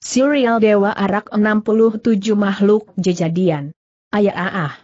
Serial Dewa Arak 67 Makhluk Jejadian. Ayah ah, ah.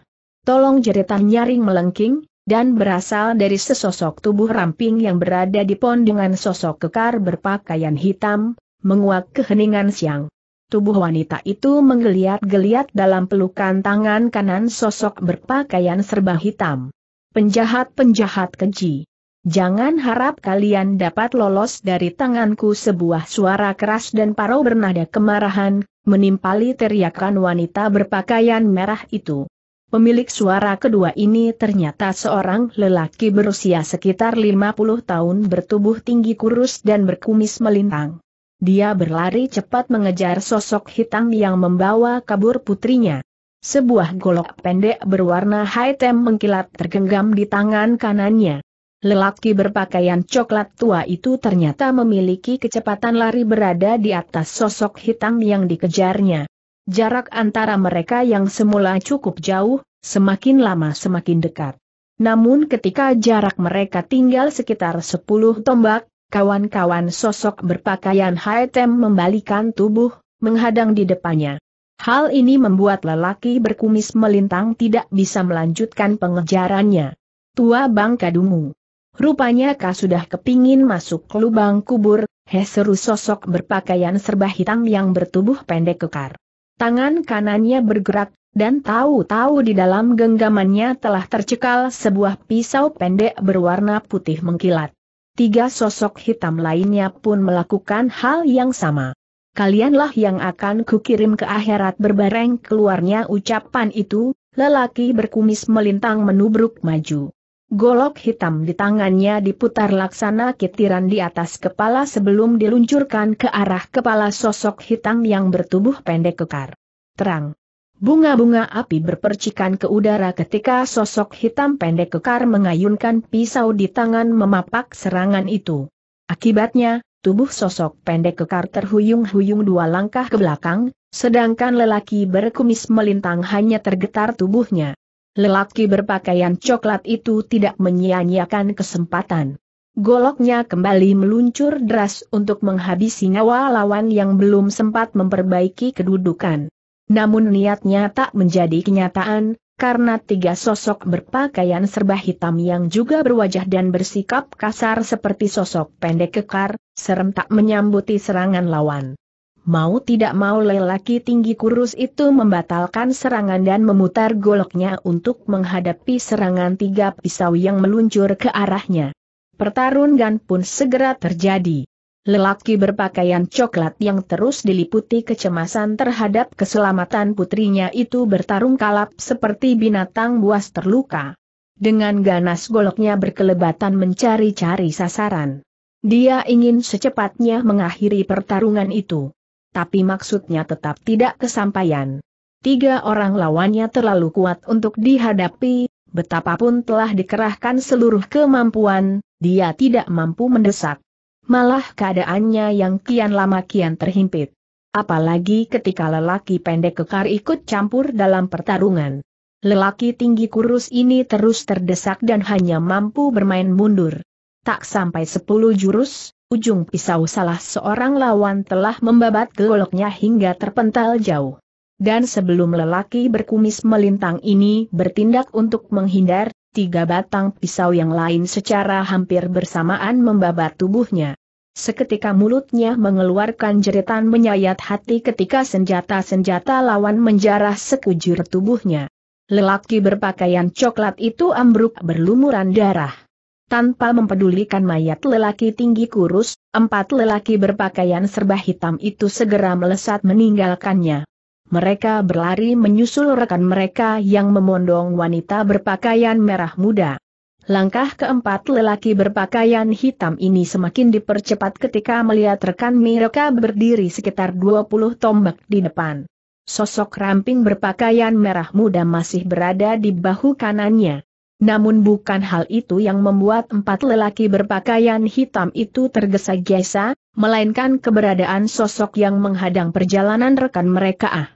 Tolong jeritan nyaring melengking, dan berasal dari sesosok tubuh ramping yang berada di pon dengan sosok kekar berpakaian hitam, menguak keheningan siang. Tubuh wanita itu menggeliat-geliat dalam pelukan tangan kanan sosok berpakaian serba hitam. Penjahat-penjahat keji. Jangan harap kalian dapat lolos dari tanganku sebuah suara keras dan parau bernada kemarahan, menimpali teriakan wanita berpakaian merah itu. Pemilik suara kedua ini ternyata seorang lelaki berusia sekitar 50 tahun bertubuh tinggi kurus dan berkumis melintang. Dia berlari cepat mengejar sosok hitam yang membawa kabur putrinya. Sebuah golok pendek berwarna hitam mengkilat tergenggam di tangan kanannya. Lelaki berpakaian coklat tua itu ternyata memiliki kecepatan lari berada di atas sosok hitam yang dikejarnya. Jarak antara mereka yang semula cukup jauh, semakin lama semakin dekat. Namun ketika jarak mereka tinggal sekitar 10 tombak, kawan-kawan sosok berpakaian hitam membalikan tubuh, menghadang di depannya. Hal ini membuat lelaki berkumis melintang tidak bisa melanjutkan pengejarannya. Tua Bang Kadungu. Rupanya kau sudah kepingin masuk ke lubang kubur, he seru sosok berpakaian serba hitam yang bertubuh pendek kekar. Tangan kanannya bergerak, dan tahu-tahu di dalam genggamannya telah tercekal sebuah pisau pendek berwarna putih mengkilat. Tiga sosok hitam lainnya pun melakukan hal yang sama. Kalianlah yang akan kukirim ke akhirat berbareng keluarnya ucapan itu, lelaki berkumis melintang menubruk maju. Golok hitam di tangannya diputar laksana kitiran di atas kepala sebelum diluncurkan ke arah kepala sosok hitam yang bertubuh pendek kekar. Terang. Bunga-bunga api berpercikan ke udara ketika sosok hitam pendek kekar mengayunkan pisau di tangan memapak serangan itu. Akibatnya, tubuh sosok pendek kekar terhuyung-huyung dua langkah ke belakang, sedangkan lelaki berkumis melintang hanya tergetar tubuhnya. Lelaki berpakaian coklat itu tidak menyia-nyiakan kesempatan. Goloknya kembali meluncur deras untuk menghabisi nyawa lawan yang belum sempat memperbaiki kedudukan. Namun niatnya tak menjadi kenyataan, karena tiga sosok berpakaian serba hitam yang juga berwajah dan bersikap kasar seperti sosok pendek kekar, serentak menyambuti serangan lawan. Mau tidak mau lelaki tinggi kurus itu membatalkan serangan dan memutar goloknya untuk menghadapi serangan tiga pisau yang meluncur ke arahnya. Pertarungan pun segera terjadi. Lelaki berpakaian coklat yang terus diliputi kecemasan terhadap keselamatan putrinya itu bertarung kalap seperti binatang buas terluka. Dengan ganas goloknya berkelebatan mencari-cari sasaran. Dia ingin secepatnya mengakhiri pertarungan itu. Tapi maksudnya tetap tidak kesampaian. Tiga orang lawannya terlalu kuat untuk dihadapi, betapapun telah dikerahkan seluruh kemampuan, dia tidak mampu mendesak malah keadaannya yang kian lama kian terhimpit. Apalagi ketika lelaki pendek kekar ikut campur dalam pertarungan. Lelaki tinggi kurus ini terus terdesak dan hanya mampu bermain mundur. Tak sampai sepuluh jurus, ujung pisau salah seorang lawan telah membabat goloknya hingga terpental jauh. Dan sebelum lelaki berkumis melintang ini bertindak untuk menghindar, tiga batang pisau yang lain secara hampir bersamaan membabat tubuhnya. Seketika mulutnya mengeluarkan jeritan menyayat hati ketika senjata-senjata lawan menjarah sekujur tubuhnya. Lelaki berpakaian coklat itu ambruk berlumuran darah. Tanpa mempedulikan mayat lelaki tinggi kurus, empat lelaki berpakaian serba hitam itu segera melesat meninggalkannya mereka berlari menyusul rekan mereka yang memondong wanita berpakaian merah muda. Langkah keempat lelaki berpakaian hitam ini semakin dipercepat ketika melihat rekan mereka berdiri sekitar 20 tombak di depan. Sosok ramping berpakaian merah muda masih berada di bahu kanannya. Namun bukan hal itu yang membuat empat lelaki berpakaian hitam itu tergesa-gesa, melainkan keberadaan sosok yang menghadang perjalanan rekan mereka ah.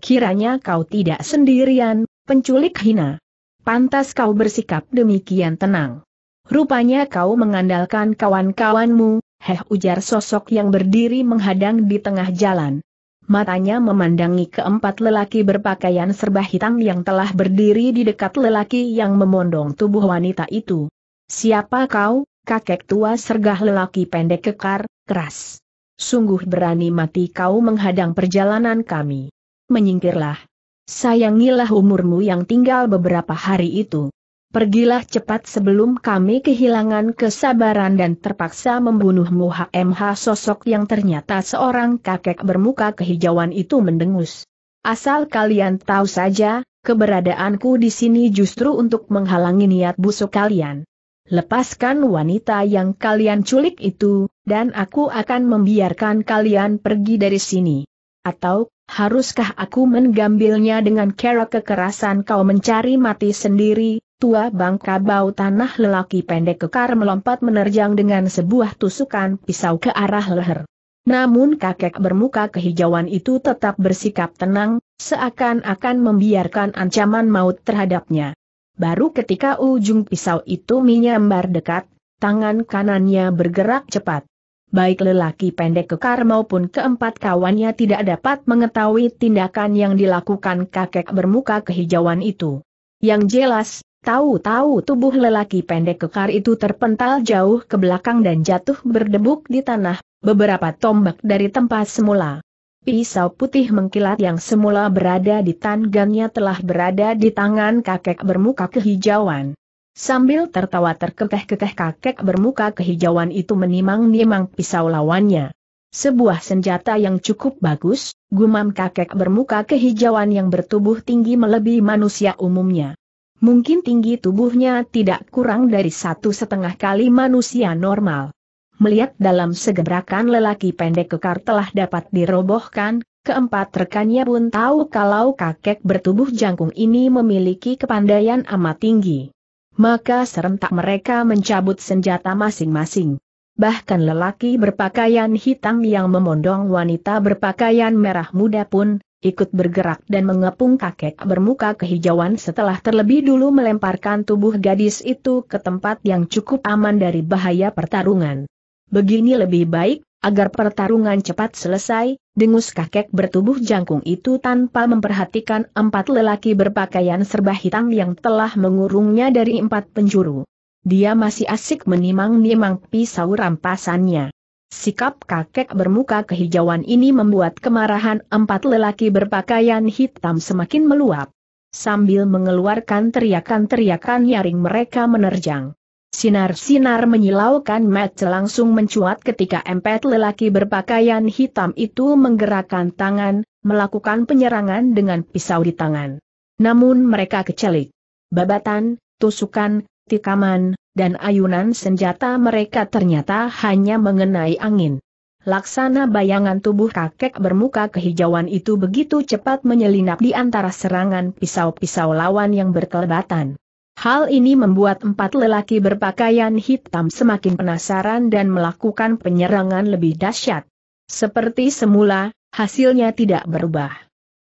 Kiranya kau tidak sendirian, penculik hina. Pantas kau bersikap demikian tenang. Rupanya kau mengandalkan kawan-kawanmu, heh ujar sosok yang berdiri menghadang di tengah jalan. Matanya memandangi keempat lelaki berpakaian serba hitam yang telah berdiri di dekat lelaki yang memondong tubuh wanita itu. Siapa kau, kakek tua sergah lelaki pendek kekar, keras. Sungguh berani mati kau menghadang perjalanan kami. Menyingkirlah. Sayangilah umurmu yang tinggal beberapa hari itu. Pergilah cepat sebelum kami kehilangan kesabaran dan terpaksa membunuhmu HMH sosok yang ternyata seorang kakek bermuka kehijauan itu mendengus. Asal kalian tahu saja, keberadaanku di sini justru untuk menghalangi niat busuk kalian. Lepaskan wanita yang kalian culik itu, dan aku akan membiarkan kalian pergi dari sini. Atau, haruskah aku menggambilnya dengan cara kekerasan kau mencari mati sendiri, tua bangka bau tanah lelaki pendek kekar melompat menerjang dengan sebuah tusukan pisau ke arah leher. Namun kakek bermuka kehijauan itu tetap bersikap tenang, seakan-akan membiarkan ancaman maut terhadapnya. Baru ketika ujung pisau itu menyambar dekat, tangan kanannya bergerak cepat. Baik lelaki pendek kekar maupun keempat kawannya tidak dapat mengetahui tindakan yang dilakukan kakek bermuka kehijauan itu. Yang jelas, Tahu-tahu tubuh lelaki pendek kekar itu terpental jauh ke belakang dan jatuh berdebuk di tanah, beberapa tombak dari tempat semula. Pisau putih mengkilat yang semula berada di tangannya telah berada di tangan kakek bermuka kehijauan. Sambil tertawa terkekeh-kekeh kakek bermuka kehijauan itu menimang-nimang pisau lawannya. Sebuah senjata yang cukup bagus, gumam kakek bermuka kehijauan yang bertubuh tinggi melebihi manusia umumnya. Mungkin tinggi tubuhnya tidak kurang dari satu setengah kali manusia normal. Melihat dalam segebrakan lelaki pendek kekar telah dapat dirobohkan, keempat rekannya pun tahu kalau kakek bertubuh jangkung ini memiliki kepandaian amat tinggi. Maka serentak mereka mencabut senjata masing-masing. Bahkan lelaki berpakaian hitam yang memondong wanita berpakaian merah muda pun, ikut bergerak dan mengepung kakek bermuka kehijauan setelah terlebih dulu melemparkan tubuh gadis itu ke tempat yang cukup aman dari bahaya pertarungan. Begini lebih baik, agar pertarungan cepat selesai, dengus kakek bertubuh jangkung itu tanpa memperhatikan empat lelaki berpakaian serba hitam yang telah mengurungnya dari empat penjuru. Dia masih asik menimang-nimang pisau rampasannya. Sikap kakek bermuka kehijauan ini membuat kemarahan empat lelaki berpakaian hitam semakin meluap. Sambil mengeluarkan teriakan-teriakan nyaring mereka menerjang. Sinar-sinar menyilaukan mata langsung mencuat ketika empat lelaki berpakaian hitam itu menggerakkan tangan, melakukan penyerangan dengan pisau di tangan. Namun mereka kecelik. Babatan, tusukan, tikaman, dan ayunan senjata mereka ternyata hanya mengenai angin. Laksana bayangan tubuh kakek bermuka kehijauan itu begitu cepat menyelinap di antara serangan pisau-pisau lawan yang berkelebatan. Hal ini membuat empat lelaki berpakaian hitam semakin penasaran dan melakukan penyerangan lebih dahsyat. Seperti semula, hasilnya tidak berubah.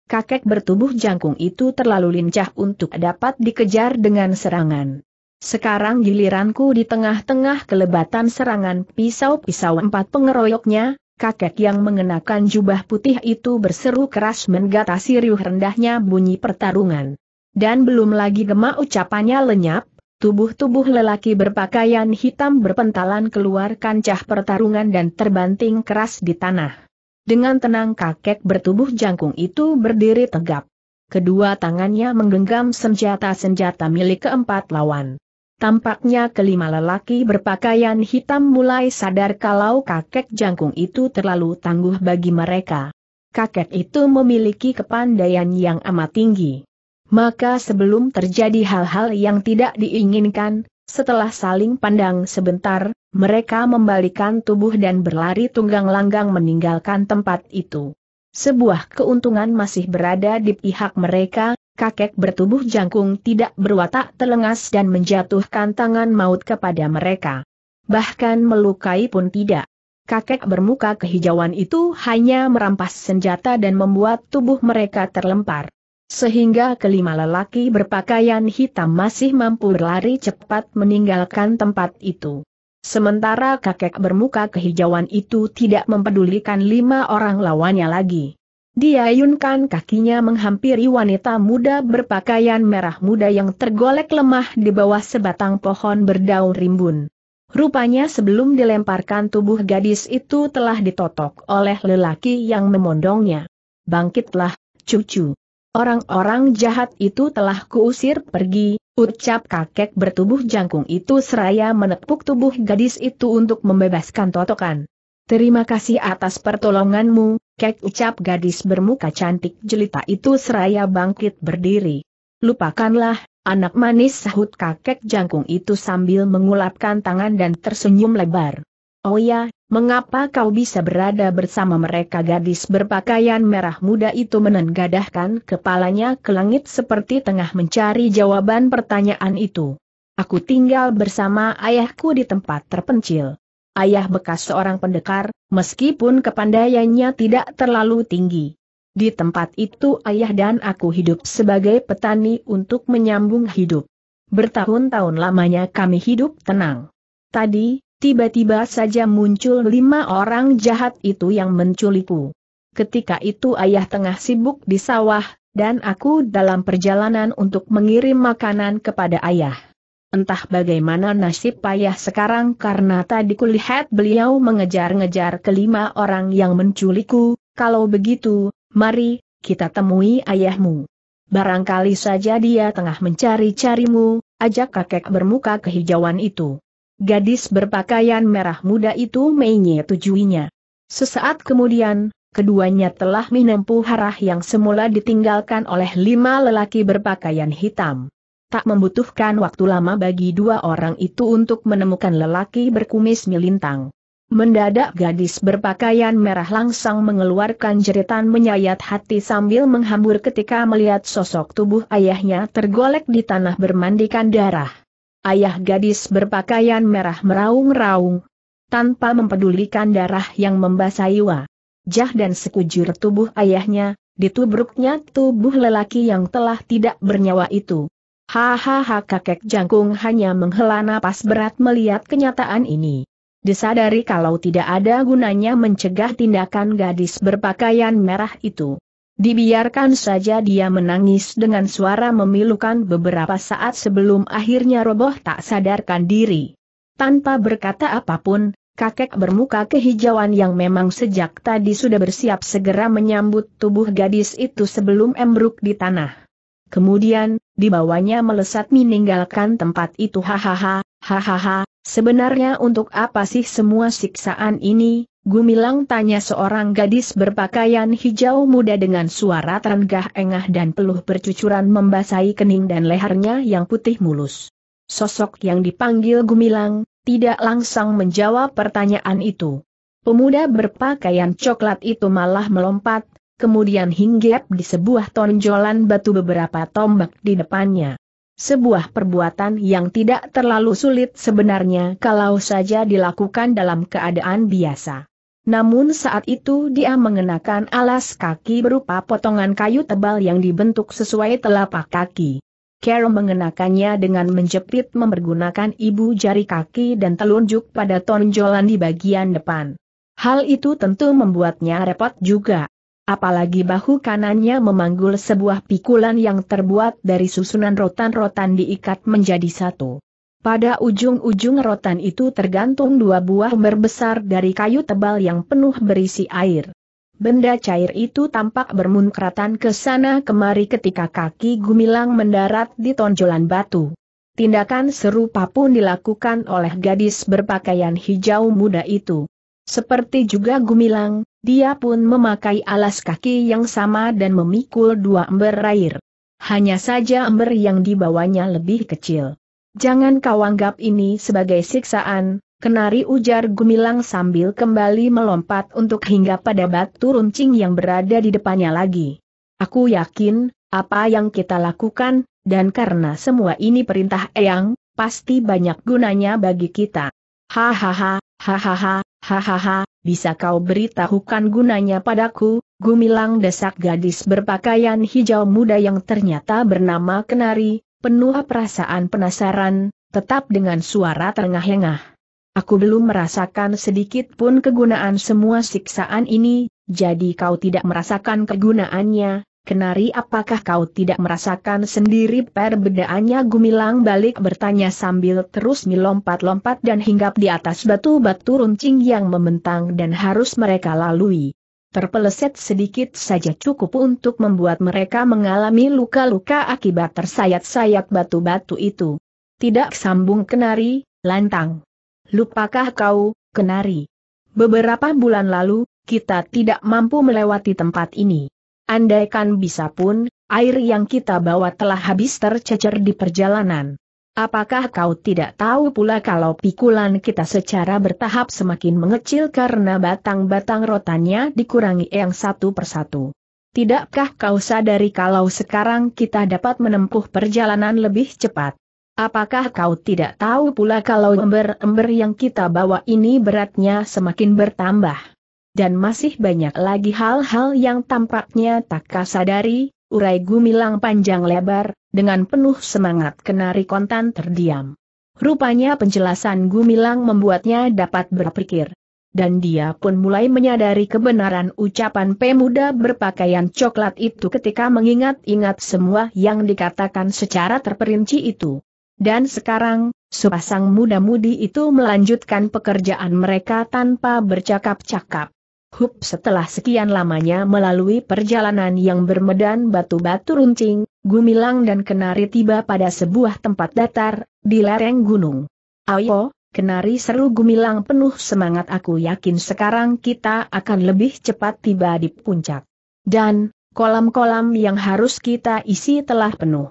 Kakek bertubuh jangkung itu terlalu lincah untuk dapat dikejar dengan serangan. Sekarang giliranku di tengah-tengah kelebatan serangan pisau-pisau empat pengeroyoknya, kakek yang mengenakan jubah putih itu berseru keras mengatasi riuh rendahnya bunyi pertarungan. Dan belum lagi gemak ucapannya lenyap, tubuh-tubuh lelaki berpakaian hitam berpentalan keluar kancah pertarungan dan terbanting keras di tanah. Dengan tenang kakek bertubuh jangkung itu berdiri tegap. Kedua tangannya menggenggam senjata-senjata milik keempat lawan. Tampaknya kelima lelaki berpakaian hitam mulai sadar kalau kakek jangkung itu terlalu tangguh bagi mereka. Kakek itu memiliki kepandaian yang amat tinggi. Maka sebelum terjadi hal-hal yang tidak diinginkan, setelah saling pandang sebentar, mereka membalikan tubuh dan berlari tunggang langgang meninggalkan tempat itu. Sebuah keuntungan masih berada di pihak mereka, kakek bertubuh jangkung tidak berwatak telengas dan menjatuhkan tangan maut kepada mereka. Bahkan melukai pun tidak. Kakek bermuka kehijauan itu hanya merampas senjata dan membuat tubuh mereka terlempar. Sehingga kelima lelaki berpakaian hitam masih mampu berlari cepat meninggalkan tempat itu. Sementara kakek bermuka kehijauan itu tidak mempedulikan lima orang lawannya lagi. Diayunkan kakinya menghampiri wanita muda berpakaian merah muda yang tergolek lemah di bawah sebatang pohon berdaun rimbun. Rupanya sebelum dilemparkan tubuh gadis itu telah ditotok oleh lelaki yang memondongnya. Bangkitlah, cucu. Orang-orang jahat itu telah kuusir pergi, ucap kakek bertubuh jangkung itu seraya menepuk tubuh gadis itu untuk membebaskan totokan. Terima kasih atas pertolonganmu, kek ucap gadis bermuka cantik jelita itu seraya bangkit berdiri. Lupakanlah, anak manis sahut kakek jangkung itu sambil mengulapkan tangan dan tersenyum lebar. Oh ya, mengapa kau bisa berada bersama mereka gadis berpakaian merah muda itu menenggadahkan kepalanya ke langit seperti tengah mencari jawaban pertanyaan itu. Aku tinggal bersama ayahku di tempat terpencil ayah bekas seorang pendekar, meskipun kepandaiannya tidak terlalu tinggi. Di tempat itu ayah dan aku hidup sebagai petani untuk menyambung hidup. Bertahun-tahun lamanya kami hidup tenang. Tadi, tiba-tiba saja muncul lima orang jahat itu yang menculikku. Ketika itu ayah tengah sibuk di sawah, dan aku dalam perjalanan untuk mengirim makanan kepada ayah. Entah bagaimana nasib payah sekarang karena tadi kulihat beliau mengejar-ngejar kelima orang yang menculikku, kalau begitu, mari, kita temui ayahmu. Barangkali saja dia tengah mencari-carimu, ajak kakek bermuka kehijauan itu. Gadis berpakaian merah muda itu menyetujuinya. Sesaat kemudian, keduanya telah menempuh arah yang semula ditinggalkan oleh lima lelaki berpakaian hitam. Tak membutuhkan waktu lama bagi dua orang itu untuk menemukan lelaki berkumis milintang. Mendadak gadis berpakaian merah langsang mengeluarkan jeritan menyayat hati sambil menghambur ketika melihat sosok tubuh ayahnya tergolek di tanah bermandikan darah. Ayah gadis berpakaian merah meraung-raung, tanpa mempedulikan darah yang membasahi wajah dan sekujur tubuh ayahnya, ditubruknya tubuh lelaki yang telah tidak bernyawa itu. Hahaha kakek jangkung hanya menghela napas berat melihat kenyataan ini. Disadari kalau tidak ada gunanya mencegah tindakan gadis berpakaian merah itu. Dibiarkan saja dia menangis dengan suara memilukan beberapa saat sebelum akhirnya roboh tak sadarkan diri. Tanpa berkata apa pun, kakek bermuka kehijauan yang memang sejak tadi sudah bersiap segera menyambut tubuh gadis itu sebelum embruk di tanah. Kemudian, dibawanya melesat meninggalkan tempat itu hahaha, hahaha, sebenarnya untuk apa sih semua siksaan ini? Gumilang tanya seorang gadis berpakaian hijau muda dengan suara terenggah engah dan peluh bercucuran membasahi kening dan lehernya yang putih mulus. Sosok yang dipanggil Gumilang, tidak langsung menjawab pertanyaan itu. Pemuda berpakaian coklat itu malah melompat, kemudian hinggap di sebuah tonjolan batu beberapa tombak di depannya. Sebuah perbuatan yang tidak terlalu sulit sebenarnya kalau saja dilakukan dalam keadaan biasa. Namun saat itu dia mengenakan alas kaki berupa potongan kayu tebal yang dibentuk sesuai telapak kaki. Carol mengenakannya dengan menjepit mempergunakan ibu jari kaki dan telunjuk pada tonjolan di bagian depan. Hal itu tentu membuatnya repot juga apalagi bahu kanannya memanggul sebuah pikulan yang terbuat dari susunan rotan-rotan diikat menjadi satu. Pada ujung-ujung rotan itu tergantung dua buah umber besar dari kayu tebal yang penuh berisi air. Benda cair itu tampak bermunkratan ke sana kemari ketika kaki gumilang mendarat di tonjolan batu. Tindakan serupa pun dilakukan oleh gadis berpakaian hijau muda itu. Seperti juga Gumilang, dia pun memakai alas kaki yang sama dan memikul dua ember air. Hanya saja ember yang dibawanya lebih kecil. Jangan kau anggap ini sebagai siksaan, kenari ujar Gumilang sambil kembali melompat untuk hingga pada batu runcing yang berada di depannya lagi. Aku yakin, apa yang kita lakukan, dan karena semua ini perintah Eyang, pasti banyak gunanya bagi kita. Hahaha, hahaha, Hahaha, bisa kau beritahukan gunanya padaku, gumilang desak gadis berpakaian hijau muda yang ternyata bernama Kenari, penuh perasaan penasaran, tetap dengan suara terengah-engah. Aku belum merasakan sedikit pun kegunaan semua siksaan ini, jadi kau tidak merasakan kegunaannya, Kenari apakah kau tidak merasakan sendiri perbedaannya Gumilang balik bertanya sambil terus melompat-lompat dan hinggap di atas batu-batu runcing yang membentang dan harus mereka lalui. Terpeleset sedikit saja cukup untuk membuat mereka mengalami luka-luka akibat tersayat-sayat batu-batu itu. Tidak sambung Kenari, lantang. Lupakah kau, Kenari? Beberapa bulan lalu, kita tidak mampu melewati tempat ini. Andaikan bisa pun, air yang kita bawa telah habis tercecer di perjalanan. Apakah kau tidak tahu pula kalau pikulan kita secara bertahap semakin mengecil karena batang-batang rotannya dikurangi yang satu persatu? Tidakkah kau sadari kalau sekarang kita dapat menempuh perjalanan lebih cepat? Apakah kau tidak tahu pula kalau ember-ember yang kita bawa ini beratnya semakin bertambah? Dan masih banyak lagi hal-hal yang tampaknya tak kasadari, urai gumilang panjang lebar, dengan penuh semangat kenari kontan terdiam. Rupanya penjelasan gumilang membuatnya dapat berpikir. Dan dia pun mulai menyadari kebenaran ucapan pemuda berpakaian coklat itu ketika mengingat-ingat semua yang dikatakan secara terperinci itu. Dan sekarang, sepasang muda-mudi itu melanjutkan pekerjaan mereka tanpa bercakap-cakap. Hup setelah sekian lamanya melalui perjalanan yang bermedan batu-batu runcing, Gumilang dan Kenari tiba pada sebuah tempat datar, di lereng gunung. Ayo, Kenari seru Gumilang penuh semangat aku yakin sekarang kita akan lebih cepat tiba di puncak. Dan, kolam-kolam yang harus kita isi telah penuh.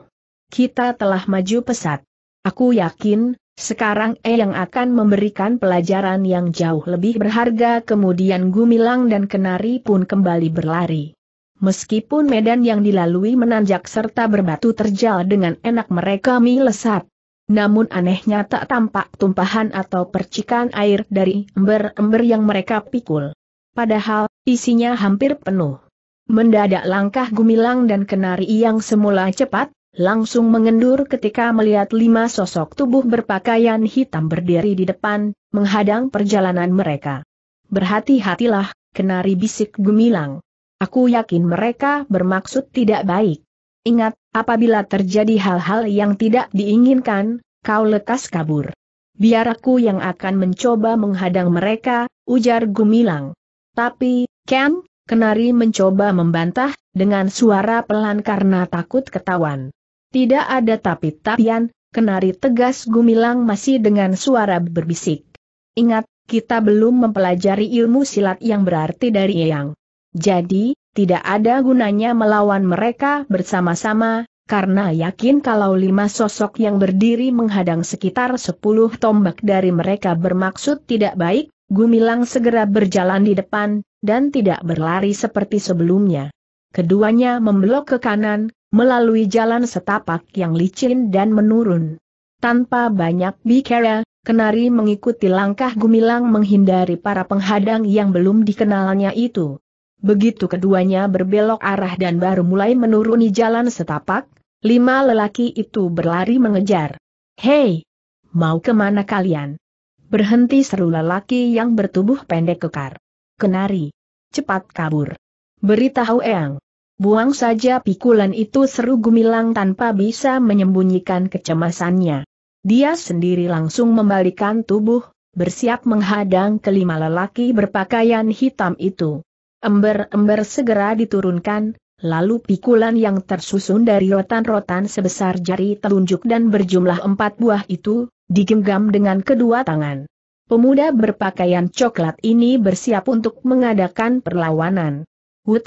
Kita telah maju pesat. Aku yakin, sekarang E yang akan memberikan pelajaran yang jauh lebih berharga kemudian Gumilang dan Kenari pun kembali berlari. Meskipun medan yang dilalui menanjak serta berbatu terjal dengan enak mereka melesat. Namun anehnya tak tampak tumpahan atau percikan air dari ember-ember yang mereka pikul. Padahal, isinya hampir penuh. Mendadak langkah Gumilang dan Kenari yang semula cepat, langsung mengendur ketika melihat lima sosok tubuh berpakaian hitam berdiri di depan, menghadang perjalanan mereka. Berhati-hatilah, kenari bisik gemilang. Aku yakin mereka bermaksud tidak baik. Ingat, apabila terjadi hal-hal yang tidak diinginkan, kau lekas kabur. Biar aku yang akan mencoba menghadang mereka, ujar Gumilang. Tapi, Ken, Kenari mencoba membantah, dengan suara pelan karena takut ketahuan. Tidak ada tapi-tapian, kenari tegas Gumilang masih dengan suara berbisik. Ingat, kita belum mempelajari ilmu silat yang berarti dari Eyang. Jadi, tidak ada gunanya melawan mereka bersama-sama, karena yakin kalau lima sosok yang berdiri menghadang sekitar sepuluh tombak dari mereka bermaksud tidak baik, Gumilang segera berjalan di depan, dan tidak berlari seperti sebelumnya. Keduanya membelok ke kanan, melalui jalan setapak yang licin dan menurun. Tanpa banyak bicara, Kenari mengikuti langkah Gumilang menghindari para penghadang yang belum dikenalnya itu. Begitu keduanya berbelok arah dan baru mulai menuruni jalan setapak, lima lelaki itu berlari mengejar. Hei! Mau ke mana kalian? Berhenti seru lelaki yang bertubuh pendek kekar. Kenari! Cepat kabur! Beritahu Eyang. Buang saja pikulan itu seru Gumilang tanpa bisa menyembunyikan kecemasannya. Dia sendiri langsung membalikan tubuh, bersiap menghadang kelima lelaki berpakaian hitam itu. Ember-ember segera diturunkan, lalu pikulan yang tersusun dari rotan-rotan sebesar jari telunjuk dan berjumlah empat buah itu, digenggam dengan kedua tangan. Pemuda berpakaian coklat ini bersiap untuk mengadakan perlawanan. Wut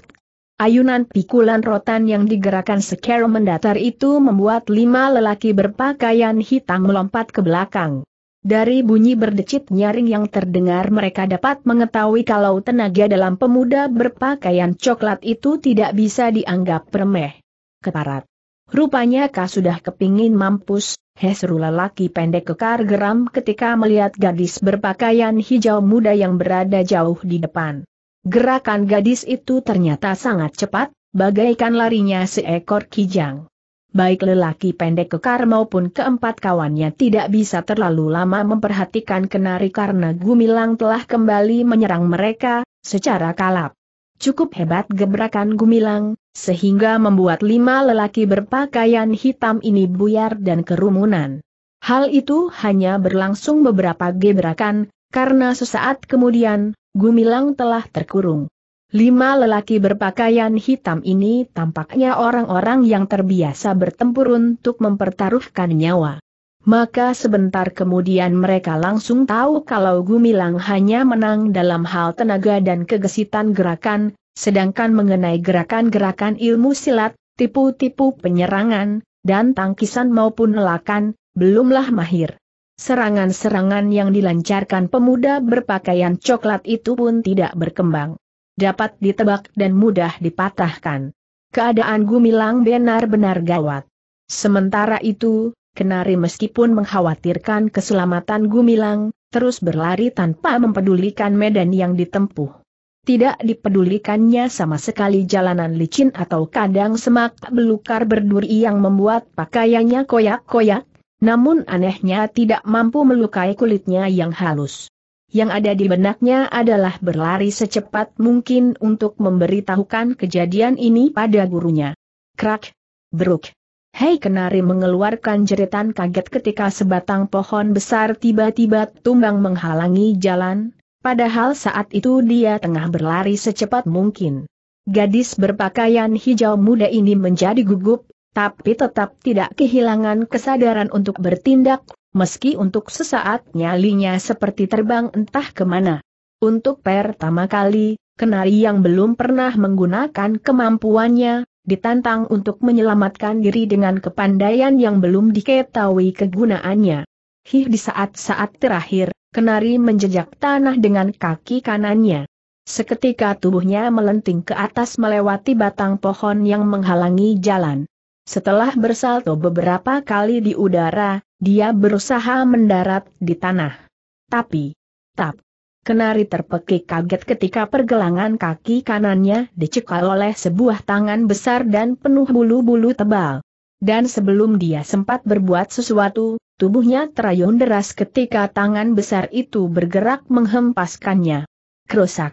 Ayunan pikulan rotan yang digerakkan secara mendatar itu membuat lima lelaki berpakaian hitam melompat ke belakang. Dari bunyi berdecit nyaring yang terdengar mereka dapat mengetahui kalau tenaga dalam pemuda berpakaian coklat itu tidak bisa dianggap remeh. Keparat. Rupanya kau sudah kepingin mampus, Hesru lelaki pendek kekar geram ketika melihat gadis berpakaian hijau muda yang berada jauh di depan. Gerakan gadis itu ternyata sangat cepat, bagaikan larinya seekor kijang. Baik lelaki pendek kekar maupun keempat kawannya tidak bisa terlalu lama memperhatikan kenari karena Gumilang telah kembali menyerang mereka, secara kalap. Cukup hebat gebrakan Gumilang, sehingga membuat lima lelaki berpakaian hitam ini buyar dan kerumunan. Hal itu hanya berlangsung beberapa gebrakan, karena sesaat kemudian, Gumilang telah terkurung. Lima lelaki berpakaian hitam ini tampaknya orang-orang yang terbiasa bertempur untuk mempertaruhkan nyawa. Maka sebentar kemudian mereka langsung tahu kalau Gumilang hanya menang dalam hal tenaga dan kegesitan gerakan, sedangkan mengenai gerakan-gerakan ilmu silat, tipu-tipu penyerangan, dan tangkisan maupun lakan, belumlah mahir. Serangan-serangan yang dilancarkan pemuda berpakaian coklat itu pun tidak berkembang. Dapat ditebak dan mudah dipatahkan. Keadaan Gumilang benar-benar gawat. Sementara itu, Kenari meskipun mengkhawatirkan keselamatan Gumilang, terus berlari tanpa mempedulikan medan yang ditempuh. Tidak dipedulikannya sama sekali jalanan licin atau kadang semak belukar berduri yang membuat pakaiannya koyak-koyak, namun anehnya tidak mampu melukai kulitnya yang halus. Yang ada di benaknya adalah berlari secepat mungkin untuk memberitahukan kejadian ini pada gurunya. Krak, beruk. Hei kenari mengeluarkan jeritan kaget ketika sebatang pohon besar tiba-tiba tumbang menghalangi jalan, padahal saat itu dia tengah berlari secepat mungkin. Gadis berpakaian hijau muda ini menjadi gugup, tapi tetap tidak kehilangan kesadaran untuk bertindak, meski untuk sesaat nyalinya seperti terbang entah ke mana. Untuk pertama kali, kenari yang belum pernah menggunakan kemampuannya, ditantang untuk menyelamatkan diri dengan kepandaian yang belum diketahui kegunaannya. Hih di saat-saat terakhir, kenari menjejak tanah dengan kaki kanannya. Seketika tubuhnya melenting ke atas melewati batang pohon yang menghalangi jalan. Setelah bersalto beberapa kali di udara, dia berusaha mendarat di tanah. Tapi, tap, Kenari terpekik kaget ketika pergelangan kaki kanannya dicekal oleh sebuah tangan besar dan penuh bulu-bulu tebal. Dan sebelum dia sempat berbuat sesuatu, tubuhnya terayun deras ketika tangan besar itu bergerak menghempaskannya. Kerusak.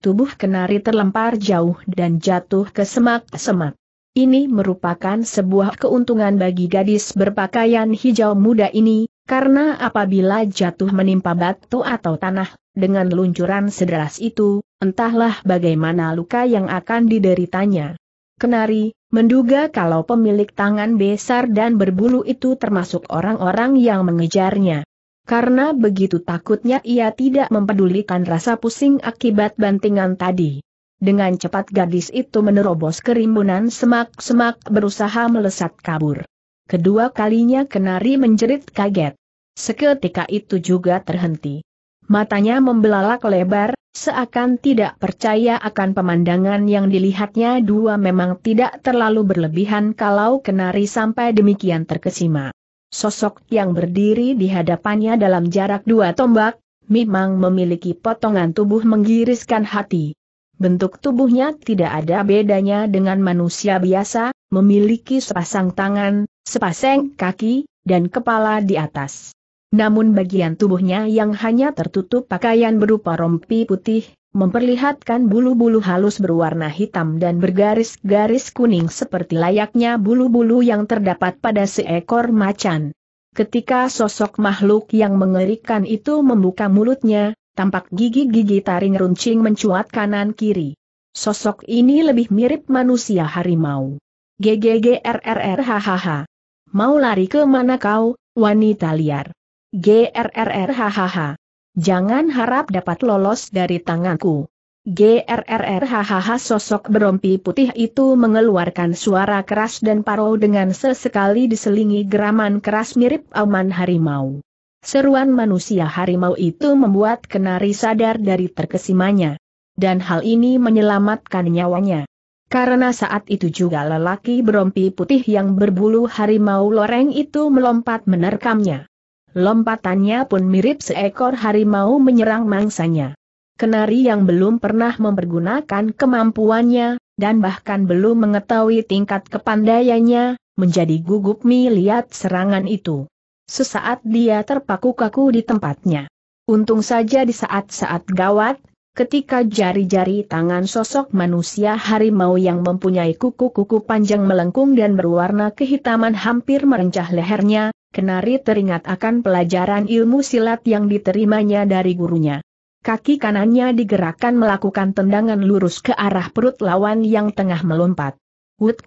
Tubuh kenari terlempar jauh dan jatuh ke semak-semak. Ini merupakan sebuah keuntungan bagi gadis berpakaian hijau muda ini, karena apabila jatuh menimpa batu atau tanah, dengan luncuran sederas itu, entahlah bagaimana luka yang akan dideritanya. Kenari, menduga kalau pemilik tangan besar dan berbulu itu termasuk orang-orang yang mengejarnya. Karena begitu takutnya ia tidak mempedulikan rasa pusing akibat bantingan tadi. Dengan cepat gadis itu menerobos kerimbunan semak-semak berusaha melesat kabur. Kedua kalinya kenari menjerit kaget. Seketika itu juga terhenti. Matanya membelalak lebar, seakan tidak percaya akan pemandangan yang dilihatnya dua memang tidak terlalu berlebihan kalau kenari sampai demikian terkesima. Sosok yang berdiri di hadapannya dalam jarak dua tombak, memang memiliki potongan tubuh menggiriskan hati. Bentuk tubuhnya tidak ada bedanya dengan manusia biasa, memiliki sepasang tangan, sepasang kaki, dan kepala di atas. Namun bagian tubuhnya yang hanya tertutup pakaian berupa rompi putih, memperlihatkan bulu-bulu halus berwarna hitam dan bergaris-garis kuning seperti layaknya bulu-bulu yang terdapat pada seekor macan. Ketika sosok makhluk yang mengerikan itu membuka mulutnya, tampak gigi-gigi taring runcing mencuat kanan kiri. Sosok ini lebih mirip manusia harimau. GGGRRR hahaha. Mau lari ke mana kau, wanita liar? GRRR hahaha. Jangan harap dapat lolos dari tanganku. GRRR hahaha sosok berompi putih itu mengeluarkan suara keras dan paro dengan sesekali diselingi geraman keras mirip auman harimau. Seruan manusia harimau itu membuat kenari sadar dari terkesimanya. Dan hal ini menyelamatkan nyawanya. Karena saat itu juga lelaki berompi putih yang berbulu harimau loreng itu melompat menerkamnya. Lompatannya pun mirip seekor harimau menyerang mangsanya. Kenari yang belum pernah mempergunakan kemampuannya, dan bahkan belum mengetahui tingkat kepandaiannya, menjadi gugup melihat serangan itu. Sesaat dia terpaku kaku di tempatnya. Untung saja di saat-saat gawat, ketika jari-jari tangan sosok manusia harimau yang mempunyai kuku-kuku panjang melengkung dan berwarna kehitaman hampir merencah lehernya, Kenari teringat akan pelajaran ilmu silat yang diterimanya dari gurunya. Kaki kanannya digerakkan melakukan tendangan lurus ke arah perut lawan yang tengah melompat. Wut!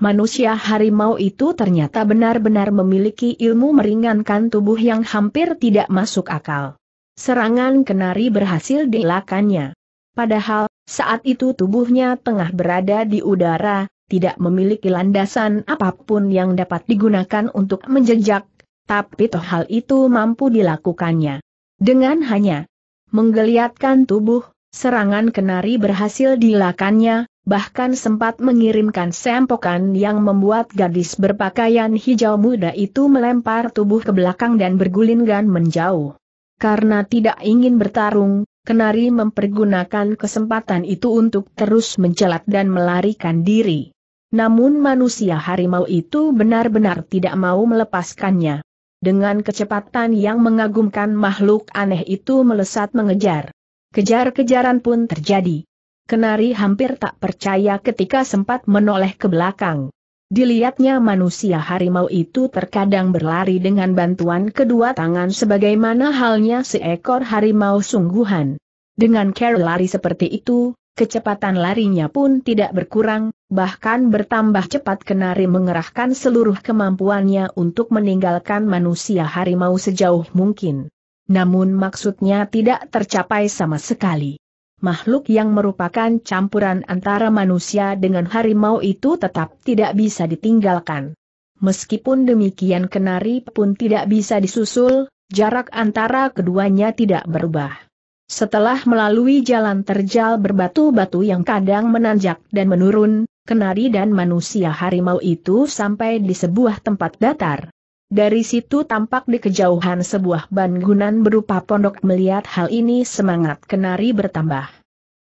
Manusia harimau itu ternyata benar-benar memiliki ilmu meringankan tubuh yang hampir tidak masuk akal. Serangan kenari berhasil dilakannya. Padahal, saat itu tubuhnya tengah berada di udara, tidak memiliki landasan apa pun yang dapat digunakan untuk menjejak, tapi toh hal itu mampu dilakukannya. Dengan hanya menggeliatkan tubuh, serangan kenari berhasil dilakannya, bahkan sempat mengirimkan sempokan yang membuat gadis berpakaian hijau muda itu melempar tubuh ke belakang dan bergulinggan menjauh. Karena tidak ingin bertarung, Kenari mempergunakan kesempatan itu untuk terus mencelat dan melarikan diri. Namun manusia harimau itu benar-benar tidak mau melepaskannya. Dengan kecepatan yang mengagumkan makhluk aneh itu melesat mengejar. Kejar-kejaran pun terjadi. Kenari hampir tak percaya ketika sempat menoleh ke belakang. Dilihatnya manusia harimau itu terkadang berlari dengan bantuan kedua tangan sebagaimana halnya seekor harimau sungguhan. Dengan cara lari seperti itu, kecepatan larinya pun tidak berkurang, bahkan bertambah cepat kenari mengerahkan seluruh kemampuannya untuk meninggalkan manusia harimau sejauh mungkin. Namun maksudnya tidak tercapai sama sekali makhluk yang merupakan campuran antara manusia dengan harimau itu tetap tidak bisa ditinggalkan. Meskipun demikian kenari pun tidak bisa disusul, jarak antara keduanya tidak berubah. Setelah melalui jalan terjal berbatu-batu yang kadang menanjak dan menurun, kenari dan manusia harimau itu sampai di sebuah tempat datar. Dari situ tampak di kejauhan sebuah bangunan berupa pondok melihat hal ini semangat kenari bertambah.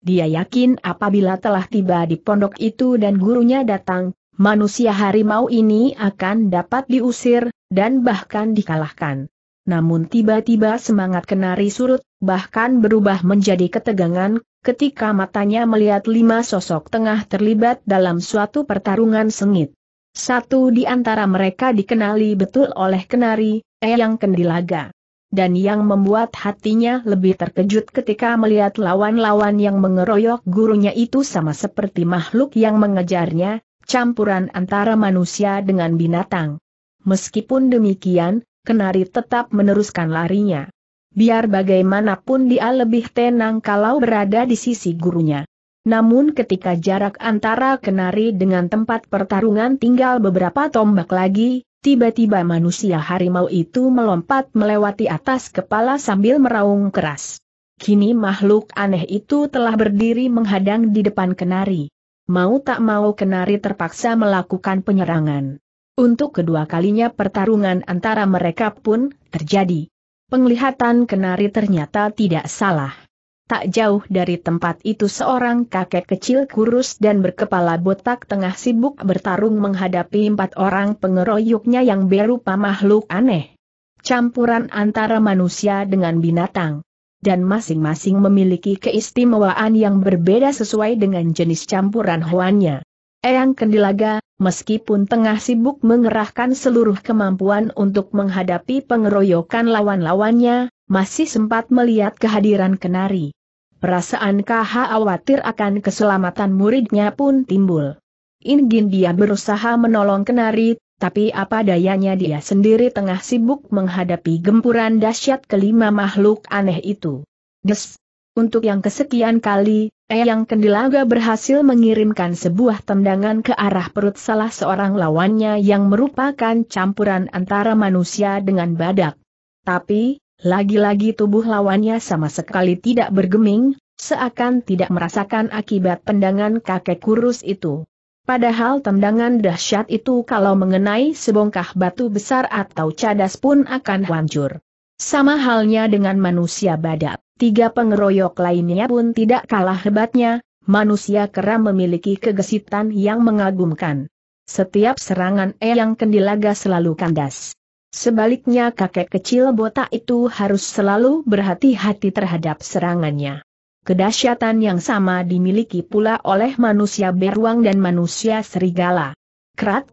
Dia yakin apabila telah tiba di pondok itu dan gurunya datang, manusia harimau ini akan dapat diusir, dan bahkan dikalahkan. Namun tiba-tiba semangat kenari surut, bahkan berubah menjadi ketegangan, ketika matanya melihat lima sosok tengah terlibat dalam suatu pertarungan sengit. Satu di antara mereka dikenali betul oleh Kenari, Eyang Kendilaga. Dan yang membuat hatinya lebih terkejut ketika melihat lawan-lawan yang mengeroyok gurunya itu sama seperti makhluk yang mengejarnya, campuran antara manusia dengan binatang. Meskipun demikian, Kenari tetap meneruskan larinya. Biar bagaimanapun dia lebih tenang kalau berada di sisi gurunya. Namun ketika jarak antara kenari dengan tempat pertarungan tinggal beberapa tombak lagi, tiba-tiba manusia harimau itu melompat melewati atas kepala sambil meraung keras. Kini makhluk aneh itu telah berdiri menghadang di depan kenari. Mau tak mau kenari terpaksa melakukan penyerangan. Untuk kedua kalinya pertarungan antara mereka pun terjadi. Penglihatan kenari ternyata tidak salah. Tak jauh dari tempat itu seorang kakek kecil kurus dan berkepala botak tengah sibuk bertarung menghadapi empat orang pengeroyoknya yang berupa makhluk aneh. Campuran antara manusia dengan binatang. Dan masing-masing memiliki keistimewaan yang berbeda sesuai dengan jenis campuran hewannya. Eyang Kendilaga, meskipun tengah sibuk mengerahkan seluruh kemampuan untuk menghadapi pengeroyokan lawan-lawannya, masih sempat melihat kehadiran kenari. Perasaan KH khawatir akan keselamatan muridnya pun timbul. Ingin dia berusaha menolong kenari, tapi apa dayanya dia sendiri tengah sibuk menghadapi gempuran dahsyat kelima makhluk aneh itu. Des! Untuk yang kesekian kali, Eyang Kendilaga berhasil mengirimkan sebuah tendangan ke arah perut salah seorang lawannya yang merupakan campuran antara manusia dengan badak. Tapi, lagi-lagi tubuh lawannya sama sekali tidak bergeming, seakan tidak merasakan akibat tendangan kakek kurus itu. Padahal tendangan dahsyat itu kalau mengenai sebongkah batu besar atau cadas pun akan hancur. Sama halnya dengan manusia badak, tiga pengeroyok lainnya pun tidak kalah hebatnya, manusia kera memiliki kegesitan yang mengagumkan. Setiap serangan Eyang Kendilaga selalu kandas. Sebaliknya kakek kecil botak itu harus selalu berhati-hati terhadap serangannya. kedahsyatan yang sama dimiliki pula oleh manusia beruang dan manusia serigala. Kerat,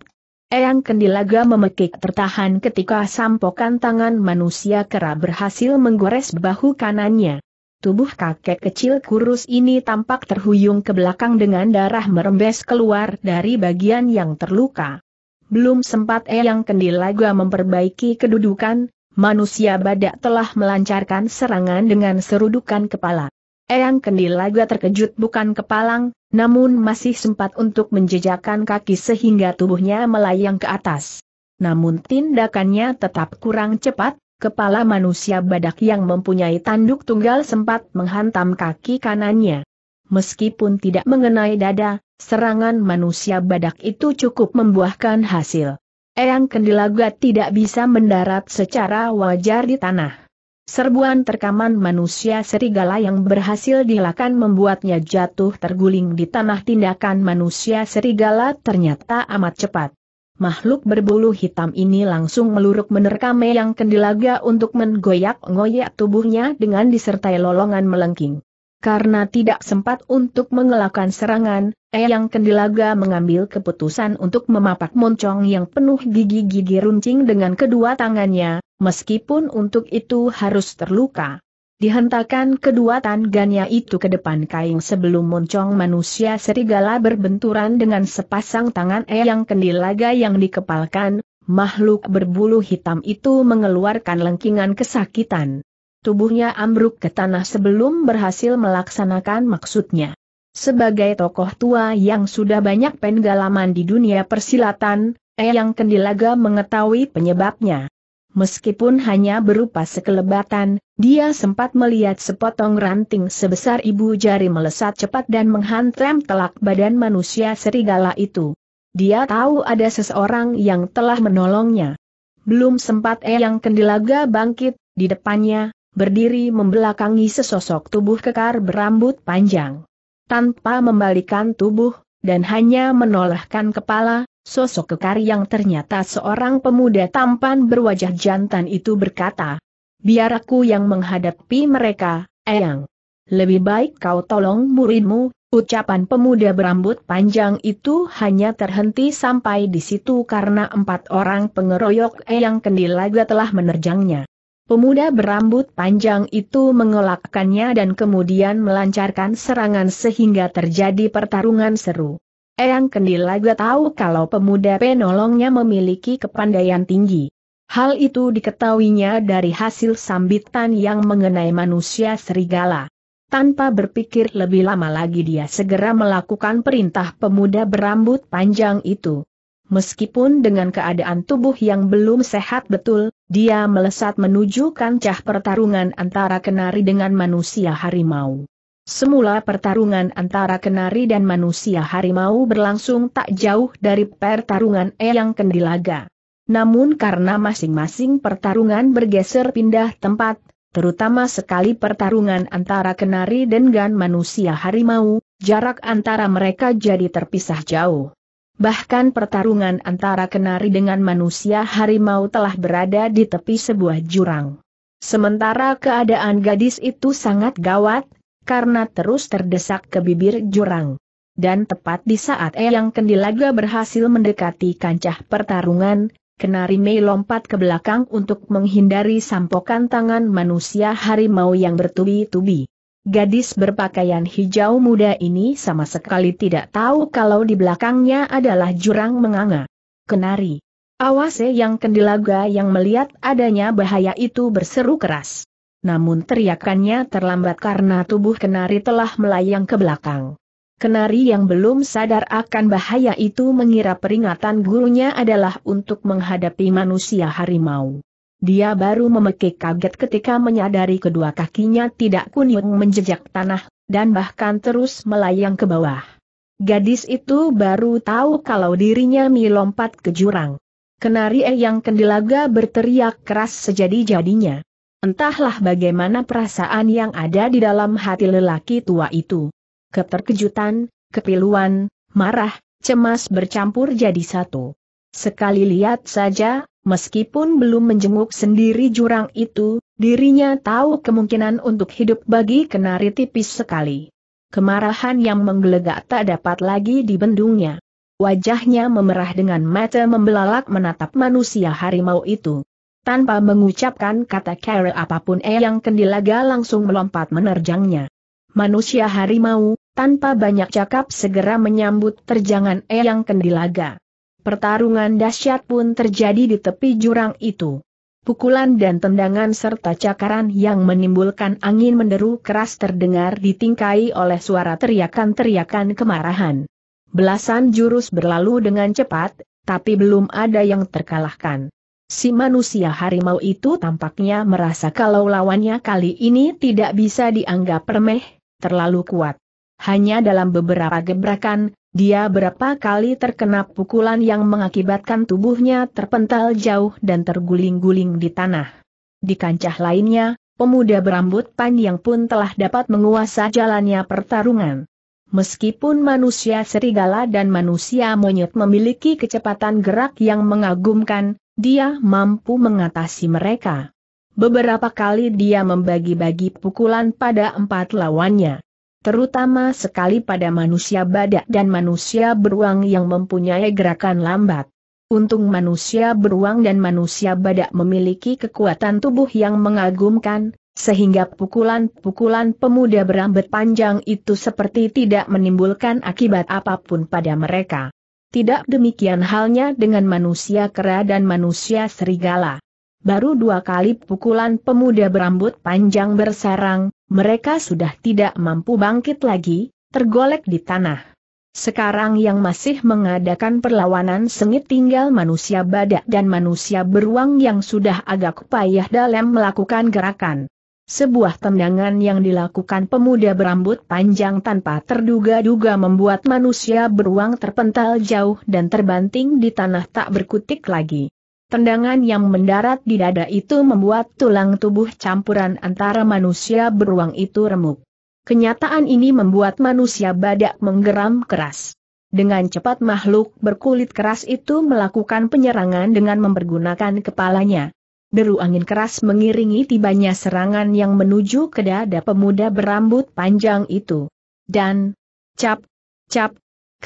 Eyang Kendilaga memekik tertahan ketika sampokan tangan manusia kera berhasil menggores bahu kanannya. Tubuh kakek kecil kurus ini tampak terhuyung ke belakang dengan darah merembes keluar dari bagian yang terluka. Belum sempat Eyang Kendilaga memperbaiki kedudukan, manusia badak telah melancarkan serangan dengan serudukan kepala. Eyang Kendilaga terkejut bukan kepalang, namun masih sempat untuk menjejakkan kaki sehingga tubuhnya melayang ke atas. Namun tindakannya tetap kurang cepat, kepala manusia badak yang mempunyai tanduk tunggal sempat menghantam kaki kanannya. Meskipun tidak mengenai dada, serangan manusia badak itu cukup membuahkan hasil. Eyang Kendilaga tidak bisa mendarat secara wajar di tanah. Serbuan terkaman manusia serigala yang berhasil dilakukan membuatnya jatuh terguling di tanah tindakan manusia serigala ternyata amat cepat. Makhluk berbulu hitam ini langsung meluruk menerkam yang kendilaga untuk menggoyak-ngoyak tubuhnya dengan disertai lolongan melengking. Karena tidak sempat untuk mengelakkan serangan, Eyang Kendilaga mengambil keputusan untuk memapak moncong yang penuh gigi-gigi runcing dengan kedua tangannya, meskipun untuk itu harus terluka. Dihentakkan kedua tangannya itu ke depan kain sebelum moncong manusia serigala berbenturan dengan sepasang tangan Eyang Kendilaga yang dikepalkan, makhluk berbulu hitam itu mengeluarkan lengkingan kesakitan tubuhnya ambruk ke tanah sebelum berhasil melaksanakan maksudnya. Sebagai tokoh tua yang sudah banyak penggalaman di dunia persilatan, Eyang Kendilaga mengetahui penyebabnya. Meskipun hanya berupa sekelebatan, dia sempat melihat sepotong ranting sebesar ibu jari melesat cepat dan menghantam telak badan manusia serigala itu. Dia tahu ada seseorang yang telah menolongnya. Belum sempat Eyang Kendilaga bangkit, di depannya, berdiri membelakangi sesosok tubuh kekar berambut panjang. Tanpa membalikan tubuh, dan hanya menolehkan kepala, sosok kekar yang ternyata seorang pemuda tampan berwajah jantan itu berkata, Biar aku yang menghadapi mereka, Eyang. Lebih baik kau tolong muridmu, ucapan pemuda berambut panjang itu hanya terhenti sampai di situ karena empat orang pengeroyok Eyang Kendilaga telah menerjangnya. Pemuda berambut panjang itu mengelakkannya dan kemudian melancarkan serangan sehingga terjadi pertarungan seru. Eyang Kendilaga tahu kalau pemuda penolongnya memiliki kepandaian tinggi. Hal itu diketahuinya dari hasil sambitan yang mengenai manusia serigala. Tanpa berpikir lebih lama lagi dia segera melakukan perintah pemuda berambut panjang itu. Meskipun dengan keadaan tubuh yang belum sehat betul, dia melesat menuju kancah pertarungan antara kenari dengan manusia harimau. Semula pertarungan antara kenari dan manusia harimau berlangsung tak jauh dari pertarungan Eyang Kendilaga. Namun karena masing-masing pertarungan bergeser pindah tempat, terutama sekali pertarungan antara kenari dengan manusia harimau, jarak antara mereka jadi terpisah jauh. Bahkan pertarungan antara kenari dengan manusia harimau telah berada di tepi sebuah jurang. Sementara keadaan gadis itu sangat gawat, karena terus terdesak ke bibir jurang. Dan tepat di saat Eyang Kendilaga berhasil mendekati kancah pertarungan, Kenari Mei lompat ke belakang untuk menghindari sampokan tangan manusia harimau yang bertubi-tubi. Gadis berpakaian hijau muda ini sama sekali tidak tahu kalau di belakangnya adalah jurang menganga. Kenari. Awase yang kendilaga yang melihat adanya bahaya itu berseru keras. Namun teriakannya terlambat karena tubuh kenari telah melayang ke belakang. Kenari yang belum sadar akan bahaya itu mengira peringatan gurunya adalah untuk menghadapi manusia harimau. Dia baru memekik kaget ketika menyadari kedua kakinya tidak kuning menjejak tanah, dan bahkan terus melayang ke bawah. Gadis itu baru tahu kalau dirinya melompat ke jurang. Kenari yang kendilaga berteriak keras sejadi-jadinya. Entahlah bagaimana perasaan yang ada di dalam hati lelaki tua itu. Keterkejutan, kepiluan, marah, cemas bercampur jadi satu. Sekali lihat saja, Meskipun belum menjenguk sendiri jurang itu, Dirinya tahu kemungkinan untuk hidup bagi kenari tipis sekali. Kemarahan yang menggelegak tak dapat lagi dibendungnya. Wajahnya memerah dengan mata membelalak menatap manusia harimau itu. Tanpa mengucapkan kata kere apa pun Eyang Kendilaga langsung melompat menerjangnya. Manusia harimau, tanpa banyak cakap segera menyambut terjangan Eyang Kendilaga. Pertarungan dahsyat pun terjadi di tepi jurang itu pukulan dan tendangan serta cakaran yang menimbulkan angin menderu keras terdengar ditingkai oleh suara teriakan-teriakan kemarahan. Belasan jurus berlalu dengan cepat, tapi belum ada yang terkalahkan. Si manusia harimau itu tampaknya merasa kalau lawannya kali ini tidak bisa dianggap remeh, terlalu kuat. Hanya dalam beberapa gebrakan, dia berapa kali terkena pukulan yang mengakibatkan tubuhnya terpental jauh dan terguling-guling di tanah. Di kancah lainnya, pemuda berambut panjang pun telah dapat menguasai jalannya pertarungan. Meskipun manusia serigala dan manusia monyet memiliki kecepatan gerak yang mengagumkan, dia mampu mengatasi mereka. Beberapa kali dia membagi-bagi pukulan pada empat lawannya terutama sekali pada manusia badak dan manusia beruang yang mempunyai gerakan lambat. Untung manusia beruang dan manusia badak memiliki kekuatan tubuh yang mengagumkan, sehingga pukulan-pukulan pemuda berambut panjang itu seperti tidak menimbulkan akibat apa pun pada mereka. Tidak demikian halnya dengan manusia kera dan manusia serigala. Baru dua kali pukulan pemuda berambut panjang bersarang, mereka sudah tidak mampu bangkit lagi, tergolek di tanah. Sekarang yang masih mengadakan perlawanan sengit tinggal manusia badak dan manusia beruang yang sudah agak payah dalam melakukan gerakan. Sebuah tendangan yang dilakukan pemuda berambut panjang tanpa terduga-duga membuat manusia beruang terpental jauh dan terbanting di tanah tak berkutik lagi. Tendangan yang mendarat di dada itu membuat tulang tubuh campuran antara manusia beruang itu remuk. Kenyataan ini membuat manusia badak menggeram keras. Dengan cepat makhluk berkulit keras itu melakukan penyerangan dengan mempergunakan kepalanya. Deru angin keras mengiringi tibanya serangan yang menuju ke dada pemuda berambut panjang itu. Dan, cap, cap,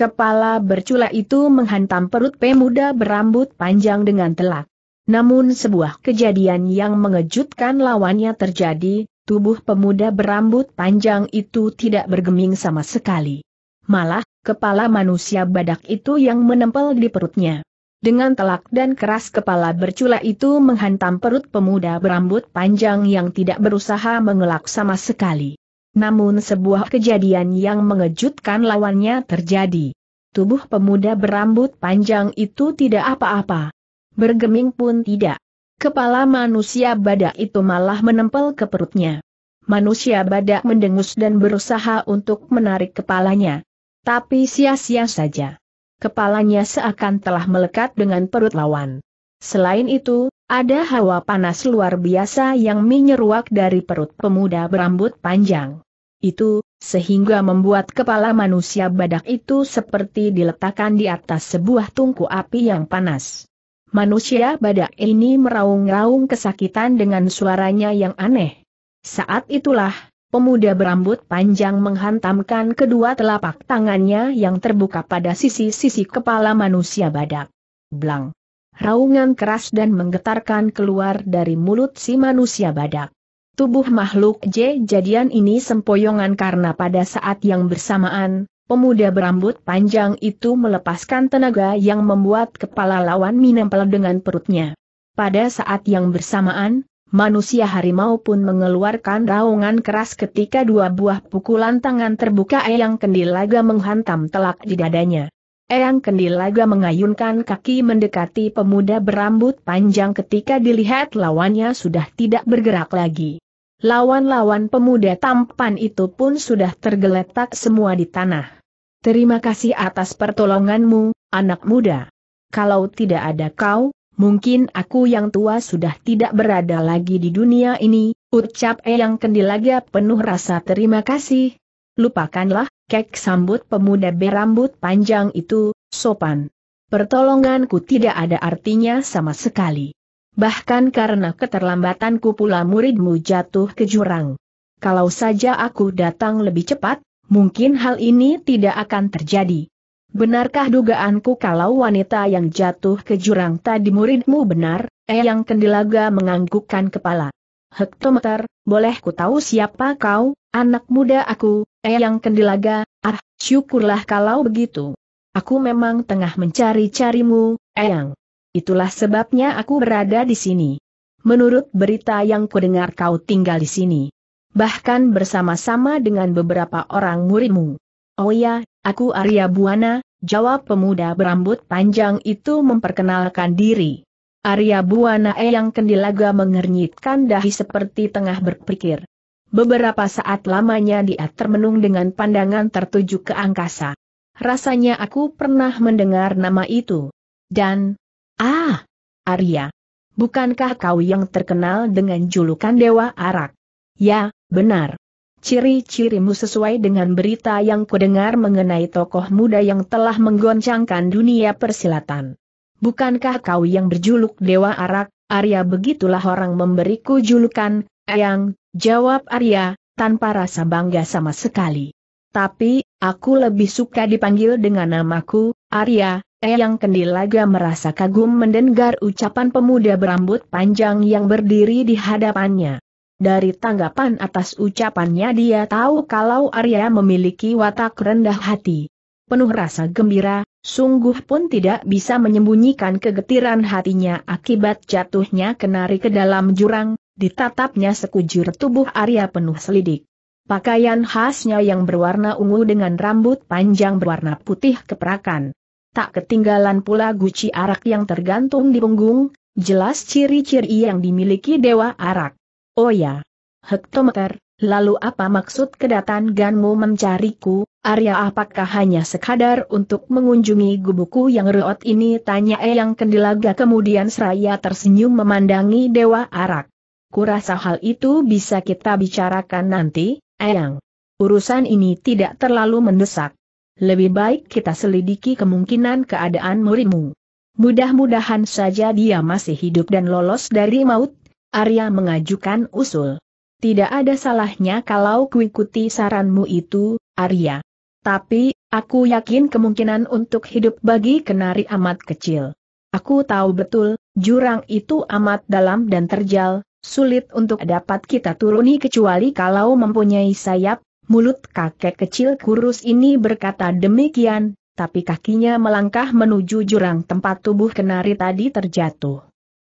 Kepala bercula itu menghantam perut pemuda berambut panjang dengan telak. Namun sebuah kejadian yang mengejutkan lawannya terjadi, tubuh pemuda berambut panjang itu tidak bergeming sama sekali. Malah, kepala manusia badak itu yang menempel di perutnya. Dengan telak dan keras kepala bercula itu menghantam perut pemuda berambut panjang yang tidak berusaha mengelak sama sekali. Namun sebuah kejadian yang mengejutkan lawannya terjadi. Tubuh pemuda berambut panjang itu tidak apa-apa. Bergeming pun tidak. Kepala manusia badak itu malah menempel ke perutnya. Manusia badak mendengus dan berusaha untuk menarik kepalanya. Tapi sia-sia saja. Kepalanya seakan telah melekat dengan perut lawan. Selain itu, ada hawa panas luar biasa yang menyeruak dari perut pemuda berambut panjang. Itu, sehingga membuat kepala manusia badak itu seperti diletakkan di atas sebuah tungku api yang panas. Manusia badak ini meraung-raung kesakitan dengan suaranya yang aneh. Saat itulah, pemuda berambut panjang menghantamkan kedua telapak tangannya yang terbuka pada sisi-sisi kepala manusia badak. Blang! Raungan keras dan menggetarkan keluar dari mulut si manusia badak. Tubuh makhluk J jadian ini sempoyongan karena pada saat yang bersamaan, pemuda berambut panjang itu melepaskan tenaga yang membuat kepala lawan menempel dengan perutnya. Pada saat yang bersamaan, manusia harimau pun mengeluarkan raungan keras ketika dua buah pukulan tangan terbuka Eyang Kendilaga menghantam telak di dadanya. Eyang Kendilaga mengayunkan kaki mendekati pemuda berambut panjang ketika dilihat lawannya sudah tidak bergerak lagi. Lawan-lawan pemuda tampan itu pun sudah tergeletak semua di tanah. Terima kasih atas pertolonganmu, anak muda. Kalau tidak ada kau, mungkin aku yang tua sudah tidak berada lagi di dunia ini, ucap Eyang Kendilaga penuh rasa terima kasih. Lupakanlah, kek sambut pemuda berambut panjang itu, sopan. Pertolonganku tidak ada artinya sama sekali. Bahkan karena keterlambatanku pula muridmu jatuh ke jurang. Kalau saja aku datang lebih cepat, mungkin hal ini tidak akan terjadi. Benarkah dugaanku kalau wanita yang jatuh ke jurang tadi muridmu benar? Eyang Kendilaga menganggukkan kepala. Hektometer, boleh ku tahu siapa kau, anak muda aku, Eyang Kendilaga, ah, syukurlah kalau begitu. Aku memang tengah mencari-carimu, Eyang. Itulah sebabnya aku berada di sini. Menurut berita yang kudengar kau tinggal di sini. Bahkan bersama-sama dengan beberapa orang muridmu. Oh ya, Aku Arya Buana, jawab pemuda berambut panjang itu memperkenalkan diri. Arya Buana yang kendilaga mengernyitkan dahi seperti tengah berpikir. Beberapa saat lamanya dia termenung dengan pandangan tertuju ke angkasa. Rasanya aku pernah mendengar nama itu. Dan, ah, Arya, bukankah kau yang terkenal dengan julukan Dewa Arak? Ya, benar. Ciri-cirimu sesuai dengan berita yang kudengar mengenai tokoh muda yang telah menggoncangkan dunia persilatan. Bukankah kau yang berjuluk Dewa Arak, Arya begitulah orang memberiku julukan, Yang, jawab Arya, tanpa rasa bangga sama sekali. Tapi, aku lebih suka dipanggil dengan namaku, Arya, Eyang Kendilaga merasa kagum mendengar ucapan pemuda berambut panjang yang berdiri di hadapannya. Dari tanggapan atas ucapannya dia tahu kalau Arya memiliki watak rendah hati. Penuh rasa gembira, sungguh pun tidak bisa menyembunyikan kegetiran hatinya akibat jatuhnya kenari ke dalam jurang, ditatapnya sekujur tubuh Arya penuh selidik. Pakaian khasnya yang berwarna ungu dengan rambut panjang berwarna putih keperakan. Tak ketinggalan pula guci arak yang tergantung di punggung, jelas ciri-ciri yang dimiliki Dewa Arak. Oh ya, hektometer, lalu apa maksud kedatanganmu mencariku, Arya apakah hanya sekadar untuk mengunjungi gubuku yang reot ini tanya Eyang Kendilaga kemudian seraya tersenyum memandangi Dewa Arak. Kurasa hal itu bisa kita bicarakan nanti, Eyang. Urusan ini tidak terlalu mendesak. Lebih baik kita selidiki kemungkinan keadaan muridmu. Mudah-mudahan saja dia masih hidup dan lolos dari maut, Arya mengajukan usul. Tidak ada salahnya kalau kuikuti saranmu itu, Arya. Tapi, aku yakin kemungkinan untuk hidup bagi kenari amat kecil. Aku tahu betul, jurang itu amat dalam dan terjal, sulit untuk dapat kita turuni kecuali kalau mempunyai sayap, mulut kakek kecil kurus ini berkata demikian, tapi kakinya melangkah menuju jurang tempat tubuh kenari tadi terjatuh.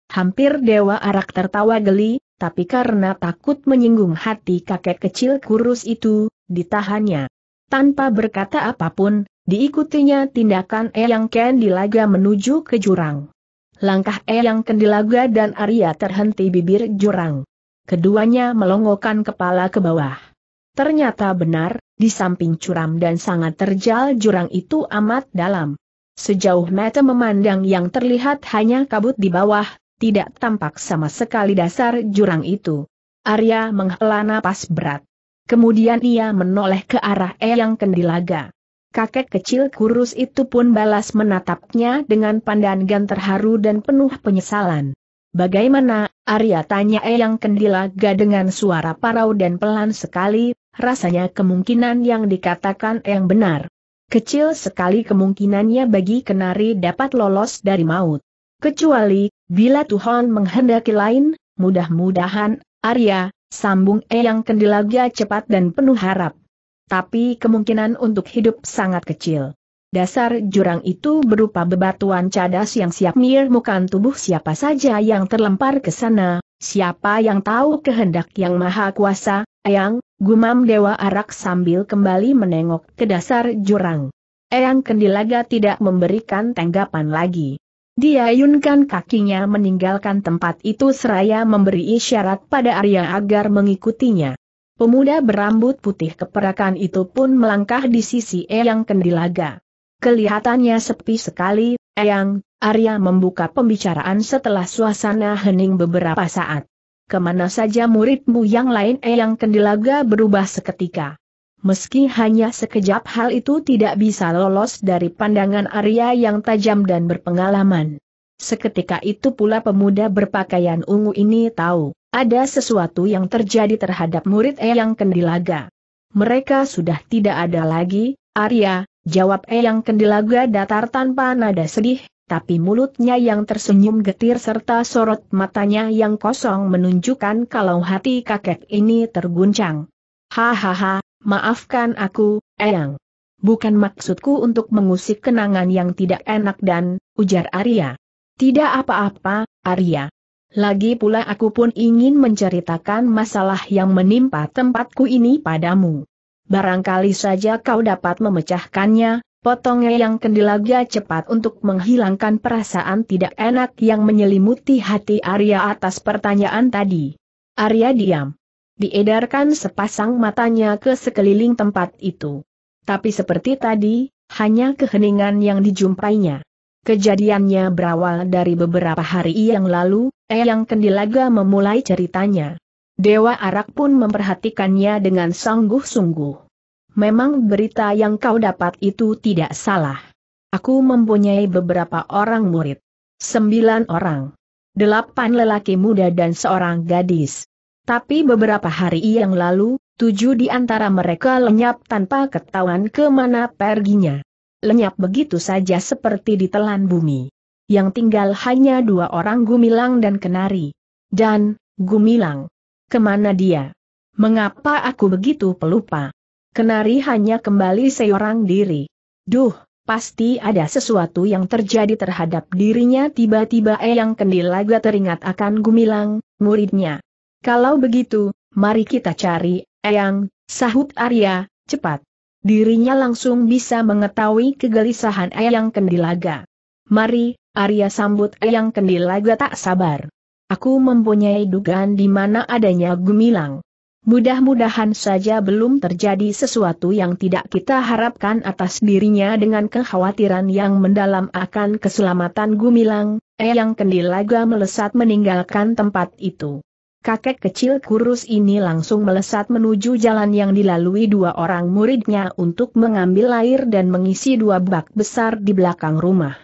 Hampir Dewa Arak tertawa geli, tapi karena takut menyinggung hati kakek kecil kurus itu, ditahannya. Tanpa berkata apa pun, diikutinya tindakan Eyang Kendilaga menuju ke jurang. Langkah Eyang Kendilaga dan Arya terhenti bibir jurang. Keduanya melongokkan kepala ke bawah. Ternyata benar, di samping curam dan sangat terjal jurang itu amat dalam. Sejauh mata memandang yang terlihat hanya kabut di bawah, tidak tampak sama sekali dasar jurang itu. Arya menghela napas berat. Kemudian ia menoleh ke arah Eyang Kendilaga. Kakek kecil kurus itu pun balas menatapnya dengan pandangan terharu dan penuh penyesalan. Bagaimana, Arya tanya Eyang Kendilaga dengan suara parau dan pelan sekali, rasanya kemungkinan yang dikatakan yang benar. Kecil sekali kemungkinannya bagi kenari dapat lolos dari maut. Kecuali, bila Tuhan menghendaki lain, mudah-mudahan, Arya, sambung Eyang Kendilaga cepat dan penuh harap. Tapi kemungkinan untuk hidup sangat kecil. Dasar jurang itu berupa bebatuan cadas yang siap mirmukan tubuh siapa saja yang terlempar ke sana, siapa yang tahu kehendak yang maha kuasa, Eyang, gumam Dewa Arak sambil kembali menengok ke dasar jurang. Eyang Kendilaga tidak memberikan tanggapan lagi. Dia yunkan kakinya meninggalkan tempat itu seraya memberi isyarat pada Arya agar mengikutinya. Pemuda berambut putih keperakan itu pun melangkah di sisi Eyang Kendilaga. Kelihatannya sepi sekali, Eyang, Arya membuka pembicaraan setelah suasana hening beberapa saat. Ke mana saja muridmu yang lain Eyang Kendilaga berubah seketika. Meski hanya sekejap hal itu tidak bisa lolos dari pandangan Arya yang tajam dan berpengalaman. Seketika itu pula pemuda berpakaian ungu ini tahu, ada sesuatu yang terjadi terhadap murid Eyang Kendilaga. Mereka sudah tidak ada lagi, Arya, jawab Eyang Kendilaga datar tanpa nada sedih, tapi mulutnya yang tersenyum getir serta sorot matanya yang kosong menunjukkan kalau hati kakek ini terguncang. Hahaha, maafkan aku, Eyang. Bukan maksudku untuk mengusik kenangan yang tidak enak dan, ujar Arya. Tidak apa-apa, Arya. Lagi pula aku pun ingin menceritakan masalah yang menimpa tempatku ini padamu. Barangkali saja kau dapat memecahkannya, potongnya yang kendilaga cepat untuk menghilangkan perasaan tidak enak yang menyelimuti hati Arya atas pertanyaan tadi. Arya diam. Diedarkan sepasang matanya ke sekeliling tempat itu. Tapi seperti tadi, hanya keheningan yang dijumpainya. Kejadiannya berawal dari beberapa hari yang lalu, Eyang Kendilaga memulai ceritanya. Dewa Arak pun memperhatikannya dengan sungguh-sungguh. Memang berita yang kau dapat itu tidak salah. Aku mempunyai beberapa orang murid. Sembilan orang. Delapan lelaki muda dan seorang gadis. Tapi beberapa hari yang lalu, tujuh di antara mereka lenyap tanpa ketahuan ke mana perginya lenyap begitu saja seperti ditelan bumi. Yang tinggal hanya dua orang Gumilang dan Kenari. Dan, Gumilang. Ke mana dia? Mengapa aku begitu pelupa? Kenari hanya kembali seorang diri. Duh, pasti ada sesuatu yang terjadi terhadap dirinya tiba-tiba Eyang Kendilaga teringat akan Gumilang, muridnya. Kalau begitu, mari kita cari, Eyang, sahut Arya, cepat dirinya langsung bisa mengetahui kegelisahan Eyang Kendilaga. Mari, Arya sambut Eyang Kendilaga tak sabar. Aku mempunyai dugaan di mana adanya Gumilang. Mudah-mudahan saja belum terjadi sesuatu yang tidak kita harapkan atas dirinya dengan kekhawatiran yang mendalam akan keselamatan Gumilang, Eyang Kendilaga melesat meninggalkan tempat itu kakek kecil kurus ini langsung melesat menuju jalan yang dilalui dua orang muridnya untuk mengambil air dan mengisi dua bak besar di belakang rumah.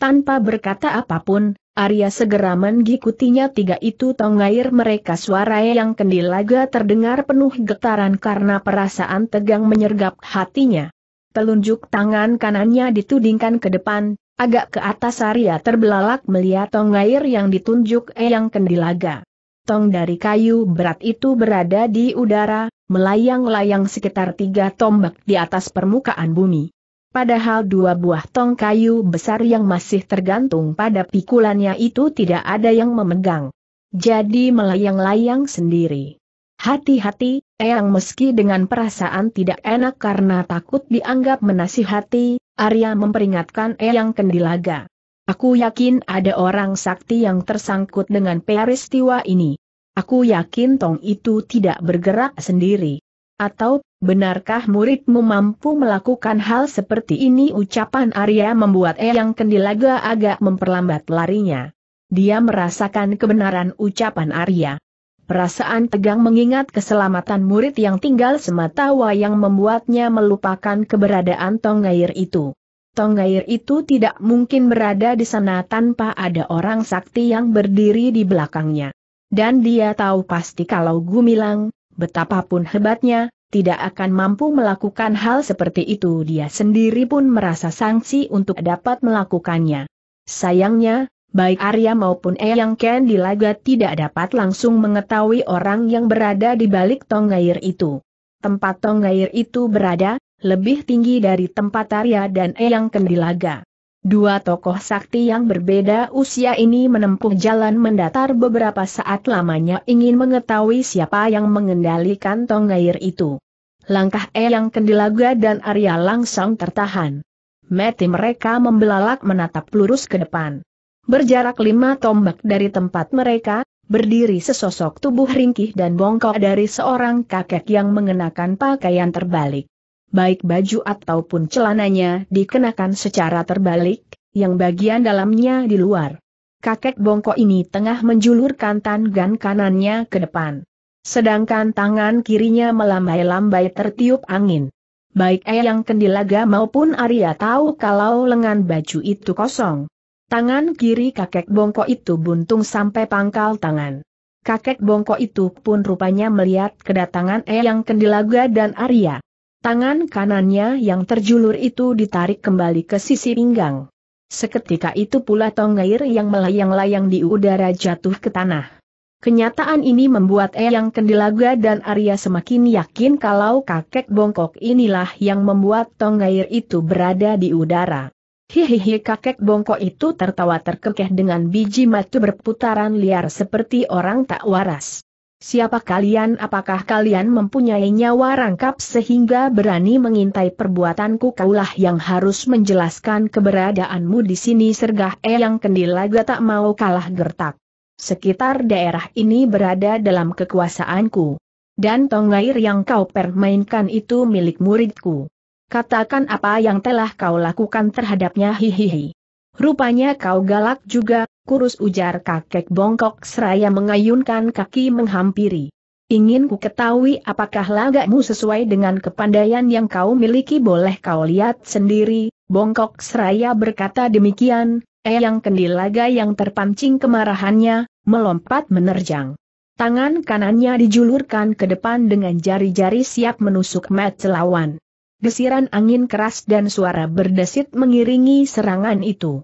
Tanpa berkata apa pun, Arya segera mengikutinya tiga itu tong air mereka suara yang kendilaga terdengar penuh getaran karena perasaan tegang menyergap hatinya. Telunjuk tangan kanannya ditudingkan ke depan, agak ke atas Arya terbelalak melihat tong air yang ditunjuk Eyang Kendilaga tong dari kayu berat itu berada di udara, melayang-layang sekitar tiga tombak di atas permukaan bumi. Padahal dua buah tong kayu besar yang masih tergantung pada pikulannya itu tidak ada yang memegang. Jadi melayang-layang sendiri. Hati-hati, Eyang meski dengan perasaan tidak enak karena takut dianggap menasihati, Arya memperingatkan Eyang Kendilaga. Aku yakin ada orang sakti yang tersangkut dengan peristiwa ini. Aku yakin Tong itu tidak bergerak sendiri. Atau, benarkah muridmu mampu melakukan hal seperti ini? Ucapan Arya membuat Eyang Kendilaga agak memperlambat larinya. Dia merasakan kebenaran ucapan Arya. Perasaan tegang mengingat keselamatan murid yang tinggal semata wayang membuatnya melupakan keberadaan Tongair itu. Tongair itu tidak mungkin berada di sana tanpa ada orang sakti yang berdiri di belakangnya. Dan dia tahu pasti kalau Gumilang, betapapun hebatnya, tidak akan mampu melakukan hal seperti itu dia sendiri pun merasa sangsi untuk dapat melakukannya. Sayangnya, baik Arya maupun Eyang Ken di Laga tidak dapat langsung mengetahui orang yang berada di balik tongair itu. Tempat tongair itu berada, lebih tinggi dari tempat Arya dan Eyang Kendilaga. Dua tokoh sakti yang berbeda usia ini menempuh jalan mendatar beberapa saat lamanya ingin mengetahui siapa yang mengendalikan tongair itu. Langkah Eyang Kendilaga dan Arya langsung tertahan. Mati mereka membelalak menatap lurus ke depan. Berjarak lima tombak dari tempat mereka, berdiri sesosok tubuh ringkih dan bongkok dari seorang kakek yang mengenakan pakaian terbalik baik baju ataupun celananya dikenakan secara terbalik, yang bagian dalamnya di luar. Kakek bongkok ini tengah menjulurkan tangan kanannya ke depan. Sedangkan tangan kirinya melambai-lambai tertiup angin. Baik Eyang Kendilaga maupun Arya tahu kalau lengan baju itu kosong. Tangan kiri kakek bongkok itu buntung sampai pangkal tangan. Kakek bongkok itu pun rupanya melihat kedatangan Eyang Kendilaga dan Arya. Tangan kanannya yang terjulur itu ditarik kembali ke sisi pinggang. Seketika itu pula tongair yang melayang-layang di udara jatuh ke tanah. Kenyataan ini membuat Eyang Kendilaga dan Arya semakin yakin kalau kakek bongkok inilah yang membuat tongair itu berada di udara. Hihihi kakek bongkok itu tertawa terkekeh dengan biji mata berputaran liar seperti orang tak waras. Siapa kalian apakah kalian mempunyai nyawa rangkap sehingga berani mengintai perbuatanku kaulah yang harus menjelaskan keberadaanmu di sini sergah Eyang Kendilaga tak mau kalah gertak. Sekitar daerah ini berada dalam kekuasaanku. Dan tongair yang kau permainkan itu milik muridku. Katakan apa yang telah kau lakukan terhadapnya hihihi. Rupanya kau galak juga, kurus ujar kakek bongkok seraya mengayunkan kaki menghampiri. Ingin ku ketahui apakah lagakmu sesuai dengan kepandaian yang kau miliki boleh kau lihat sendiri, bongkok seraya berkata demikian, Eyang Kendilaga yang terpancing kemarahannya, melompat menerjang. Tangan kanannya dijulurkan ke depan dengan jari-jari siap menusuk mata lawan. Desiran angin keras dan suara berdesit mengiringi serangan itu.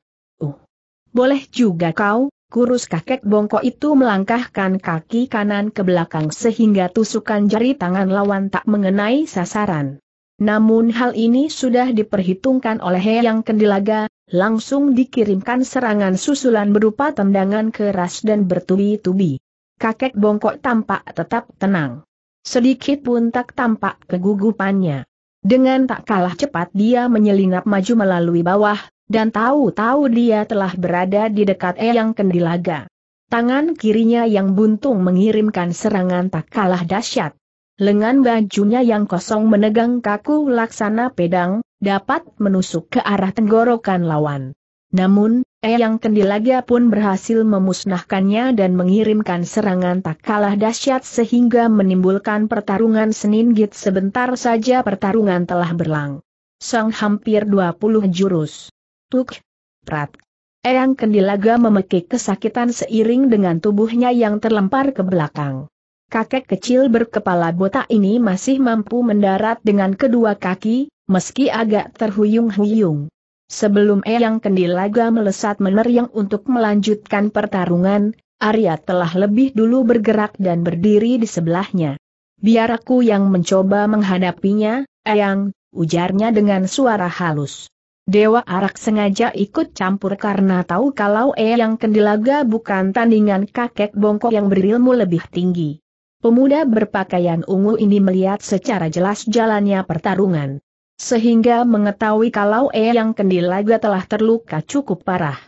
Boleh juga kau, kurus kakek bongkok itu melangkahkan kaki kanan ke belakang sehingga tusukan jari tangan lawan tak mengenai sasaran. Namun hal ini sudah diperhitungkan oleh Yang Kendilaga, langsung dikirimkan serangan susulan berupa tendangan keras dan bertubi-tubi. Kakek bongkok tampak tetap tenang. Sedikit pun tak tampak kegugupannya. Dengan tak kalah cepat dia menyelinap maju melalui bawah, dan tahu-tahu dia telah berada di dekat Eyang Kendilaga. Tangan kirinya yang buntung mengirimkan serangan tak kalah dahsyat. Lengan bajunya yang kosong menegang kaku laksana pedang, dapat menusuk ke arah tenggorokan lawan. Namun, Eyang Kendilaga pun berhasil memusnahkannya dan mengirimkan serangan tak kalah dahsyat sehingga menimbulkan pertarungan seninggit sebentar saja pertarungan telah berlang. Sang hampir 20 jurus. Tuk, prat. Eyang Kendilaga memekik kesakitan seiring dengan tubuhnya yang terlempar ke belakang. Kakek kecil berkepala botak ini masih mampu mendarat dengan kedua kaki, meski agak terhuyung-huyung. Sebelum Eyang Kendilaga melesat meneriang untuk melanjutkan pertarungan, Arya telah lebih dulu bergerak dan berdiri di sebelahnya. Biar aku yang mencoba menghadapinya, Eyang, ujarnya dengan suara halus. Dewa Arak sengaja ikut campur karena tahu kalau Eyang Kendilaga bukan tandingan kakek bongkok yang berilmu lebih tinggi. Pemuda berpakaian ungu ini melihat secara jelas jalannya pertarungan sehingga mengetahui kalau Eyang Kendilaga telah terluka cukup parah.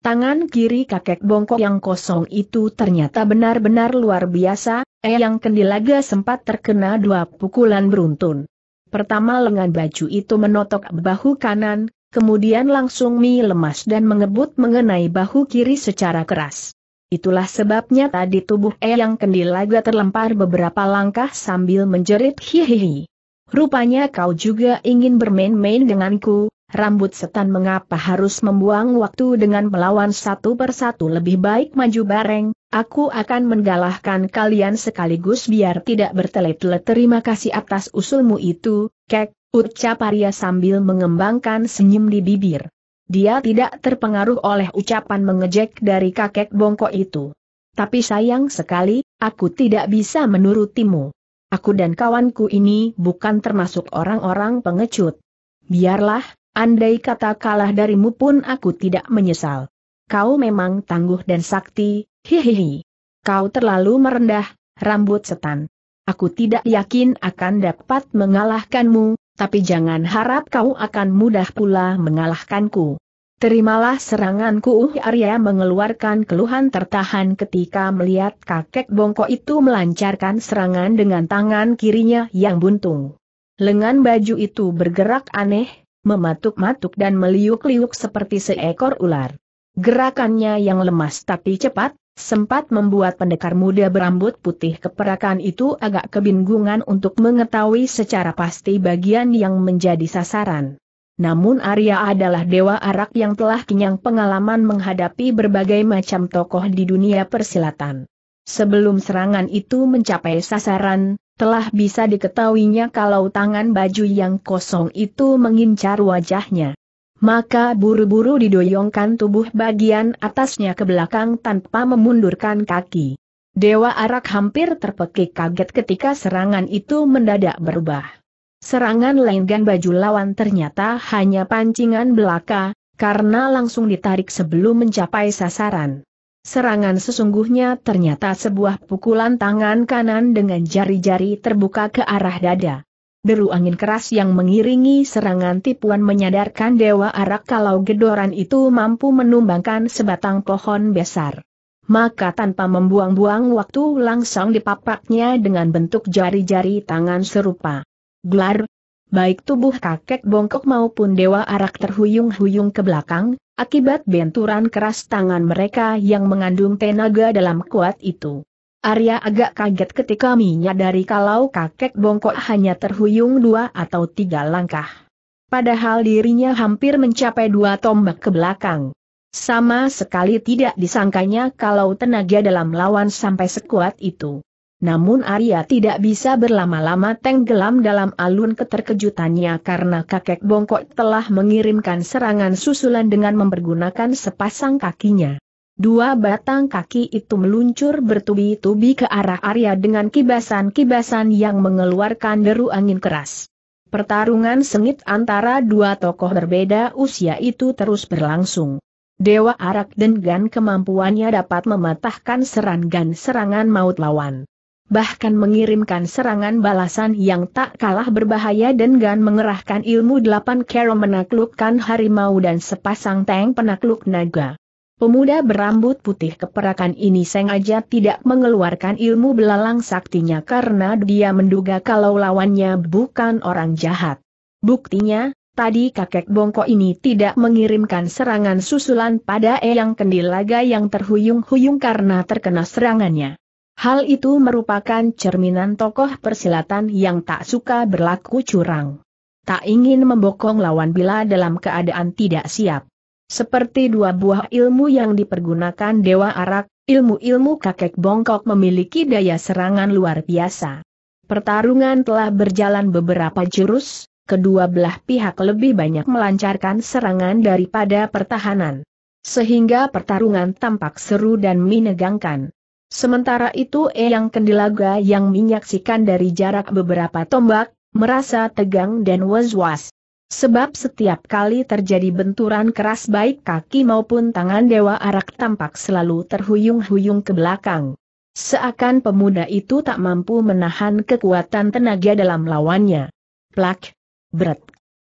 Tangan kiri kakek bongkok yang kosong itu ternyata benar-benar luar biasa, Eyang Kendilaga sempat terkena dua pukulan beruntun. Pertama lengan baju itu menotok bahu kanan, kemudian langsung mi lemas dan mengebut mengenai bahu kiri secara keras. Itulah sebabnya tadi tubuh Eyang Kendilaga terlempar beberapa langkah sambil menjerit hihihi. Rupanya kau juga ingin bermain-main denganku, rambut setan mengapa harus membuang waktu dengan melawan satu persatu lebih baik maju bareng, aku akan menggalahkan kalian sekaligus biar tidak bertele-tele terima kasih atas usulmu itu, kek, ucap Arya sambil mengembangkan senyum di bibir. Dia tidak terpengaruh oleh ucapan mengejek dari kakek bongkok itu. Tapi sayang sekali, aku tidak bisa menurutimu aku dan kawanku ini bukan termasuk orang-orang pengecut. Biarlah, andai kata kalah darimu pun aku tidak menyesal. Kau memang tangguh dan sakti, hihihi. Kau terlalu merendah, rambut setan. Aku tidak yakin akan dapat mengalahkanmu, tapi jangan harap kau akan mudah pula mengalahkanku. Terimalah seranganku Arya mengeluarkan keluhan tertahan ketika melihat kakek bongkok itu melancarkan serangan dengan tangan kirinya yang buntung. Lengan baju itu bergerak aneh, mematuk-matuk dan meliuk-liuk seperti seekor ular. Gerakannya yang lemas tapi cepat, sempat membuat pendekar muda berambut putih keperakan itu agak kebingungan untuk mengetahui secara pasti bagian yang menjadi sasaran. Namun Arya adalah dewa arak yang telah kenyang pengalaman menghadapi berbagai macam tokoh di dunia persilatan. Sebelum serangan itu mencapai sasaran, telah bisa diketahuinya kalau tangan baju yang kosong itu mengincar wajahnya. Maka buru-buru didoyongkan tubuh bagian atasnya ke belakang tanpa memundurkan kaki. Dewa Arak hampir terpekik kaget ketika serangan itu mendadak berubah. Serangan lenggan baju lawan ternyata hanya pancingan belaka, karena langsung ditarik sebelum mencapai sasaran. Serangan sesungguhnya ternyata sebuah pukulan tangan kanan dengan jari-jari terbuka ke arah dada. Deru angin keras yang mengiringi serangan tipuan menyadarkan Dewa Arak kalau gedoran itu mampu menumbangkan sebatang pohon besar. Maka tanpa membuang-buang waktu langsung dipapaknya dengan bentuk jari-jari tangan serupa. Glar, baik tubuh kakek bongkok maupun Dewa Arak terhuyung-huyung ke belakang, akibat benturan keras tangan mereka yang mengandung tenaga dalam kuat itu. Arya agak kaget ketika menyadari kalau kakek bongkok hanya terhuyung dua atau tiga langkah. Padahal dirinya hampir mencapai dua tombak ke belakang. Sama sekali tidak disangkanya kalau tenaga dalam lawan sampai sekuat itu. Namun Arya tidak bisa berlama-lama tenggelam dalam alun keterkejutannya karena kakek bongkok telah mengirimkan serangan susulan dengan mempergunakan sepasang kakinya. Dua batang kaki itu meluncur bertubi-tubi ke arah Arya dengan kibasan-kibasan yang mengeluarkan deru angin keras. Pertarungan sengit antara dua tokoh berbeda usia itu terus berlangsung. Dewa Arak dan Gan kemampuannya dapat mematahkan serangan serangan maut lawan bahkan mengirimkan serangan balasan yang tak kalah berbahaya dan Gan mengerahkan ilmu delapan kero menaklukkan harimau dan sepasang tank penakluk naga. Pemuda berambut putih keperakan ini sengaja tidak mengeluarkan ilmu belalang saktinya karena dia menduga kalau lawannya bukan orang jahat. Buktinya, tadi kakek bongko ini tidak mengirimkan serangan susulan pada Eyang Kendilaga yang terhuyung-huyung karena terkena serangannya. Hal itu merupakan cerminan tokoh persilatan yang tak suka berlaku curang. Tak ingin membokong lawan bila dalam keadaan tidak siap. Seperti dua buah ilmu yang dipergunakan Dewa Arak, ilmu-ilmu kakek bongkok memiliki daya serangan luar biasa. Pertarungan telah berjalan beberapa jurus, kedua belah pihak lebih banyak melancarkan serangan daripada pertahanan. Sehingga pertarungan tampak seru dan menegangkan. Sementara itu Eyang Kendilaga yang menyaksikan dari jarak beberapa tombak, merasa tegang dan was-was. Sebab setiap kali terjadi benturan keras baik kaki maupun tangan Dewa Arak tampak selalu terhuyung-huyung ke belakang. Seakan pemuda itu tak mampu menahan kekuatan tenaga dalam lawannya. Plak, beret.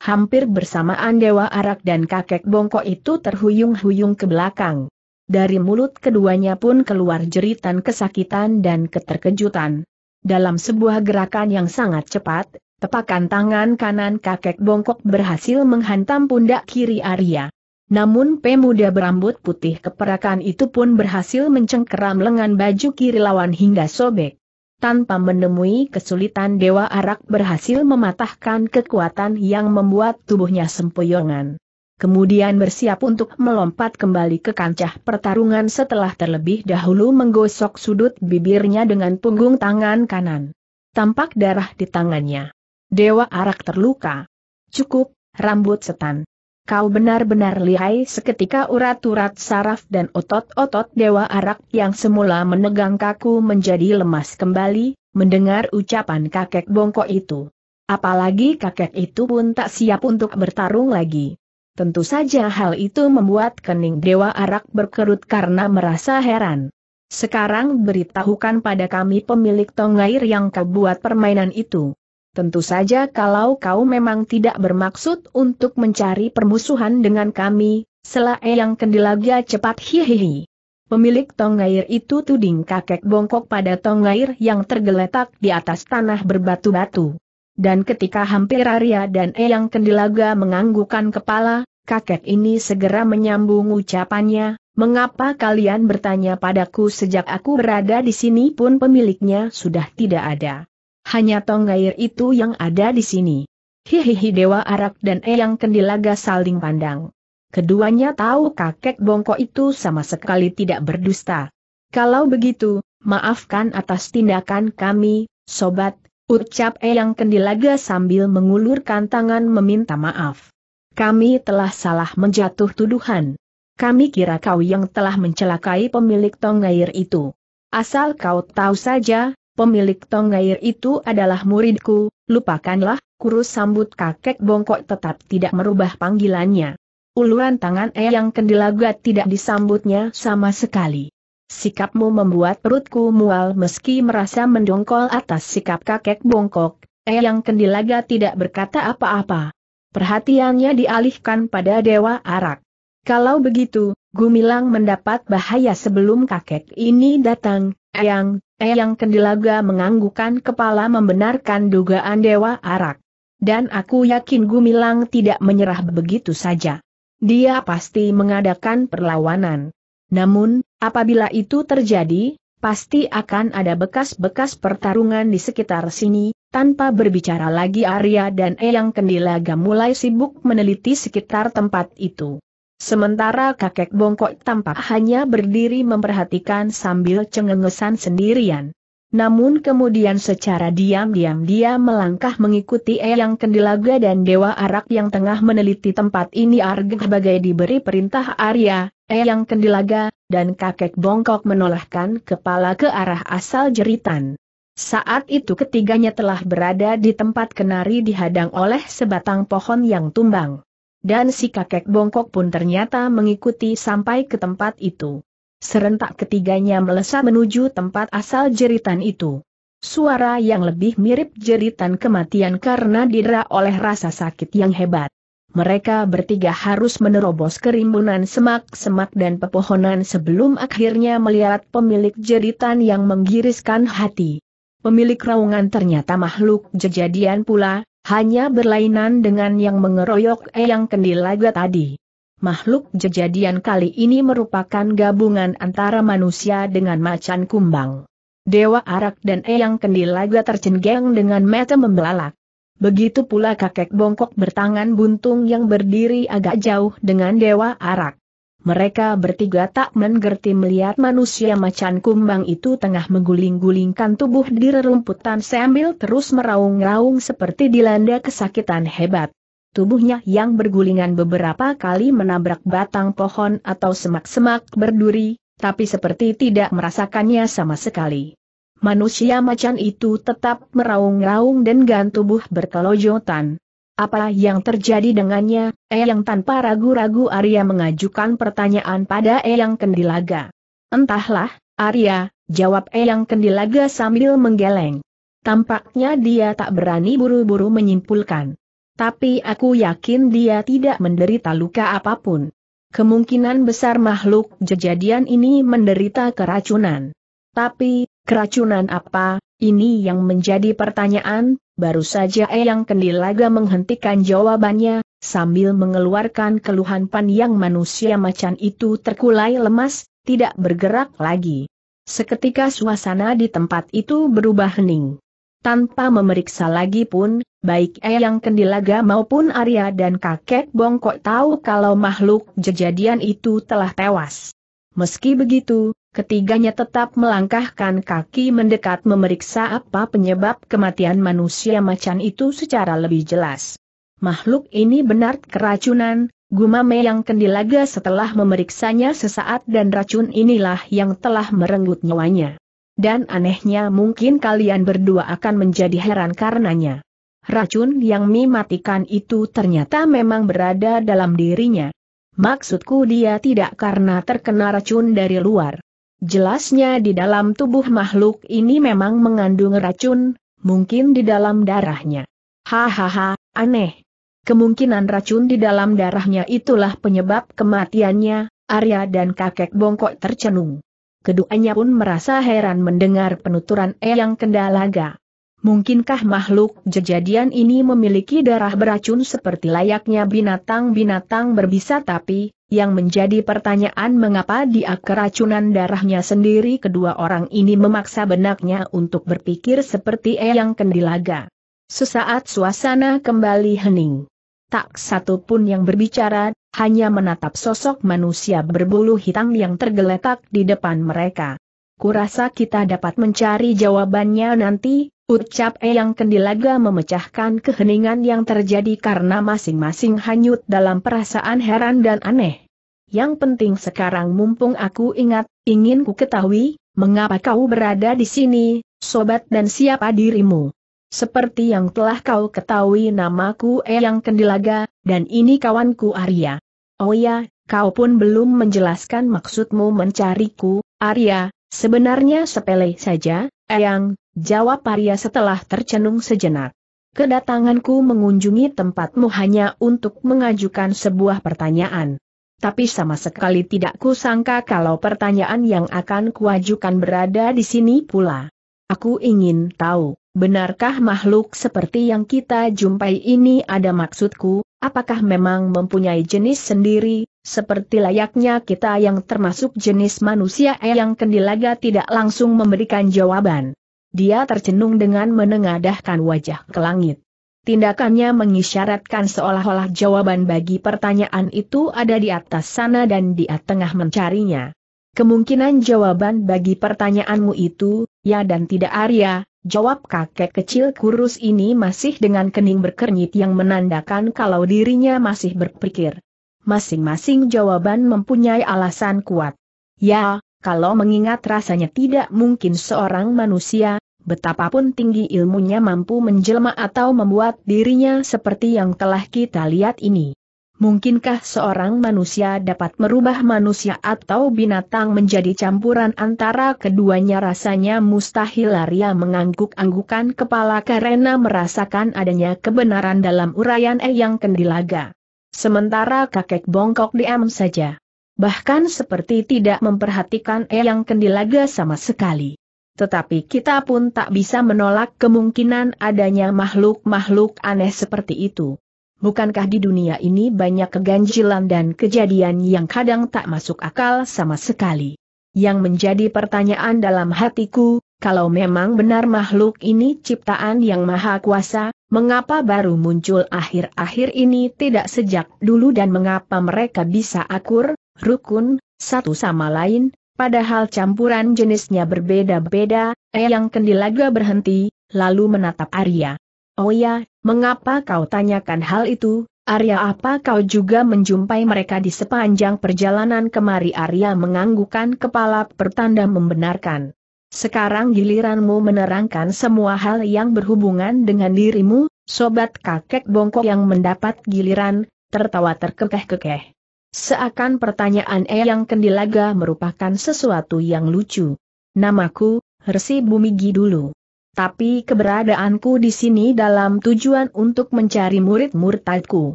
Hampir bersamaan Dewa Arak dan kakek bongkok itu terhuyung-huyung ke belakang. Dari mulut keduanya pun keluar jeritan kesakitan dan keterkejutan. Dalam sebuah gerakan yang sangat cepat, tepakan tangan kanan kakek bongkok berhasil menghantam pundak kiri Arya. Namun pemuda berambut putih keperakan itu pun berhasil mencengkeram lengan baju kiri lawan hingga sobek. Tanpa menemui kesulitan Dewa Arak berhasil mematahkan kekuatan yang membuat tubuhnya sempoyongan kemudian bersiap untuk melompat kembali ke kancah pertarungan setelah terlebih dahulu menggosok sudut bibirnya dengan punggung tangan kanan. Tampak darah di tangannya. Dewa Arak terluka. Cukup, rambut setan. Kau benar-benar lihai seketika urat-urat saraf dan otot-otot Dewa Arak yang semula menegang kaku menjadi lemas kembali, mendengar ucapan kakek bongkok itu. Apalagi kakek itu pun tak siap untuk bertarung lagi. Tentu saja hal itu membuat kening Dewa Arak berkerut karena merasa heran. Sekarang beritahukan pada kami pemilik tongair yang kau buat permainan itu. Tentu saja kalau kau memang tidak bermaksud untuk mencari permusuhan dengan kami, selae yang kendilaga cepat hihihi. Pemilik tongair itu tuding kakek bongkok pada tongair yang tergeletak di atas tanah berbatu-batu. Dan ketika hampir Arya dan Eyang Kendilaga menganggukkan kepala, kakek ini segera menyambung ucapannya, mengapa kalian bertanya padaku sejak aku berada di sini pun pemiliknya sudah tidak ada. Hanya Tonggair itu yang ada di sini. Hihihi Dewa Arak dan Eyang Kendilaga saling pandang. Keduanya tahu kakek bongkok itu sama sekali tidak berdusta. Kalau begitu, maafkan atas tindakan kami, sobat, ucap Eyang Kendilaga sambil mengulurkan tangan meminta maaf. Kami telah salah menjatuh tuduhan. Kami kira kau yang telah mencelakai pemilik tongair itu. Asal kau tahu saja, pemilik tongair itu adalah muridku, lupakanlah, kurus sambut kakek bongkok tetap tidak merubah panggilannya. Uluran tangan Eyang Kendilaga tidak disambutnya sama sekali. Sikapmu membuat perutku mual meski merasa mendongkol atas sikap kakek bongkok, Eyang Kendilaga tidak berkata apa-apa. Perhatiannya dialihkan pada Dewa Arak. Kalau begitu, Gumilang mendapat bahaya sebelum kakek ini datang, Eyang, Eyang Kendilaga menganggukkan kepala membenarkan dugaan Dewa Arak. Dan aku yakin Gumilang tidak menyerah begitu saja. Dia pasti mengadakan perlawanan. Namun, apabila itu terjadi, pasti akan ada bekas-bekas pertarungan di sekitar sini, tanpa berbicara lagi Arya dan Eyang Kendilaga mulai sibuk meneliti sekitar tempat itu. Sementara kakek bongkok tampak hanya berdiri memperhatikan sambil cengengesan sendirian. Namun kemudian secara diam-diam dia melangkah mengikuti Eyang Kendilaga dan Dewa Arak yang tengah meneliti tempat ini argah sebagai diberi perintah Arya, Eyang Kendilaga, dan kakek bongkok menolehkan kepala ke arah asal jeritan. Saat itu ketiganya telah berada di tempat kenari dihadang oleh sebatang pohon yang tumbang dan si kakek bongkok pun ternyata mengikuti sampai ke tempat itu. Serentak ketiganya melesat menuju tempat asal jeritan itu. Suara yang lebih mirip jeritan kematian karena didera oleh rasa sakit yang hebat. Mereka bertiga harus menerobos kerimbunan semak-semak dan pepohonan sebelum akhirnya melihat pemilik jeritan yang menggiriskan hati. Pemilik raungan ternyata makhluk jejadian pula, hanya berlainan dengan yang mengeroyok Eyang Kendilaga tadi. Makhluk kejadian kali ini merupakan gabungan antara manusia dengan macan kumbang. Dewa Arak dan Eyang Kendilaga tercenggeng dengan mata membelalak. Begitu pula kakek bongkok bertangan buntung yang berdiri agak jauh dengan Dewa Arak. Mereka bertiga tak mengerti melihat manusia macan kumbang itu tengah mengguling-gulingkan tubuh di rerumputan sambil terus meraung-raung seperti dilanda kesakitan hebat. Tubuhnya yang bergulingan beberapa kali menabrak batang pohon atau semak-semak berduri, tapi seperti tidak merasakannya sama sekali. Manusia macan itu tetap meraung-raung dan gan tubuh berkelojotan. Apa yang terjadi dengannya, Eyang tanpa ragu-ragu Arya mengajukan pertanyaan pada Eyang Kendilaga. Entahlah, Arya, jawab Eyang Kendilaga sambil menggeleng. Tampaknya dia tak berani buru-buru menyimpulkan. Tapi aku yakin dia tidak menderita luka apa pun. Kemungkinan besar makhluk kejadian ini menderita keracunan. Tapi, keracunan apa, ini yang menjadi pertanyaan, baru saja Eyang Kendilaga menghentikan jawabannya, sambil mengeluarkan keluhan pan yang manusia macan itu terkulai lemas, tidak bergerak lagi. Seketika suasana di tempat itu berubah hening. Tanpa memeriksa lagi pun, baik Eyang Kendilaga maupun Arya dan kakek bongkok tahu kalau makhluk kejadian itu telah tewas. Meski begitu, ketiganya tetap melangkahkan kaki mendekat memeriksa apa penyebab kematian manusia macan itu secara lebih jelas. Makhluk ini benar keracunan, gumame yang kendilaga setelah memeriksanya sesaat dan racun inilah yang telah merenggut nyawanya. Dan anehnya mungkin kalian berdua akan menjadi heran karenanya. Racun yang mematikan itu ternyata memang berada dalam dirinya. Maksudku dia tidak karena terkena racun dari luar. Jelasnya di dalam tubuh makhluk ini memang mengandung racun, mungkin di dalam darahnya. Hahaha, aneh. Kemungkinan racun di dalam darahnya itulah penyebab kematiannya, Arya dan kakek bongkok tercenung. Keduanya pun merasa heran mendengar penuturan Eyang Kendalaga. Mungkinkah makhluk kejadian ini memiliki darah beracun seperti layaknya binatang-binatang berbisa tapi, yang menjadi pertanyaan mengapa dia keracunan darahnya sendiri kedua orang ini memaksa benaknya untuk berpikir seperti Eyang Kendilaga. Sesaat suasana kembali hening. Tak satu pun yang berbicara, hanya menatap sosok manusia berbulu hitam yang tergeletak di depan mereka. Kurasa kita dapat mencari jawabannya nanti, ucap Eyang Kendilaga memecahkan keheningan yang terjadi karena masing-masing hanyut dalam perasaan heran dan aneh. Yang penting sekarang mumpung aku ingat, ingin ku ketahui, mengapa kau berada di sini, sobat dan siapa dirimu. Seperti yang telah kau ketahui namaku Eyang Kendilaga, dan ini kawanku Arya. Oh ya, kau pun belum menjelaskan maksudmu mencariku, Arya, sebenarnya sepele saja, Eyang, jawab Arya setelah tercenung sejenak. Kedatanganku mengunjungi tempatmu hanya untuk mengajukan sebuah pertanyaan. Tapi sama sekali tidak kusangka kalau pertanyaan yang akan kuajukan berada di sini pula. Aku ingin tahu, Benarkah makhluk seperti yang kita jumpai ini ada maksudku, apakah memang mempunyai jenis sendiri, seperti layaknya kita yang termasuk jenis manusia yang kendilaga tidak langsung memberikan jawaban. Dia tercenung dengan menengadahkan wajah ke langit. Tindakannya mengisyaratkan seolah-olah jawaban bagi pertanyaan itu ada di atas sana dan dia tengah mencarinya. Kemungkinan jawaban bagi pertanyaanmu itu, ya dan tidak Arya, Jawab kakek kecil kurus ini masih dengan kening berkernyit yang menandakan kalau dirinya masih berpikir. Masing-masing jawaban mempunyai alasan kuat. Ya, kalau mengingat rasanya tidak mungkin seorang manusia, betapapun tinggi ilmunya mampu menjelma atau membuat dirinya seperti yang telah kita lihat ini. Mungkinkah seorang manusia dapat merubah manusia atau binatang menjadi campuran antara keduanya rasanya mustahil Arya mengangguk-anggukan kepala karena merasakan adanya kebenaran dalam uraian Eyang Kendilaga. Sementara kakek bongkok diam saja. Bahkan seperti tidak memperhatikan Eyang Kendilaga sama sekali. Tetapi kita pun tak bisa menolak kemungkinan adanya makhluk-makhluk aneh seperti itu. Bukankah di dunia ini banyak keganjilan dan kejadian yang kadang tak masuk akal sama sekali? Yang menjadi pertanyaan dalam hatiku, kalau memang benar makhluk ini ciptaan yang maha kuasa, mengapa baru muncul akhir-akhir ini tidak sejak dulu dan mengapa mereka bisa akur, rukun, satu sama lain, padahal campuran jenisnya berbeda-beda, yang kendilaga berhenti, lalu menatap Arya. Oh ya, mengapa kau tanyakan hal itu, Arya apa kau juga menjumpai mereka di sepanjang perjalanan kemari Arya menganggukkan kepala pertanda membenarkan. Sekarang giliranmu menerangkan semua hal yang berhubungan dengan dirimu, sobat kakek bongkok yang mendapat giliran, tertawa terkekeh-kekeh. Seakan pertanyaan yang Kendilaga merupakan sesuatu yang lucu. Namaku, Resi Bumigi dulu tapi keberadaanku di sini dalam tujuan untuk mencari murid murtadku.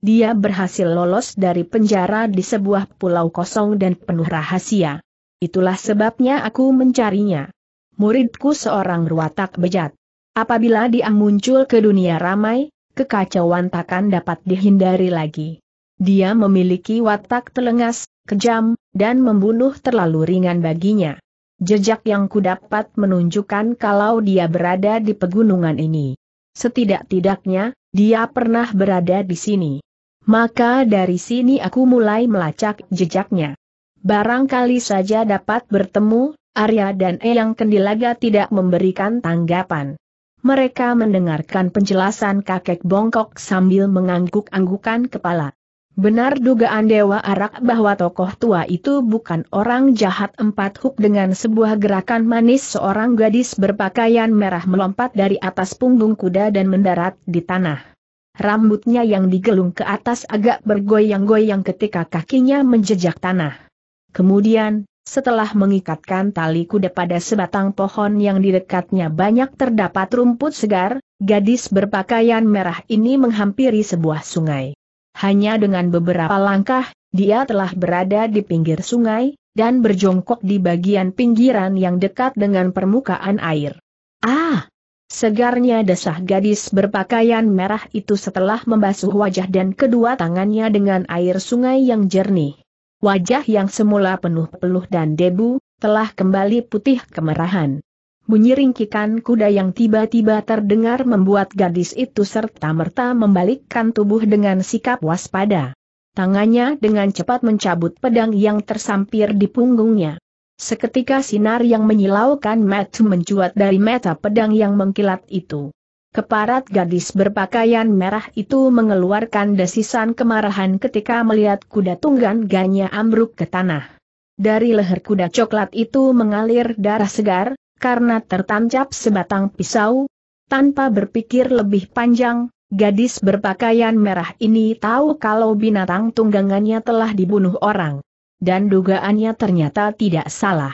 Dia berhasil lolos dari penjara di sebuah pulau kosong dan penuh rahasia. Itulah sebabnya aku mencarinya. Muridku seorang ruatak bejat. Apabila dia muncul ke dunia ramai, kekacauan takkan dapat dihindari lagi. Dia memiliki watak telengas, kejam, dan membunuh terlalu ringan baginya. Jejak yang kudapat menunjukkan kalau dia berada di pegunungan ini. Setidak-tidaknya, dia pernah berada di sini. Maka dari sini aku mulai melacak jejaknya. Barangkali saja dapat bertemu, Arya dan Eyang Kendilaga tidak memberikan tanggapan. Mereka mendengarkan penjelasan kakek bongkok sambil mengangguk-anggukan kepala. Benar dugaan Dewa Arak bahwa tokoh tua itu bukan orang jahat empat huk dengan sebuah gerakan manis seorang gadis berpakaian merah melompat dari atas punggung kuda dan mendarat di tanah. Rambutnya yang digelung ke atas agak bergoyang-goyang ketika kakinya menjejak tanah. Kemudian, setelah mengikatkan tali kuda pada sebatang pohon yang di dekatnya banyak terdapat rumput segar, gadis berpakaian merah ini menghampiri sebuah sungai. Hanya dengan beberapa langkah, dia telah berada di pinggir sungai, dan berjongkok di bagian pinggiran yang dekat dengan permukaan air. Ah! Segarnya desah gadis berpakaian merah itu setelah membasuh wajah dan kedua tangannya dengan air sungai yang jernih. Wajah yang semula penuh peluh dan debu, telah kembali putih kemerahan. Bunyi ringkikan kuda yang tiba-tiba terdengar membuat gadis itu serta-merta membalikkan tubuh dengan sikap waspada. Tangannya dengan cepat mencabut pedang yang tersampir di punggungnya. Seketika sinar yang menyilaukan mata mencuat dari mata pedang yang mengkilat itu. Keparat gadis berpakaian merah itu mengeluarkan desisan kemarahan ketika melihat kuda tunggan ganya ambruk ke tanah. Dari leher kuda coklat itu mengalir darah segar, karena tertancap sebatang pisau. Tanpa berpikir lebih panjang, gadis berpakaian merah ini tahu kalau binatang tunggangannya telah dibunuh orang. Dan dugaannya ternyata tidak salah.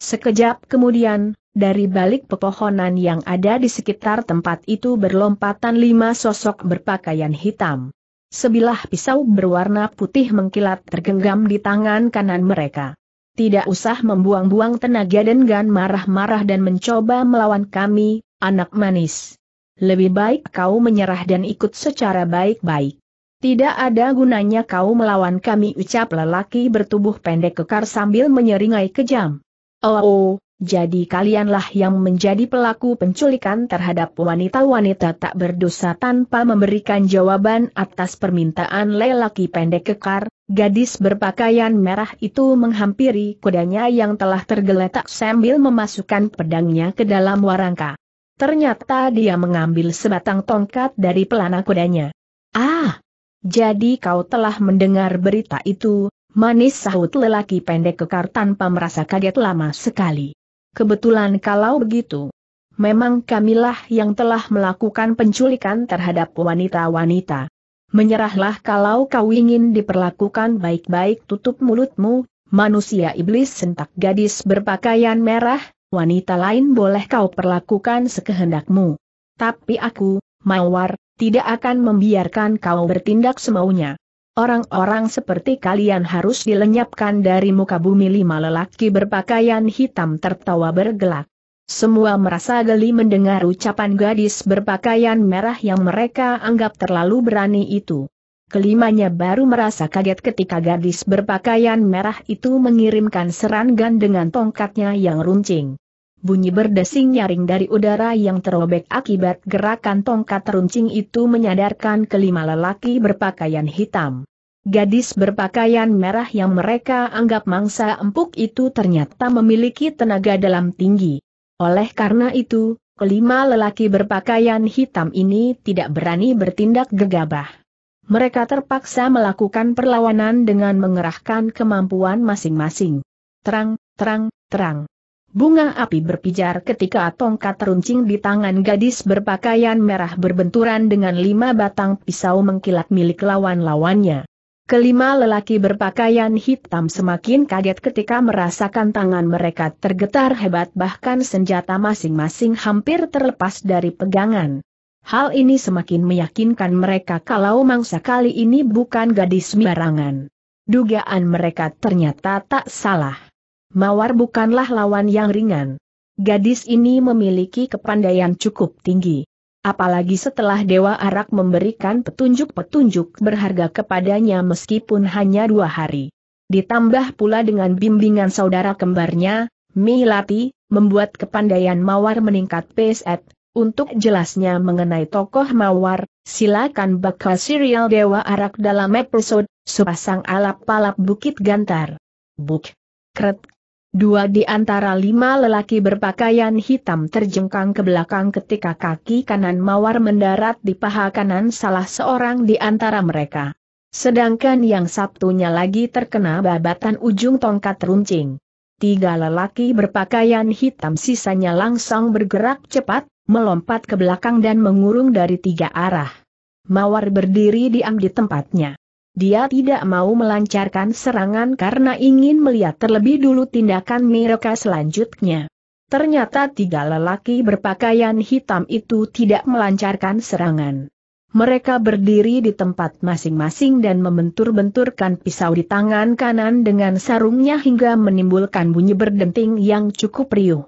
Sekejap kemudian, dari balik pepohonan yang ada di sekitar tempat itu berlompatan lima sosok berpakaian hitam. Sebilah pisau berwarna putih mengkilat tergenggam di tangan kanan mereka. Tidak usah membuang-buang tenaga dan gan marah-marah dan mencoba melawan kami, anak manis. Lebih baik kau menyerah dan ikut secara baik-baik. Tidak ada gunanya kau melawan kami ucap lelaki bertubuh pendek kekar sambil menyeringai kejam. Oh, oh jadi kalianlah yang menjadi pelaku penculikan terhadap wanita-wanita tak berdosa tanpa memberikan jawaban atas permintaan lelaki pendek kekar, gadis berpakaian merah itu menghampiri kudanya yang telah tergeletak sambil memasukkan pedangnya ke dalam warangka. Ternyata dia mengambil sebatang tongkat dari pelana kudanya. Ah! Jadi kau telah mendengar berita itu, manis sahut lelaki pendek kekar tanpa merasa kaget lama sekali. Kebetulan kalau begitu. Memang kamilah yang telah melakukan penculikan terhadap wanita-wanita. Menyerahlah kalau kau ingin diperlakukan baik-baik tutup mulutmu, manusia iblis sentak gadis berpakaian merah, wanita lain boleh kau perlakukan sekehendakmu. Tapi aku, Mawar, tidak akan membiarkan kau bertindak semaunya. Orang-orang seperti kalian harus dilenyapkan dari muka bumi lima lelaki berpakaian hitam tertawa bergelak. Semua merasa geli mendengar ucapan gadis berpakaian merah yang mereka anggap terlalu berani itu. Kelimanya baru merasa kaget ketika gadis berpakaian merah itu mengirimkan serangan dengan tongkatnya yang runcing. Bunyi berdesing nyaring dari udara yang terobek akibat gerakan tongkat runcing itu menyadarkan kelima lelaki berpakaian hitam. Gadis berpakaian merah yang mereka anggap mangsa empuk itu ternyata memiliki tenaga dalam tinggi. Oleh karena itu, kelima lelaki berpakaian hitam ini tidak berani bertindak gegabah. Mereka terpaksa melakukan perlawanan dengan mengerahkan kemampuan masing-masing. Terang, terang, terang. Bunga api berpijar ketika tongkat runcing di tangan gadis berpakaian merah berbenturan dengan lima batang pisau mengkilat milik lawan-lawannya. Kelima lelaki berpakaian hitam semakin kaget ketika merasakan tangan mereka tergetar hebat bahkan senjata masing-masing hampir terlepas dari pegangan. Hal ini semakin meyakinkan mereka kalau mangsa kali ini bukan gadis sembarangan. Dugaan mereka ternyata tak salah. Mawar bukanlah lawan yang ringan. Gadis ini memiliki kepandaian cukup tinggi apalagi setelah Dewa Arak memberikan petunjuk-petunjuk berharga kepadanya meskipun hanya dua hari. Ditambah pula dengan bimbingan saudara kembarnya, Milati, membuat kepandaian Mawar meningkat peset. Untuk jelasnya mengenai tokoh Mawar, silakan baca serial Dewa Arak dalam episode Sepasang Alap-Palap Bukit Gantar. Buk. Kret Dua di antara lima lelaki berpakaian hitam terjengkang ke belakang ketika kaki kanan mawar mendarat di paha kanan salah seorang di antara mereka. Sedangkan yang satunya lagi terkena babatan ujung tongkat runcing. Tiga lelaki berpakaian hitam sisanya langsung bergerak cepat, melompat ke belakang dan mengurung dari tiga arah. Mawar berdiri diam di tempatnya. Dia tidak mau melancarkan serangan karena ingin melihat terlebih dulu tindakan mereka selanjutnya. Ternyata tiga lelaki berpakaian hitam itu tidak melancarkan serangan. Mereka berdiri di tempat masing-masing dan membentur-benturkan pisau di tangan kanan dengan sarungnya hingga menimbulkan bunyi berdenting yang cukup riuh.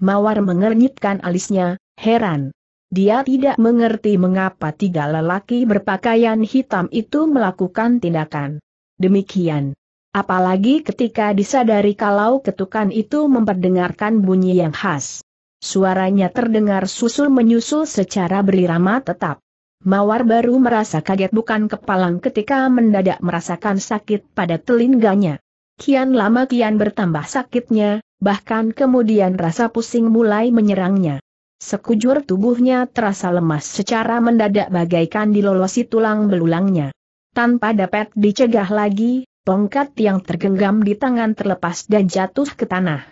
Mawar mengernyitkan alisnya, heran. Dia tidak mengerti mengapa tiga lelaki berpakaian hitam itu melakukan tindakan demikian. Apalagi ketika disadari kalau ketukan itu memperdengarkan bunyi yang khas. Suaranya terdengar susul menyusul secara berirama tetap. Mawar baru merasa kaget bukan kepalang ketika mendadak merasakan sakit pada telinganya. Kian lama kian bertambah sakitnya, bahkan kemudian rasa pusing mulai menyerangnya. Sekujur tubuhnya terasa lemas secara mendadak bagaikan dilolosi tulang belulangnya. Tanpa dapat dicegah lagi, tongkat yang tergenggam di tangan terlepas dan jatuh ke tanah.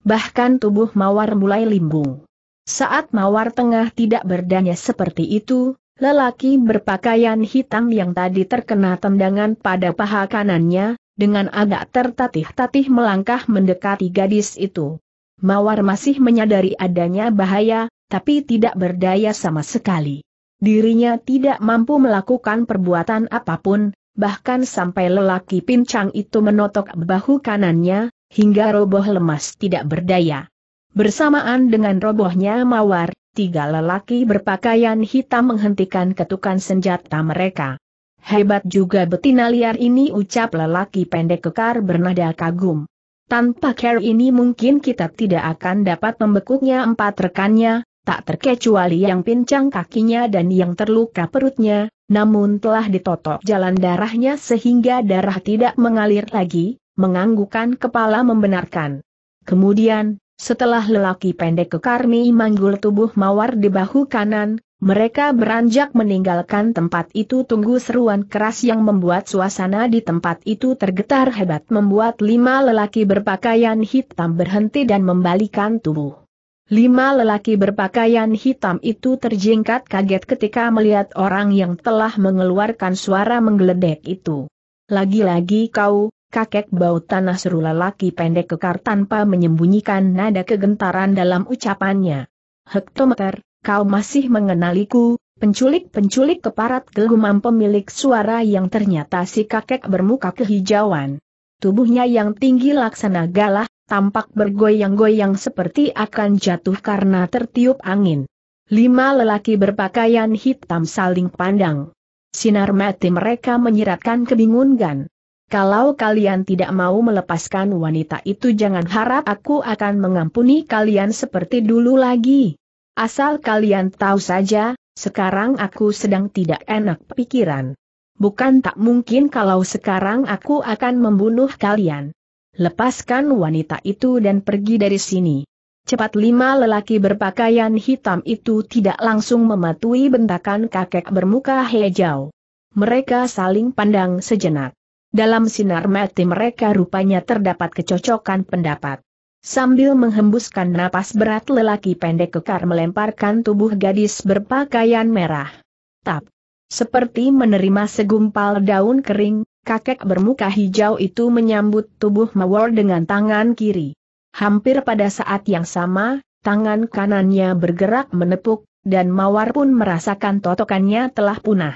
Bahkan tubuh Mawar mulai limbung. Saat Mawar tengah tidak berdaya seperti itu, Lelaki berpakaian hitam yang tadi terkena tendangan pada paha kanannya, dengan agak tertatih-tatih melangkah mendekati gadis itu. Mawar masih menyadari adanya bahaya, tapi tidak berdaya sama sekali. Dirinya tidak mampu melakukan perbuatan apa pun, bahkan sampai lelaki pincang itu menotok bahu kanannya, hingga roboh lemas tidak berdaya. Bersamaan dengan robohnya Mawar, tiga lelaki berpakaian hitam menghentikan ketukan senjata mereka. Hebat juga betina liar ini ucap lelaki pendek kekar bernada kagum. Tanpa care ini mungkin kita tidak akan dapat membekuknya empat rekannya, tak terkecuali yang pincang kakinya dan yang terluka perutnya, namun telah ditotok jalan darahnya sehingga darah tidak mengalir lagi, menganggukkan kepala membenarkan. Kemudian, setelah lelaki pendek kekarmi manggul tubuh mawar di bahu kanan, mereka beranjak meninggalkan tempat itu tunggu seruan keras yang membuat suasana di tempat itu tergetar hebat membuat lima lelaki berpakaian hitam berhenti dan membalikan tubuh. Lima lelaki berpakaian hitam itu terjingkat kaget ketika melihat orang yang telah mengeluarkan suara menggeledek itu. Lagi-lagi kau, kakek bau tanah seru lelaki pendek kekar tanpa menyembunyikan nada kegentaran dalam ucapannya. Hektometer, kau masih mengenaliku, penculik-penculik keparat gelumam pemilik suara yang ternyata si kakek bermuka kehijauan. Tubuhnya yang tinggi laksana galah, tampak bergoyang-goyang seperti akan jatuh karena tertiup angin. Lima lelaki berpakaian hitam saling pandang. Sinar mati mereka menyiratkan kebingungan. Kalau kalian tidak mau melepaskan wanita itu jangan harap aku akan mengampuni kalian seperti dulu lagi. Asal kalian tahu saja, sekarang aku sedang tidak enak pikiran. Bukan tak mungkin kalau sekarang aku akan membunuh kalian. Lepaskan wanita itu dan pergi dari sini. Cepat lima lelaki berpakaian hitam itu tidak langsung mematuhi bentakan kakek bermuka hijau. Mereka saling pandang sejenak. Dalam sinar mati mereka rupanya terdapat kecocokan pendapat. Sambil menghembuskan napas berat lelaki pendek kekar melemparkan tubuh gadis berpakaian merah. Tap. Seperti menerima segumpal daun kering, kakek bermuka hijau itu menyambut tubuh Mawar dengan tangan kiri. Hampir pada saat yang sama, tangan kanannya bergerak menepuk, dan Mawar pun merasakan totokannya telah punah.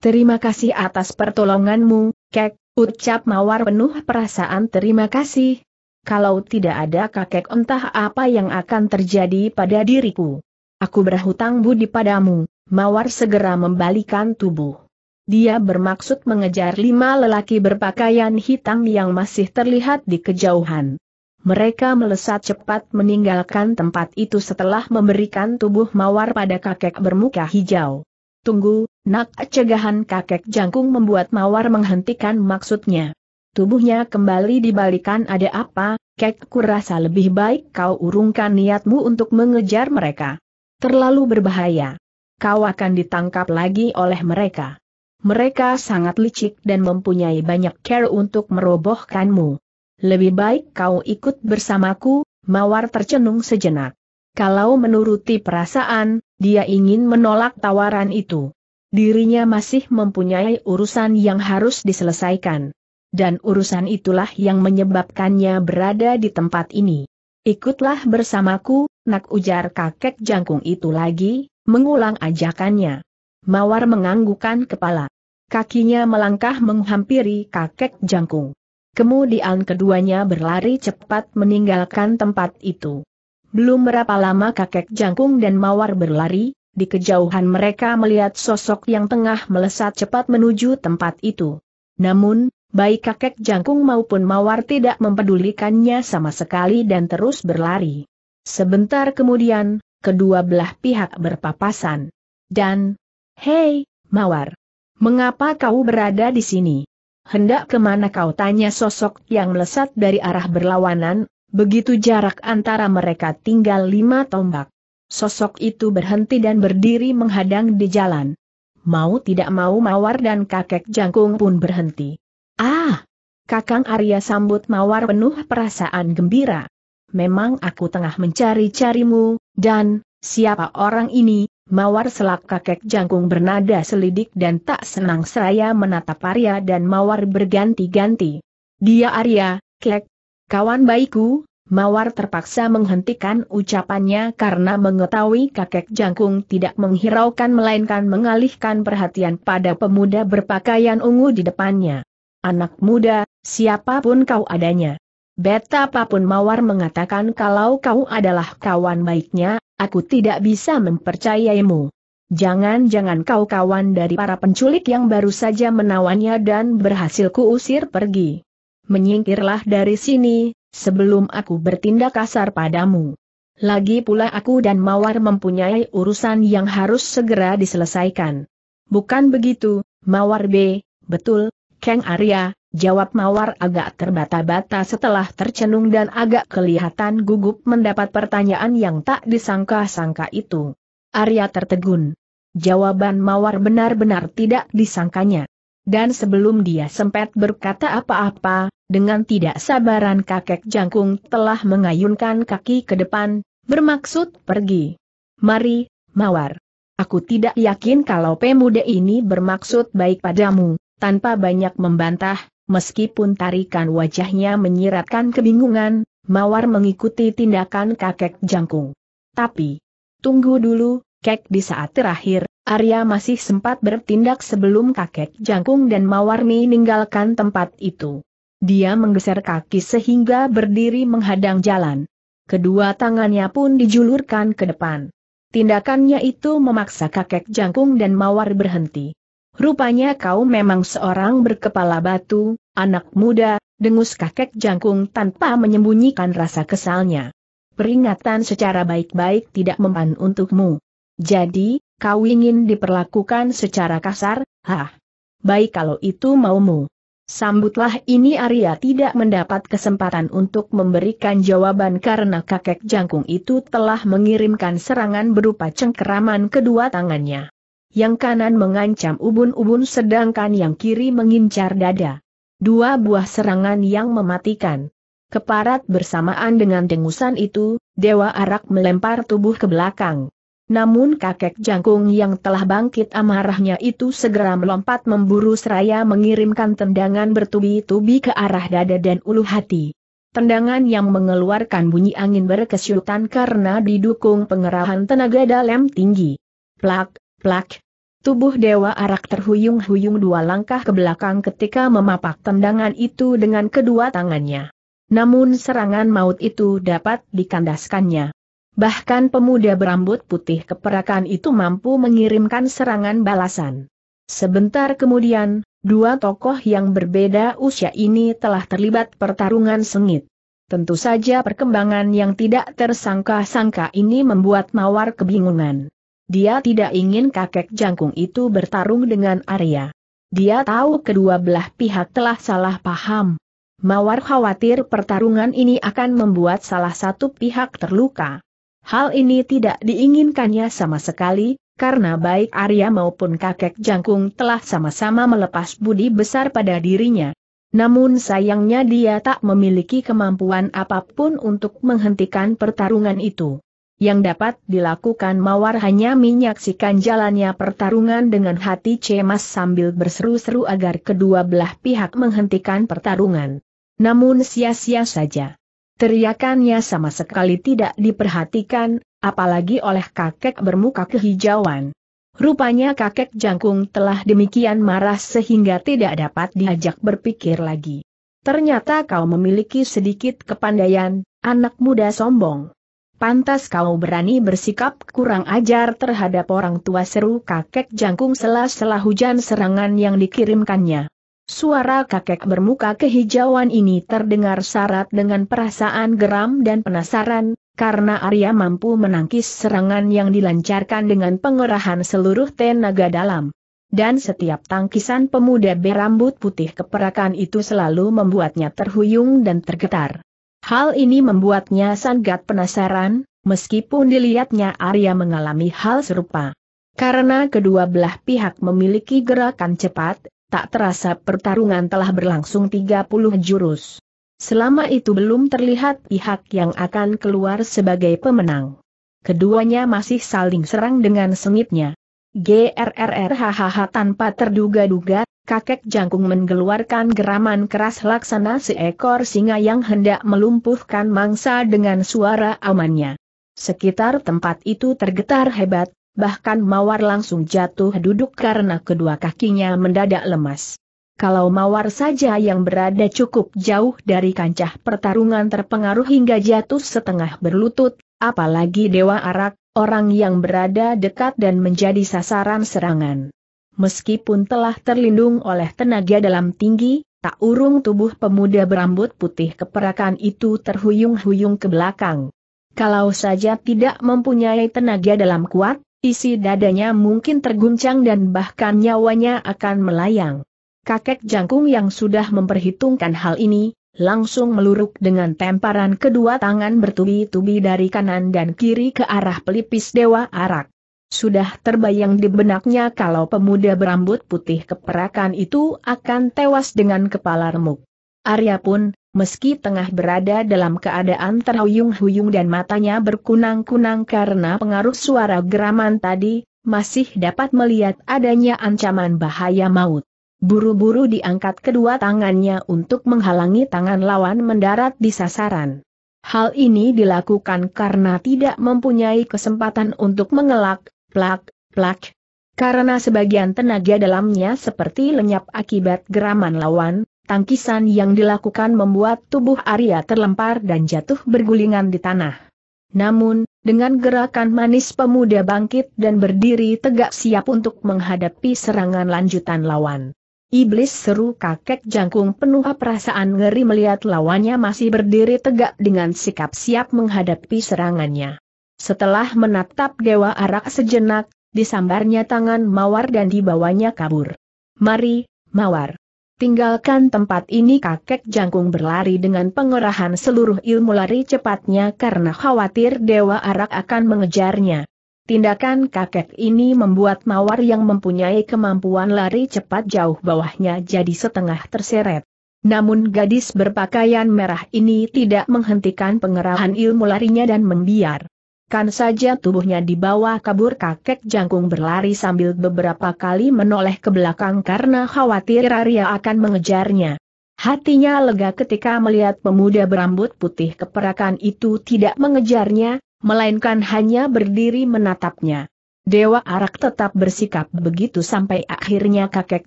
Terima kasih atas pertolonganmu, kek, Ucap Mawar penuh perasaan terima kasih. Kalau tidak ada kakek entah apa yang akan terjadi pada diriku. Aku berhutang budi padamu, Mawar segera membalikan tubuh. Dia bermaksud mengejar lima lelaki berpakaian hitam yang masih terlihat di kejauhan. Mereka melesat cepat meninggalkan tempat itu setelah memberikan tubuh mawar pada kakek bermuka hijau. Tunggu, nak cegahan kakek jangkung membuat Mawar menghentikan maksudnya. Tubuhnya kembali dibalikan ada apa, kek kurasa lebih baik kau urungkan niatmu untuk mengejar mereka. Terlalu berbahaya. Kau akan ditangkap lagi oleh mereka. Mereka sangat licik dan mempunyai banyak care untuk merobohkanmu. Lebih baik kau ikut bersamaku, Mawar tercenung sejenak. Kalau menuruti perasaan, dia ingin menolak tawaran itu. Dirinya masih mempunyai urusan yang harus diselesaikan. Dan urusan itulah yang menyebabkannya berada di tempat ini. Ikutlah bersamaku, nak ujar kakek jangkung itu lagi, mengulang ajakannya. Mawar menganggukkan kepala. Kakinya melangkah menghampiri kakek jangkung. Kemudian keduanya berlari cepat meninggalkan tempat itu. Belum berapa lama kakek jangkung dan mawar berlari, di kejauhan mereka melihat sosok yang tengah melesat cepat menuju tempat itu. Namun, baik kakek jangkung maupun mawar tidak mempedulikannya sama sekali dan terus berlari. Sebentar kemudian, kedua belah pihak berpapasan. Dan, hei, Mawar. Mengapa kau berada di sini? Hendak ke mana kau tanya sosok yang melesat dari arah berlawanan, begitu jarak antara mereka tinggal lima tombak. Sosok itu berhenti dan berdiri menghadang di jalan. Mau tidak mau Mawar dan kakek jangkung pun berhenti. Ah! Kakang Arya sambut Mawar penuh perasaan gembira. Memang aku tengah mencari-carimu, dan, siapa orang ini, Mawar selak kakek jangkung bernada selidik dan tak senang seraya menatap Arya dan Mawar berganti-ganti. Dia Arya, kek, kawan baikku, Mawar terpaksa menghentikan ucapannya karena mengetahui kakek jangkung tidak menghiraukan melainkan mengalihkan perhatian pada pemuda berpakaian ungu di depannya. Anak muda, siapa pun kau adanya. Betapapun Mawar mengatakan kalau kau adalah kawan baiknya, Aku tidak bisa mempercayaimu. Jangan-jangan kau kawan dari para penculik yang baru saja menawannya dan berhasil kuusir pergi. Menyingkirlah dari sini, sebelum aku bertindak kasar padamu. Lagi pula aku dan Mawar mempunyai urusan yang harus segera diselesaikan. Bukan begitu, Mawar B, betul, Kang Arya, Jawab Mawar agak terbata-bata setelah tercenung dan agak kelihatan gugup mendapat pertanyaan yang tak disangka-sangka itu. Arya tertegun. Jawaban Mawar benar-benar tidak disangkanya. Dan sebelum dia sempat berkata apa-apa, dengan tidak sabaran kakek jangkung telah mengayunkan kaki ke depan, bermaksud pergi. Mari, Mawar. Aku tidak yakin kalau pemuda ini bermaksud baik padamu, tanpa banyak membantah, Meskipun tarikan wajahnya menyiratkan kebingungan, Mawar mengikuti tindakan kakek jangkung. Tapi, tunggu dulu, kek di saat terakhir, Arya masih sempat bertindak sebelum kakek jangkung dan Mawar meninggalkan tempat itu. Dia menggeser kaki sehingga berdiri menghadang jalan. Kedua tangannya pun dijulurkan ke depan. Tindakannya itu memaksa kakek jangkung dan Mawar berhenti. Rupanya kau memang seorang berkepala batu, anak muda, dengus kakek jangkung tanpa menyembunyikan rasa kesalnya. Peringatan secara baik-baik tidak mempan untukmu. Jadi, kau ingin diperlakukan secara kasar, hah? Baik kalau itu maumu. Sambutlah ini Arya tidak mendapat kesempatan untuk memberikan jawaban karena kakek jangkung itu telah mengirimkan serangan berupa cengkeraman kedua tangannya yang kanan mengancam ubun-ubun sedangkan yang kiri mengincar dada. Dua buah serangan yang mematikan. Keparat bersamaan dengan dengusan itu, Dewa Arak melempar tubuh ke belakang. Namun kakek jangkung yang telah bangkit amarahnya itu segera melompat memburu seraya mengirimkan tendangan bertubi-tubi ke arah dada dan ulu hati. Tendangan yang mengeluarkan bunyi angin berkesyutan karena didukung pengerahan tenaga dalam tinggi. Plak, plak. Tubuh Dewa Arak terhuyung-huyung dua langkah ke belakang ketika memapak tendangan itu dengan kedua tangannya. Namun serangan maut itu dapat dikandaskannya. Bahkan pemuda berambut putih keperakan itu mampu mengirimkan serangan balasan. Sebentar kemudian, dua tokoh yang berbeda usia ini telah terlibat pertarungan sengit. Tentu saja perkembangan yang tidak tersangka-sangka ini membuat Mawar kebingungan. Dia tidak ingin kakek jangkung itu bertarung dengan Arya. Dia tahu kedua belah pihak telah salah paham. Mawar khawatir pertarungan ini akan membuat salah satu pihak terluka. Hal ini tidak diinginkannya sama sekali, karena baik Arya maupun kakek jangkung telah sama-sama melepas budi besar pada dirinya. Namun sayangnya dia tak memiliki kemampuan apa pun untuk menghentikan pertarungan itu. Yang dapat dilakukan Mawar hanya menyaksikan jalannya pertarungan dengan hati cemas sambil berseru-seru agar kedua belah pihak menghentikan pertarungan. Namun sia-sia saja. Teriakannya sama sekali tidak diperhatikan, apalagi oleh kakek bermuka kehijauan. Rupanya kakek jangkung telah demikian marah sehingga tidak dapat diajak berpikir lagi. Ternyata kau memiliki sedikit kepandaian, anak muda sombong. Pantas kau berani bersikap kurang ajar terhadap orang tua seru kakek jangkung sela-sela hujan serangan yang dikirimkannya. Suara kakek bermuka kehijauan ini terdengar syarat dengan perasaan geram dan penasaran, karena Arya mampu menangkis serangan yang dilancarkan dengan pengerahan seluruh tenaga dalam. Dan setiap tangkisan pemuda berambut putih keperakan itu selalu membuatnya terhuyung dan tergetar. Hal ini membuatnya sangat penasaran, meskipun dilihatnya Arya mengalami hal serupa. Karena kedua belah pihak memiliki gerakan cepat, tak terasa pertarungan telah berlangsung 30 jurus. Selama itu belum terlihat pihak yang akan keluar sebagai pemenang. Keduanya masih saling serang dengan sengitnya. GRRRHHH tanpa terduga-duga, kakek jangkung mengeluarkan geraman keras laksana seekor singa yang hendak melumpuhkan mangsa dengan suara amannya. Sekitar tempat itu tergetar hebat, bahkan Mawar langsung jatuh duduk karena kedua kakinya mendadak lemas. Kalau Mawar saja yang berada cukup jauh dari kancah pertarungan terpengaruh hingga jatuh setengah berlutut, apalagi Dewa Arak, orang yang berada dekat dan menjadi sasaran serangan. Meskipun telah terlindung oleh tenaga dalam tinggi, tak urung tubuh pemuda berambut putih keperakan itu terhuyung-huyung ke belakang. Kalau saja tidak mempunyai tenaga dalam kuat, Isi dadanya mungkin terguncang dan bahkan nyawanya akan melayang. Kakek jangkung yang sudah memperhitungkan hal ini, langsung meluruk dengan temparan kedua tangan bertubi-tubi dari kanan dan kiri ke arah pelipis Dewa Arak. Sudah terbayang di benaknya kalau pemuda berambut putih keperakan itu akan tewas dengan kepala remuk. Arya pun, meski tengah berada dalam keadaan terhuyung-huyung dan matanya berkunang-kunang karena pengaruh suara geraman tadi, masih dapat melihat adanya ancaman bahaya maut. Buru-buru diangkat kedua tangannya untuk menghalangi tangan lawan mendarat di sasaran. Hal ini dilakukan karena tidak mempunyai kesempatan untuk mengelak, plak, plak. Karena sebagian tenaga dalamnya seperti lenyap akibat geraman lawan, Tangkisan yang dilakukan membuat tubuh Arya terlempar dan jatuh bergulingan di tanah. Namun, dengan gerakan manis pemuda bangkit dan berdiri tegak siap untuk menghadapi serangan lanjutan lawan. Iblis seru kakek jangkung penuh perasaan ngeri melihat lawannya masih berdiri tegak dengan sikap siap menghadapi serangannya. Setelah menatap Dewa Arak sejenak, disambarnya tangan Mawar dan dibawanya kabur. Mari, Mawar. Tinggalkan tempat ini kakek jangkung berlari dengan pengerahan seluruh ilmu lari cepatnya karena khawatir Dewa Arak akan mengejarnya. Tindakan kakek ini membuat Mawar yang mempunyai kemampuan lari cepat jauh bawahnya jadi setengah terseret. Namun gadis berpakaian merah ini tidak menghentikan pengerahan ilmu larinya dan membiar. Kan saja tubuhnya dibawa kabur kakek jangkung berlari sambil beberapa kali menoleh ke belakang karena khawatir Arya akan mengejarnya. Hatinya lega ketika melihat pemuda berambut putih keperakan itu tidak mengejarnya, melainkan hanya berdiri menatapnya. Dewa Arak tetap bersikap begitu sampai akhirnya kakek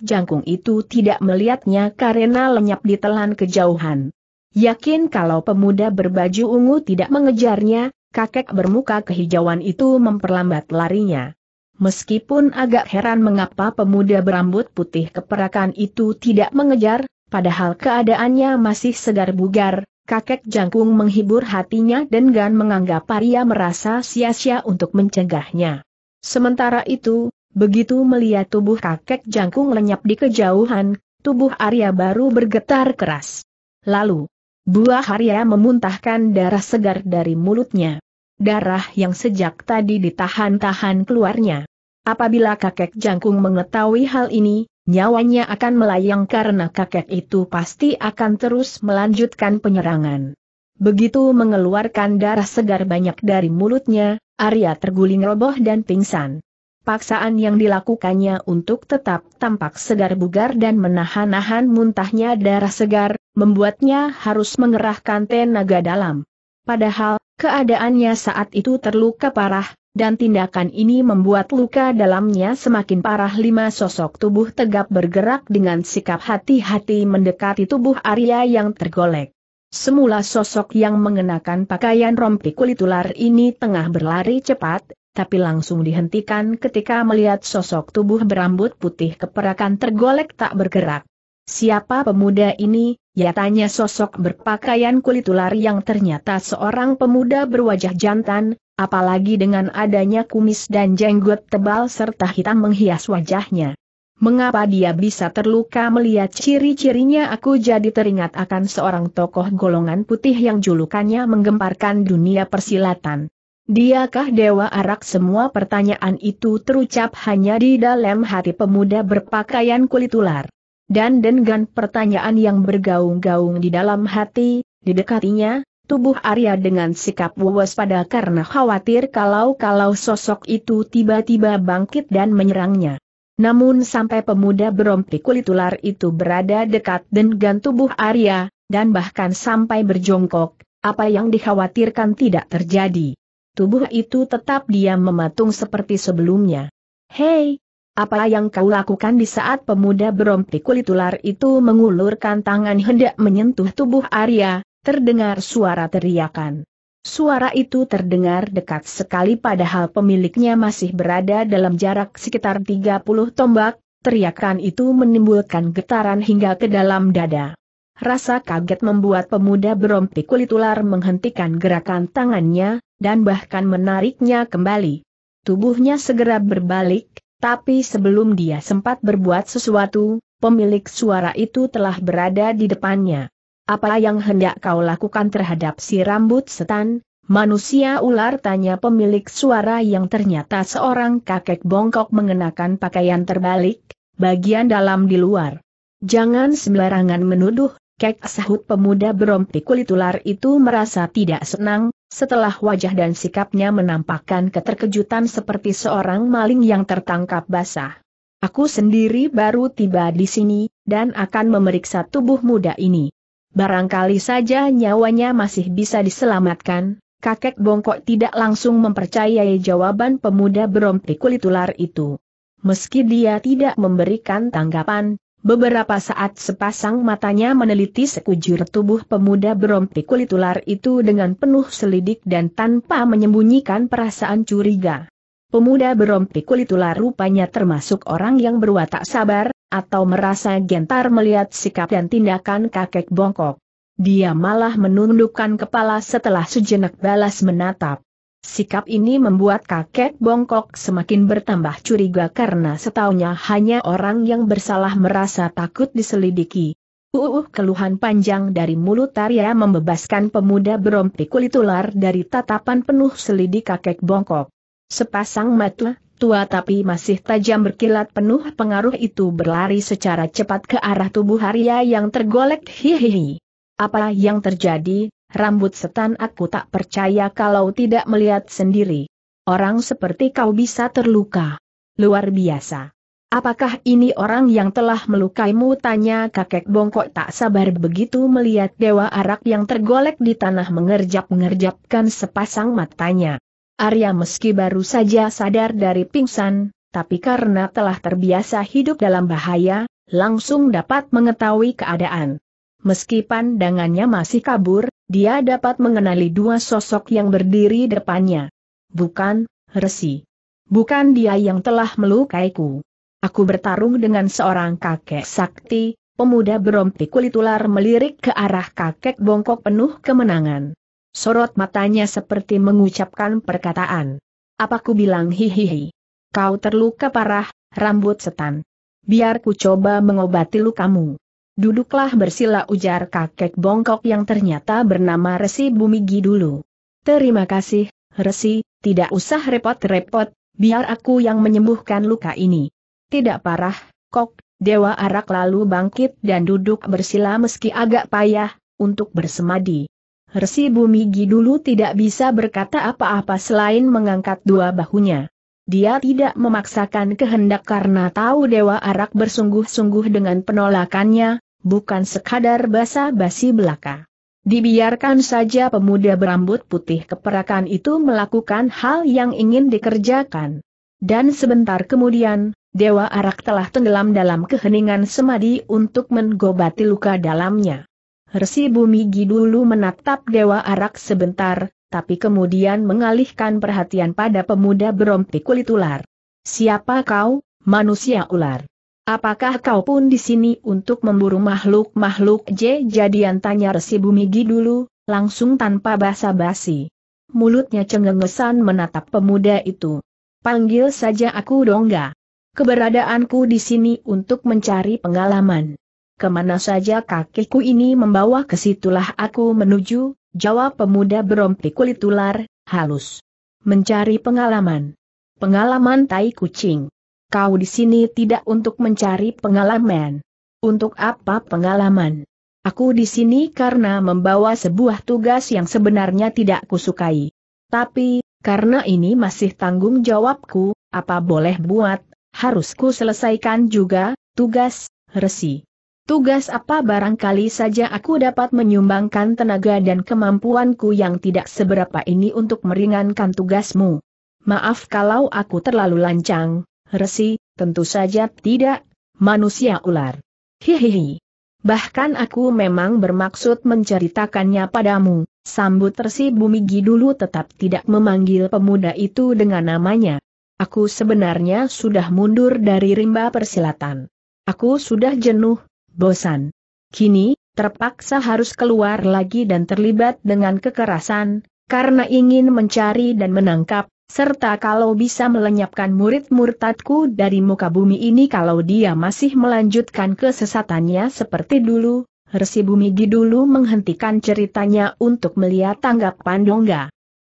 jangkung itu tidak melihatnya karena lenyap di telan kejauhan. Yakin kalau pemuda berbaju ungu tidak mengejarnya, kakek bermuka kehijauan itu memperlambat larinya. Meskipun agak heran mengapa pemuda berambut putih keperakan itu tidak mengejar, padahal keadaannya masih segar bugar, kakek jangkung menghibur hatinya dan gan menganggap Arya merasa sia-sia untuk mencegahnya. Sementara itu, begitu melihat tubuh kakek jangkung lenyap di kejauhan, tubuh Arya baru bergetar keras. Lalu, buah Arya memuntahkan darah segar dari mulutnya darah yang sejak tadi ditahan-tahan keluarnya. Apabila kakek jangkung mengetahui hal ini, nyawanya akan melayang karena kakek itu pasti akan terus melanjutkan penyerangan. Begitu mengeluarkan darah segar banyak dari mulutnya, Arya terguling roboh dan pingsan. Paksaan yang dilakukannya untuk tetap tampak segar bugar dan menahan-nahan muntahnya darah segar, membuatnya harus mengerahkan tenaga dalam. Padahal, keadaannya saat itu terluka parah, dan tindakan ini membuat luka dalamnya semakin parah lima sosok tubuh tegap bergerak dengan sikap hati-hati mendekati tubuh Arya yang tergolek. Semula sosok yang mengenakan pakaian rompi kulit ular ini tengah berlari cepat, tapi langsung dihentikan ketika melihat sosok tubuh berambut putih keperakan tergolek tak bergerak. Siapa pemuda ini? Ya tanya sosok berpakaian kulit ular yang ternyata seorang pemuda berwajah jantan, apalagi dengan adanya kumis dan jenggot tebal serta hitam menghias wajahnya. Mengapa dia bisa terluka melihat ciri-cirinya aku jadi teringat akan seorang tokoh golongan putih yang julukannya menggemparkan dunia persilatan. Diakah Dewa Arak semua pertanyaan itu terucap hanya di dalam hati pemuda berpakaian kulit ular. Dan dengan pertanyaan yang bergaung-gaung di dalam hati, didekatinya, tubuh Arya dengan sikap waspada karena khawatir kalau-kalau sosok itu tiba-tiba bangkit dan menyerangnya. Namun sampai pemuda berompi kulit ular itu berada dekat dengan tubuh Arya, dan bahkan sampai berjongkok, apa yang dikhawatirkan tidak terjadi. Tubuh itu tetap diam mematung seperti sebelumnya. Hei! Apa yang kau lakukan di saat pemuda berompi kulit ular itu mengulurkan tangan hendak menyentuh tubuh Arya, terdengar suara teriakan. Suara itu terdengar dekat sekali padahal pemiliknya masih berada dalam jarak sekitar 30 tombak, teriakan itu menimbulkan getaran hingga ke dalam dada. Rasa kaget membuat pemuda berompi kulit ular menghentikan gerakan tangannya, dan bahkan menariknya kembali. Tubuhnya segera berbalik, tapi sebelum dia sempat berbuat sesuatu, pemilik suara itu telah berada di depannya. Apa yang hendak kau lakukan terhadap si rambut setan, manusia ular tanya pemilik suara yang ternyata seorang kakek bongkok mengenakan pakaian terbalik, bagian dalam di luar. Jangan sembarangan menuduh, kek sahut pemuda berompi kulit ular itu merasa tidak senang, setelah wajah dan sikapnya menampakkan keterkejutan seperti seorang maling yang tertangkap basah. Aku sendiri baru tiba di sini, dan akan memeriksa tubuh muda ini. Barangkali saja nyawanya masih bisa diselamatkan, kakek bongkok tidak langsung mempercayai jawaban pemuda berompi kulit ular itu. Meski dia tidak memberikan tanggapan, beberapa saat sepasang matanya meneliti sekujur tubuh pemuda berompi kulit ular itu dengan penuh selidik dan tanpa menyembunyikan perasaan curiga. Pemuda berompi kulit ular rupanya termasuk orang yang berwatak sabar, atau merasa gentar melihat sikap dan tindakan kakek bongkok. Dia malah menundukkan kepala setelah sejenak balas menatap. Sikap ini membuat kakek bongkok semakin bertambah curiga karena setaunya hanya orang yang bersalah merasa takut diselidiki. Uh, uh keluhan panjang dari mulut Arya membebaskan pemuda berompi kulit ular dari tatapan penuh selidik kakek bongkok. Sepasang mata, tua tapi masih tajam berkilat penuh pengaruh itu berlari secara cepat ke arah tubuh Arya yang tergolek hihihi. Apa yang terjadi, rambut setan aku tak percaya kalau tidak melihat sendiri. Orang seperti kau bisa terluka. Luar biasa. Apakah ini orang yang telah melukaimu? Tanya kakek bongkok tak sabar begitu melihat Dewa Arak yang tergolek di tanah mengerjap-mengerjapkan sepasang matanya. Arya meski baru saja sadar dari pingsan, tapi karena telah terbiasa hidup dalam bahaya, langsung dapat mengetahui keadaan. Meski pandangannya masih kabur, dia dapat mengenali dua sosok yang berdiri depannya. Bukan, Resi. Bukan dia yang telah melukaiku. Aku bertarung dengan seorang kakek sakti, pemuda berompi kulit ular melirik ke arah kakek bongkok penuh kemenangan. Sorot matanya seperti mengucapkan perkataan. Apa ku bilang hihihi. Kau terluka parah, rambut setan. Biar ku coba mengobati lukamu. Duduklah bersila ujar kakek bongkok yang ternyata bernama Resi Bumigi dulu. Terima kasih, Resi, tidak usah repot-repot, biar aku yang menyembuhkan luka ini. Tidak parah, kok, Dewa Arak lalu bangkit dan duduk bersila meski agak payah, untuk bersemadi. Resi Bumigi dulu tidak bisa berkata apa-apa selain mengangkat dua bahunya. Dia tidak memaksakan kehendak karena tahu Dewa Arak bersungguh-sungguh dengan penolakannya, bukan sekadar basa-basi belaka. Dibiarkan saja pemuda berambut putih keperakan itu melakukan hal yang ingin dikerjakan. Dan sebentar kemudian, Dewa Arak telah tenggelam dalam keheningan semadi untuk menggobati luka dalamnya. Resi Bumigi dulu menatap Dewa Arak sebentar, tapi kemudian mengalihkan perhatian pada pemuda berompi kulit ular. Siapa kau, manusia ular? Apakah kau pun di sini untuk memburu makhluk-makhluk J? Jadian tanya Resi Bumigi dulu, langsung tanpa basa-basi. Mulutnya cengengesan menatap pemuda itu. Panggil saja aku Dongga. Keberadaanku di sini untuk mencari pengalaman. Ke mana saja kakiku ini membawa ke situlah aku menuju, jawab pemuda berompi kulit ular, halus. Mencari pengalaman. Pengalaman tai kucing. Kau di sini tidak untuk mencari pengalaman. Untuk apa pengalaman? Aku di sini karena membawa sebuah tugas yang sebenarnya tidak kusukai. Tapi, karena ini masih tanggung jawabku, apa boleh buat, harus ku selesaikan juga, tugas, resi. Tugas apa barangkali saja aku dapat menyumbangkan tenaga dan kemampuanku yang tidak seberapa ini untuk meringankan tugasmu. Maaf kalau aku terlalu lancang, Resi, tentu saja tidak, manusia ular. Hihihi. Bahkan aku memang bermaksud menceritakannya padamu, sambut Resi Bumigi dulu tetap tidak memanggil pemuda itu dengan namanya. Aku sebenarnya sudah mundur dari rimba persilatan. Aku sudah jenuh, bosan. Kini, terpaksa harus keluar lagi dan terlibat dengan kekerasan, karena ingin mencari dan menangkap, serta kalau bisa melenyapkan murid murtadku dari muka bumi ini kalau dia masih melanjutkan kesesatannya seperti dulu, Resi Bumi dulu menghentikan ceritanya untuk melihat tanggapan Dongga.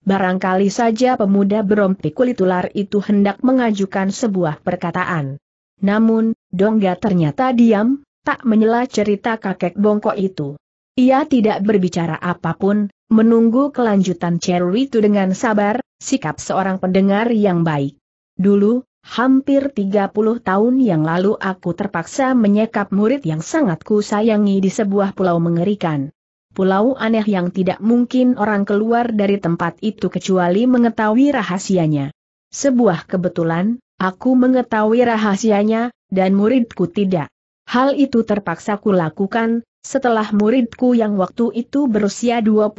Barangkali saja pemuda berompi kulit ular itu hendak mengajukan sebuah perkataan. Namun, Dongga ternyata diam, tak menyela cerita kakek bongkok itu. Ia tidak berbicara apa pun, menunggu kelanjutan Cherry itu dengan sabar, sikap seorang pendengar yang baik. Dulu, hampir 30 tahun yang lalu aku terpaksa menyekap murid yang sangat kusayangi di sebuah pulau mengerikan. Pulau aneh yang tidak mungkin orang keluar dari tempat itu kecuali mengetahui rahasianya. Sebuah kebetulan, aku mengetahui rahasianya, dan muridku tidak. Hal itu terpaksa kulakukan, setelah muridku yang waktu itu berusia 25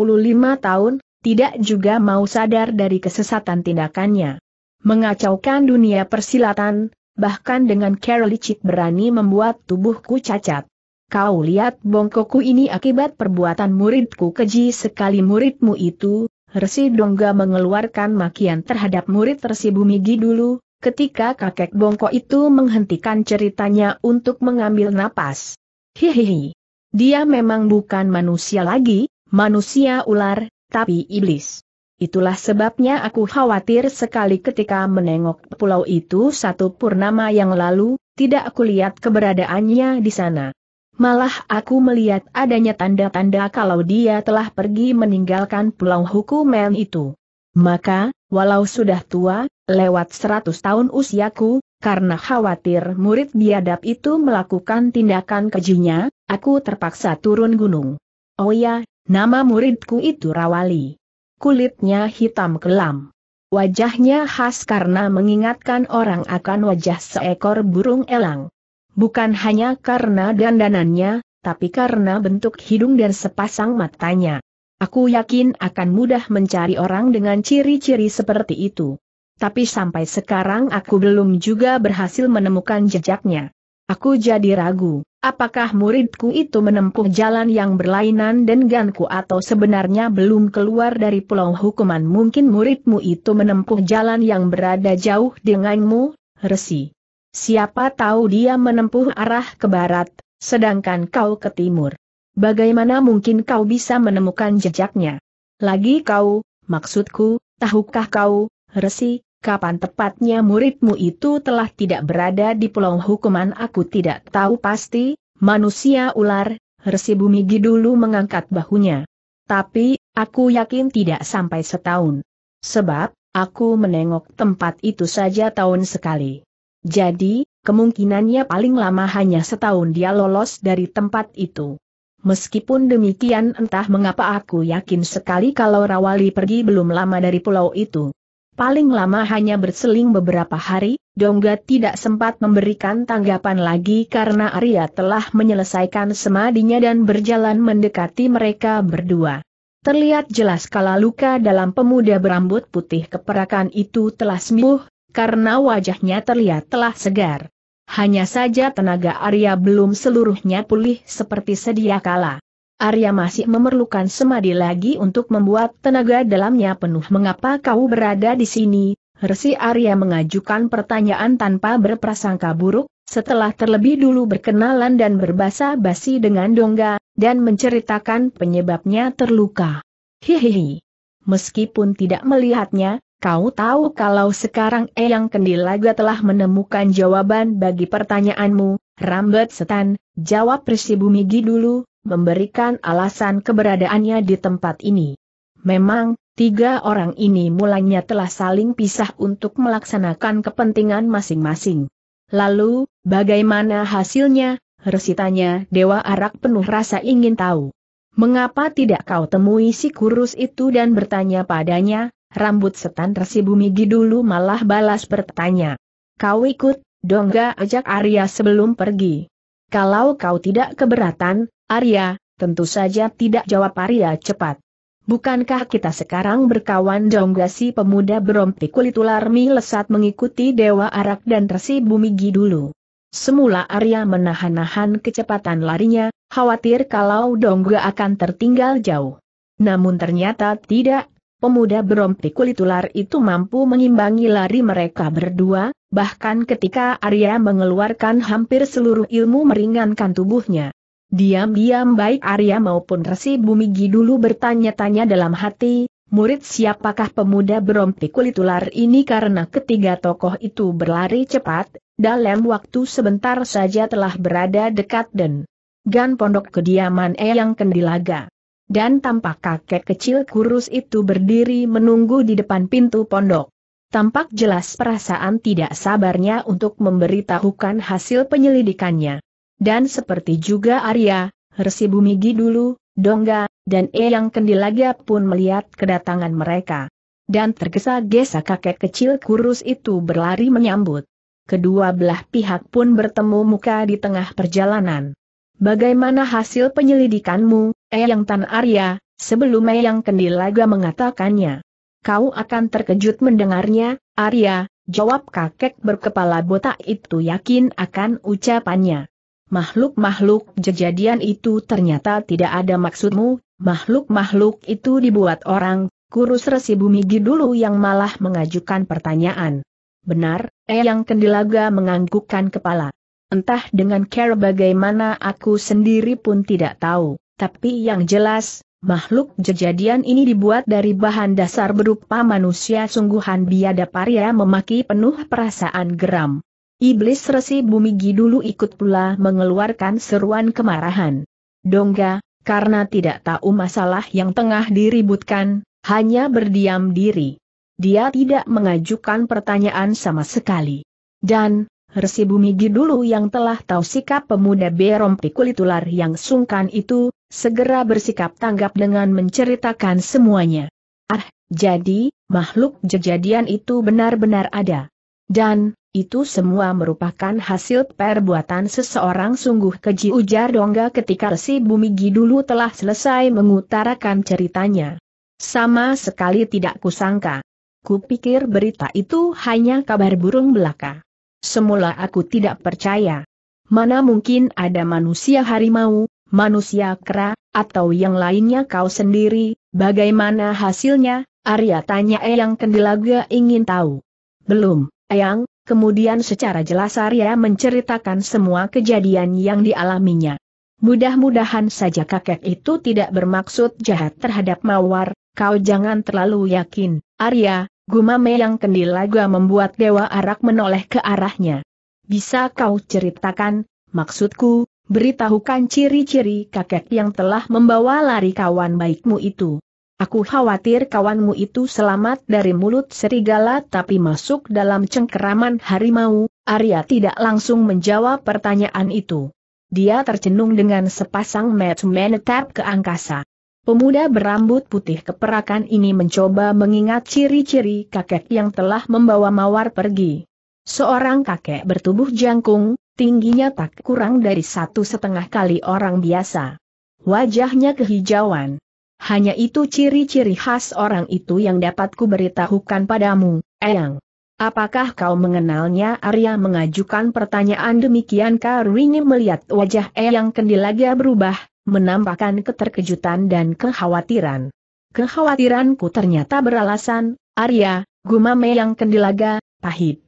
tahun, tidak juga mau sadar dari kesesatan tindakannya. Mengacaukan dunia persilatan, bahkan dengan cara licik berani membuat tubuhku cacat. Kau lihat bongkokku ini akibat perbuatan muridku keji sekali muridmu itu, Resi Dongga mengeluarkan makian terhadap murid Resi Bumigi dulu, ketika kakek bongkok itu menghentikan ceritanya untuk mengambil napas. Hihihi. Dia memang bukan manusia lagi, manusia ular, tapi iblis. Itulah sebabnya aku khawatir sekali ketika menengok pulau itu satu purnama yang lalu, tidak aku lihat keberadaannya di sana. Malah aku melihat adanya tanda-tanda kalau dia telah pergi meninggalkan pulau hukuman itu. Maka, walau sudah tua, lewat seratus tahun usiaku, karena khawatir murid biadab itu melakukan tindakan kejinya, aku terpaksa turun gunung. Oh ya, Nama muridku itu Rawali. Kulitnya hitam kelam. Wajahnya khas karena mengingatkan orang akan wajah seekor burung elang. Bukan hanya karena dandanannya, tapi karena bentuk hidung dan sepasang matanya. Aku yakin akan mudah mencari orang dengan ciri-ciri seperti itu. Tapi sampai sekarang aku belum juga berhasil menemukan jejaknya. Aku jadi ragu, apakah muridku itu menempuh jalan yang berlainan dan ganku atau sebenarnya belum keluar dari pulau hukuman mungkin muridmu itu menempuh jalan yang berada jauh denganmu, Resi. Siapa tahu dia menempuh arah ke barat, sedangkan kau ke timur. Bagaimana mungkin kau bisa menemukan jejaknya? Lagi kau, maksudku, tahukah kau, Resi, kapan tepatnya muridmu itu telah tidak berada di pulau hukuman aku tidak tahu pasti, manusia ular, Resi Bumigi dulu mengangkat bahunya. Tapi, aku yakin tidak sampai setahun. Sebab, aku menengok tempat itu saja tahun sekali. Jadi, kemungkinannya paling lama hanya setahun dia lolos dari tempat itu. Meskipun demikian entah mengapa aku yakin sekali kalau Rawali pergi belum lama dari pulau itu. Paling lama hanya berseling beberapa hari, Dongga tidak sempat memberikan tanggapan lagi karena Arya telah menyelesaikan semadinya dan berjalan mendekati mereka berdua. Terlihat jelas kalau luka dalam pemuda berambut putih keperakan itu telah sembuh, karena wajahnya terlihat telah segar. Hanya saja tenaga Arya belum seluruhnya pulih seperti sedia kala. Arya masih memerlukan semadi lagi untuk membuat tenaga dalamnya penuh. Mengapa kau berada di sini? Resi Arya mengajukan pertanyaan tanpa berprasangka buruk, setelah terlebih dulu berkenalan dan berbasa basi dengan Dongga, dan menceritakan penyebabnya terluka. Hihihi. Meskipun tidak melihatnya, Kau tahu kalau sekarang Eyang Kendilaga telah menemukan jawaban bagi pertanyaanmu, Rambat Setan, jawab Bumi dulu, memberikan alasan keberadaannya di tempat ini. Memang, tiga orang ini mulanya telah saling pisah untuk melaksanakan kepentingan masing-masing. Lalu, bagaimana hasilnya? Resitanya Dewa Arak penuh rasa ingin tahu. Mengapa tidak kau temui si kurus itu dan bertanya padanya, rambut setan Resi Bumi dulu malah balas bertanya. Kau ikut, dongga ajak Arya sebelum pergi. Kalau kau tidak keberatan, Arya, tentu saja tidak jawab Arya cepat. Bukankah kita sekarang berkawan dongga si pemuda berompi kulit ular lesat mengikuti Dewa Arak dan Resi Bumi dulu. Semula Arya menahan-nahan kecepatan larinya, khawatir kalau dongga akan tertinggal jauh. Namun ternyata tidak, pemuda berompi kulit ular itu mampu mengimbangi lari mereka berdua, bahkan ketika Arya mengeluarkan hampir seluruh ilmu meringankan tubuhnya. Diam-diam baik Arya maupun Resi Bumigi dulu bertanya-tanya dalam hati, murid siapakah pemuda berompi kulit ular ini karena ketiga tokoh itu berlari cepat, dalam waktu sebentar saja telah berada dekat dan gan pondok kediaman Eyang Kendilaga. Dan tampak kakek kecil kurus itu berdiri menunggu di depan pintu pondok. Tampak jelas perasaan tidak sabarnya untuk memberitahukan hasil penyelidikannya. Dan seperti juga Arya, Resi Bumigi dulu, Dongga, dan Eyang Kendilaga pun melihat kedatangan mereka. Dan tergesa-gesa kakek kecil kurus itu berlari menyambut. Kedua belah pihak pun bertemu muka di tengah perjalanan. Bagaimana hasil penyelidikanmu, Eyang Tan Arya, sebelum Eyang Kendilaga mengatakannya. Kau akan terkejut mendengarnya, Arya, jawab kakek berkepala botak itu yakin akan ucapannya. Makhluk-makhluk kejadian itu ternyata tidak ada maksudmu, makhluk-makhluk itu dibuat orang, kurus resi bumi dulu yang malah mengajukan pertanyaan. Benar, Eyang Kendilaga menganggukkan kepala. Entah dengan cara bagaimana aku sendiri pun tidak tahu, tapi yang jelas, makhluk kejadian ini dibuat dari bahan dasar berupa manusia sungguhan biadab Arya memaki penuh perasaan geram. Iblis Resi Bumi dulu ikut pula mengeluarkan seruan kemarahan. Dongga, karena tidak tahu masalah yang tengah diributkan, hanya berdiam diri. Dia tidak mengajukan pertanyaan sama sekali. Dan, Resi Bumigi dulu yang telah tahu sikap pemuda berompi kulit ular yang sungkan itu, segera bersikap tanggap dengan menceritakan semuanya. Ah, jadi, makhluk kejadian itu benar-benar ada. Dan, itu semua merupakan hasil perbuatan seseorang sungguh keji ujar Dongga ketika Resi Bumigi dulu telah selesai mengutarakan ceritanya. Sama sekali tidak kusangka. Kupikir berita itu hanya kabar burung belaka. Semula aku tidak percaya. Mana mungkin ada manusia harimau, manusia kera, atau yang lainnya kau sendiri, bagaimana hasilnya? Arya tanya Eyang Kendilaga ingin tahu. Belum, Eyang, kemudian secara jelas Arya menceritakan semua kejadian yang dialaminya. Mudah-mudahan saja kakek itu tidak bermaksud jahat terhadap Mawar, kau jangan terlalu yakin, Arya, Gumame yang kendilaga membuat Dewa Arak menoleh ke arahnya. Bisa kau ceritakan, maksudku, beritahukan ciri-ciri kakek yang telah membawa lari kawan baikmu itu. Aku khawatir kawanmu itu selamat dari mulut serigala tapi masuk dalam cengkeraman harimau, Arya tidak langsung menjawab pertanyaan itu. Dia tercenung dengan sepasang mata menetap ke angkasa. Pemuda berambut putih keperakan ini mencoba mengingat ciri-ciri kakek yang telah membawa Mawar pergi. Seorang kakek bertubuh jangkung, tingginya tak kurang dari satu setengah kali orang biasa. Wajahnya kehijauan. Hanya itu ciri-ciri khas orang itu yang dapat kuberitahukan padamu, Eyang. Apakah kau mengenalnya? Arya mengajukan pertanyaan demikian Karini melihat wajah Eyang Kendilaga berubah, menampakkan keterkejutan dan kekhawatiran. Kekhawatiranku ternyata beralasan, Arya, gumam Eyang Kendilaga, pahit.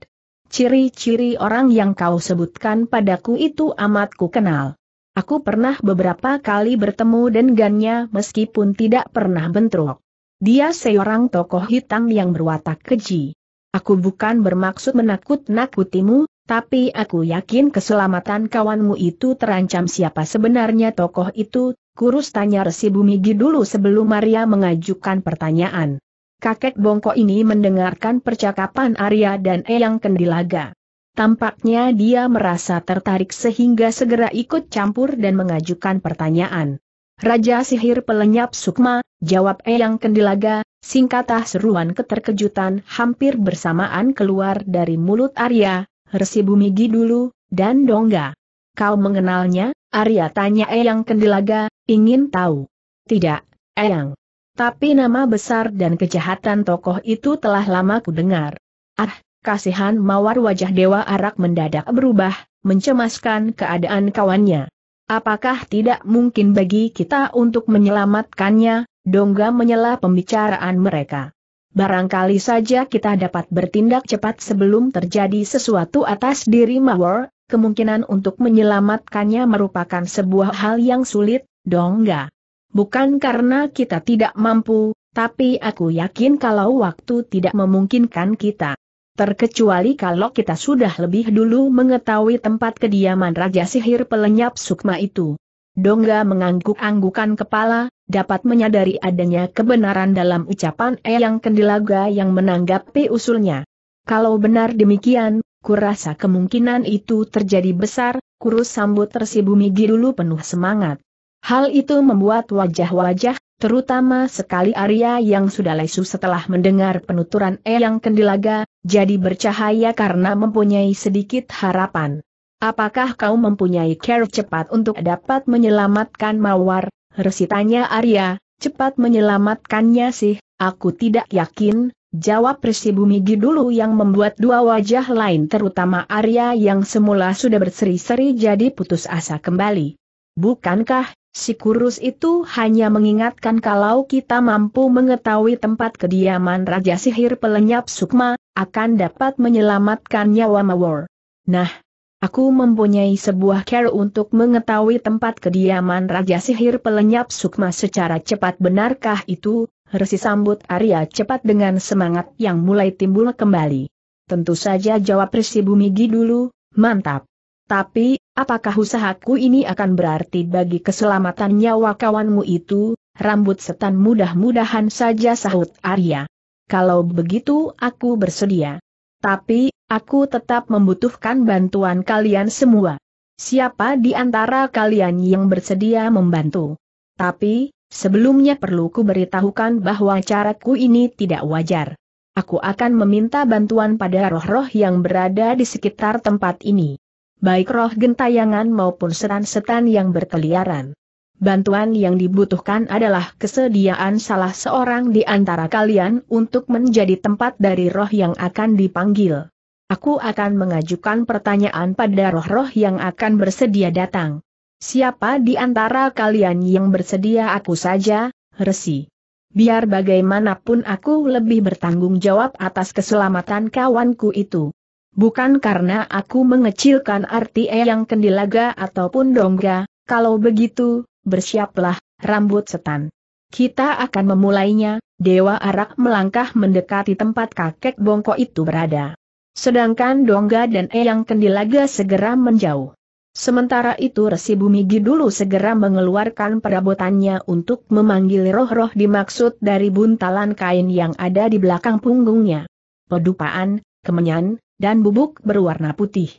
Ciri-ciri orang yang kau sebutkan padaku itu amat ku kenal. Aku pernah beberapa kali bertemu dengannya meskipun tidak pernah bentrok. Dia seorang tokoh hitam yang berwatak keji. Aku bukan bermaksud menakut-nakutimu, tapi aku yakin keselamatan kawanmu itu terancam siapa sebenarnya tokoh itu, kurus tanya Resi Bumigi dulu sebelum Maria mengajukan pertanyaan. Kakek bongkok ini mendengarkan percakapan Arya dan Eyang Kendilaga. Tampaknya dia merasa tertarik sehingga segera ikut campur dan mengajukan pertanyaan. Raja sihir pelenyap Sukma, jawab Eyang Kendilaga, singkatah seruan keterkejutan hampir bersamaan keluar dari mulut Arya, Resi Bumigi dulu, dan Dongga. Kau mengenalnya? Arya tanya Eyang Kendilaga, ingin tahu. Tidak, Eyang. Tapi nama besar dan kejahatan tokoh itu telah lama ku dengar. Ah, kasihan mawar wajah Dewa Arak mendadak berubah, mencemaskan keadaan kawannya. Apakah tidak mungkin bagi kita untuk menyelamatkannya, Dongga menyela pembicaraan mereka. Barangkali saja kita dapat bertindak cepat sebelum terjadi sesuatu atas diri Mawar, kemungkinan untuk menyelamatkannya merupakan sebuah hal yang sulit, Dongga. Bukan karena kita tidak mampu, tapi aku yakin kalau waktu tidak memungkinkan kita terkecuali kalau kita sudah lebih dulu mengetahui tempat kediaman Raja Sihir Pelenyap Sukma itu. Dongga mengangguk-anggukan kepala, dapat menyadari adanya kebenaran dalam ucapan Eyang Kendilaga yang menanggapi usulnya. Kalau benar demikian, kurasa kemungkinan itu terjadi besar, kurus sambut tersibumi dulu penuh semangat. Hal itu membuat wajah-wajah terutama sekali Arya yang sudah lesu setelah mendengar penuturan Eyang Kendilaga, jadi bercahaya karena mempunyai sedikit harapan. Apakah kau mempunyai care cepat untuk dapat menyelamatkan Mawar? Resi tanya Arya, cepat menyelamatkannya sih, aku tidak yakin, jawab Resi Bumigi dulu yang membuat dua wajah lain terutama Arya yang semula sudah berseri-seri jadi putus asa kembali. Bukankah, Si kurus itu hanya mengingatkan kalau kita mampu mengetahui tempat kediaman Raja Sihir Pelenyap Sukma, akan dapat menyelamatkan nyawa Mawar. Nah, aku mempunyai sebuah care untuk mengetahui tempat kediaman Raja Sihir Pelenyap Sukma secara cepat benarkah itu? Resi sambut Arya cepat dengan semangat yang mulai timbul kembali. Tentu saja jawab Resi Bumigi dulu, mantap. Tapi, apakah usahaku ini akan berarti bagi keselamatan nyawa kawanmu itu? Rambut setan mudah-mudahan saja sahut Arya. Kalau begitu aku bersedia. Tapi, aku tetap membutuhkan bantuan kalian semua. Siapa di antara kalian yang bersedia membantu? Tapi, sebelumnya perlu ku beritahukan bahwa caraku ini tidak wajar. Aku akan meminta bantuan pada roh-roh yang berada di sekitar tempat ini baik roh gentayangan maupun setan-setan yang berkeliaran. Bantuan yang dibutuhkan adalah kesediaan salah seorang di antara kalian untuk menjadi tempat dari roh yang akan dipanggil. Aku akan mengajukan pertanyaan pada roh-roh yang akan bersedia datang. Siapa di antara kalian yang bersedia aku saja, Resi? Biar bagaimanapun aku lebih bertanggung jawab atas keselamatan kawanku itu. Bukan karena aku mengecilkan arti Eyang Kendilaga ataupun Dongga, kalau begitu, bersiaplah, rambut setan. Kita akan memulainya, Dewa Arak melangkah mendekati tempat kakek bongkok itu berada. Sedangkan Dongga dan Eyang Kendilaga segera menjauh. Sementara itu Resi Bumigi dulu segera mengeluarkan perabotannya untuk memanggil roh-roh dimaksud dari buntalan kain yang ada di belakang punggungnya. Pedupaan, kemenyan, dan bubuk berwarna putih.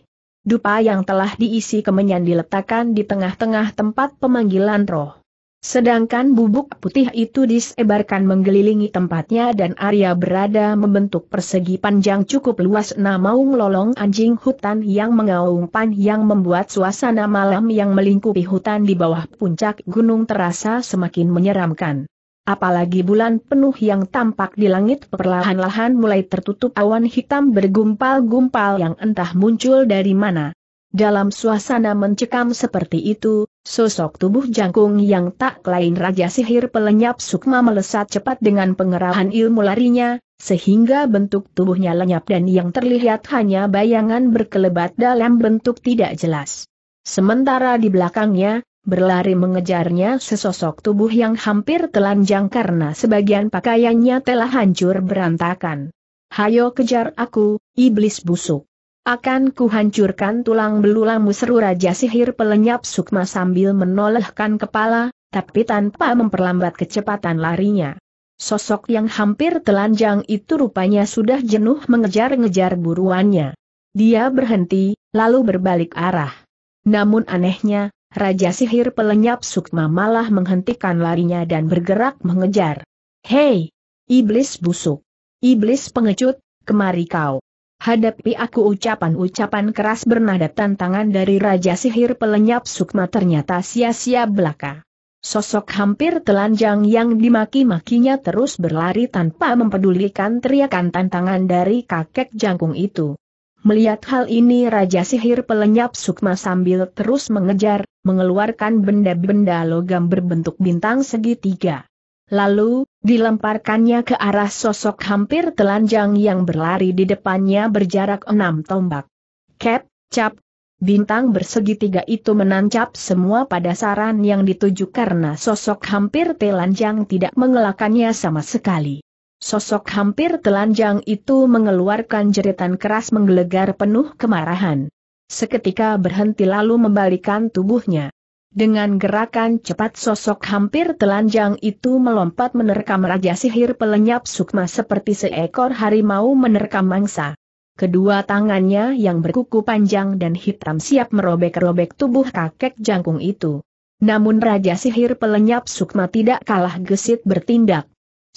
Dupa yang telah diisi kemenyan diletakkan di tengah-tengah tempat pemanggilan roh. Sedangkan bubuk putih itu disebarkan mengelilingi tempatnya dan Arya berada membentuk persegi panjang cukup luas namaung lolong anjing hutan yang mengaum yang membuat suasana malam yang melingkupi hutan di bawah puncak gunung terasa semakin menyeramkan. Apalagi bulan penuh yang tampak di langit perlahan-lahan mulai tertutup awan hitam bergumpal-gumpal yang entah muncul dari mana. Dalam suasana mencekam seperti itu, sosok tubuh jangkung yang tak lain Raja Sihir Pelenyap Sukma melesat cepat dengan pengerahan ilmu larinya, sehingga bentuk tubuhnya lenyap dan yang terlihat hanya bayangan berkelebat dalam bentuk tidak jelas. Sementara di belakangnya, berlari mengejarnya sesosok tubuh yang hampir telanjang karena sebagian pakaiannya telah hancur berantakan. Hayo kejar aku, iblis busuk. Akan kuhancurkan tulang belulamu seru Raja Sihir pelenyap Sukma sambil menolehkan kepala, tapi tanpa memperlambat kecepatan larinya. Sosok yang hampir telanjang itu rupanya sudah jenuh mengejar-ngejar buruannya. Dia berhenti, lalu berbalik arah. Namun anehnya, Raja Sihir pelenyap Sukma malah menghentikan larinya dan bergerak mengejar. Hei! Iblis busuk! Iblis pengecut, kemari kau! Hadapi aku ucapan-ucapan keras bernada tantangan dari Raja Sihir Pelenyap Sukma ternyata sia-sia belaka. Sosok hampir telanjang yang dimaki-makinya terus berlari tanpa mempedulikan teriakan tantangan dari kakek jangkung itu. Melihat hal ini Raja Sihir Pelenyap Sukma sambil terus mengejar, mengeluarkan benda-benda logam berbentuk bintang segitiga. Lalu, dilemparkannya ke arah sosok hampir telanjang yang berlari di depannya berjarak enam tombak. Cap, cap, bintang bersegitiga itu menancap semua pada saran yang dituju karena sosok hampir telanjang tidak mengelakkannya sama sekali. Sosok hampir telanjang itu mengeluarkan jeritan keras menggelegar penuh kemarahan. Seketika berhenti lalu membalikan tubuhnya. Dengan gerakan cepat sosok hampir telanjang itu melompat menerkam Raja Sihir pelenyap Sukma seperti seekor harimau menerkam mangsa. Kedua tangannya yang berkuku panjang dan hitam siap merobek-robek tubuh kakek jangkung itu. Namun Raja Sihir pelenyap Sukma tidak kalah gesit bertindak.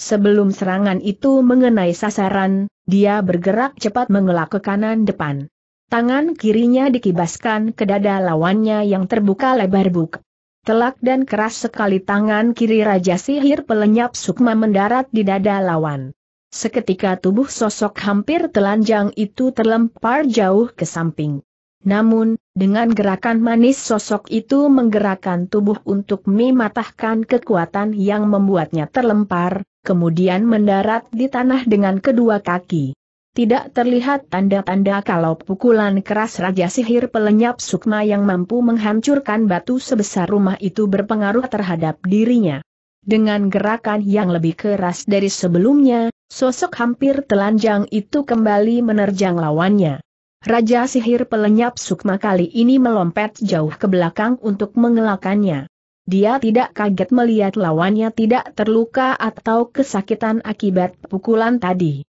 Sebelum serangan itu mengenai sasaran, dia bergerak cepat mengelak ke kanan depan. Tangan kirinya dikibaskan ke dada lawannya yang terbuka lebar buk. Telak dan keras sekali tangan kiri Raja Sihir pelenyap Sukma mendarat di dada lawan. Seketika tubuh sosok hampir telanjang itu terlempar jauh ke samping. Namun, dengan gerakan manis sosok itu menggerakkan tubuh untuk mematahkan kekuatan yang membuatnya terlempar, kemudian mendarat di tanah dengan kedua kaki. Tidak terlihat tanda-tanda kalau pukulan keras Raja Sihir pelenyap Sukma yang mampu menghancurkan batu sebesar rumah itu berpengaruh terhadap dirinya. Dengan gerakan yang lebih keras dari sebelumnya, sosok hampir telanjang itu kembali menerjang lawannya. Raja Sihir pelenyap Sukma kali ini melompet jauh ke belakang untuk mengelakkannya. Dia tidak kaget melihat lawannya tidak terluka atau kesakitan akibat pukulan tadi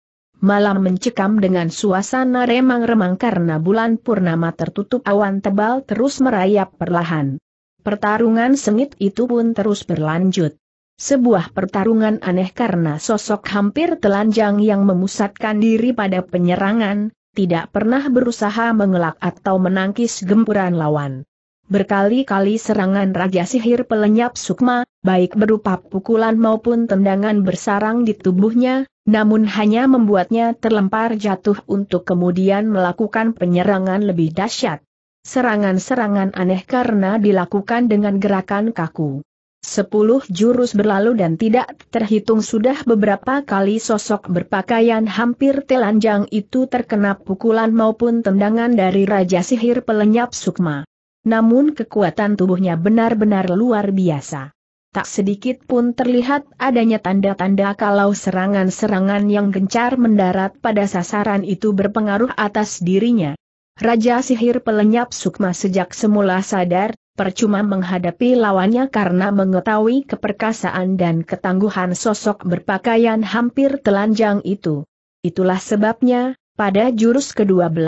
malam mencekam dengan suasana remang-remang karena bulan purnama tertutup awan tebal terus merayap perlahan. Pertarungan sengit itu pun terus berlanjut. Sebuah pertarungan aneh karena sosok hampir telanjang yang memusatkan diri pada penyerangan, tidak pernah berusaha mengelak atau menangkis gempuran lawan. Berkali-kali serangan Raja Sihir pelenyap Sukma, baik berupa pukulan maupun tendangan bersarang di tubuhnya, namun hanya membuatnya terlempar jatuh untuk kemudian melakukan penyerangan lebih dahsyat. Serangan-serangan aneh karena dilakukan dengan gerakan kaku. Sepuluh jurus berlalu dan tidak terhitung sudah beberapa kali sosok berpakaian hampir telanjang itu terkena pukulan maupun tendangan dari Raja Sihir pelenyap Sukma. Namun kekuatan tubuhnya benar-benar luar biasa tak sedikit pun terlihat adanya tanda-tanda kalau serangan-serangan yang gencar mendarat pada sasaran itu berpengaruh atas dirinya. Raja sihir pelenyap Sukma sejak semula sadar, percuma menghadapi lawannya karena mengetahui keperkasaan dan ketangguhan sosok berpakaian hampir telanjang itu. Itulah sebabnya, pada jurus ke-12,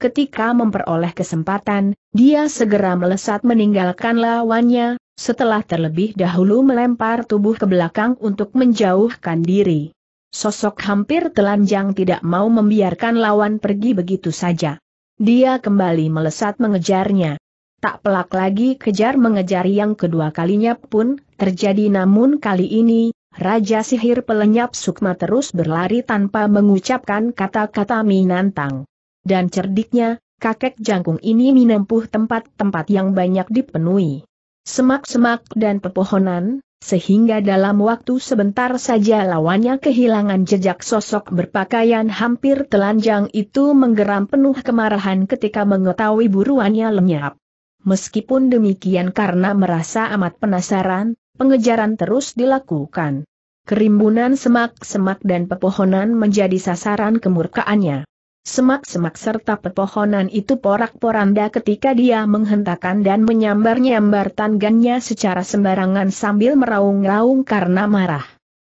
ketika memperoleh kesempatan, dia segera melesat meninggalkan lawannya, setelah terlebih dahulu melempar tubuh ke belakang untuk menjauhkan diri. Sosok hampir telanjang tidak mau membiarkan lawan pergi begitu saja. Dia kembali melesat mengejarnya. Tak pelak lagi kejar mengejar yang kedua kalinya pun terjadi namun kali ini, Raja sihir pelenyap Sukma terus berlari tanpa mengucapkan kata-kata minantang. Dan cerdiknya, kakek jangkung ini menempuh tempat-tempat yang banyak dipenuhi. Semak-semak dan pepohonan, sehingga dalam waktu sebentar saja lawannya kehilangan jejak sosok berpakaian hampir telanjang itu menggeram penuh kemarahan ketika mengetahui buruannya lenyap. Meskipun demikian karena merasa amat penasaran, pengejaran terus dilakukan. Kerimbunan semak-semak dan pepohonan menjadi sasaran kemurkaannya. Semak-semak serta pepohonan itu porak-poranda ketika dia menghentakkan dan menyambar-nyambar tanggannya secara sembarangan sambil meraung-raung karena marah.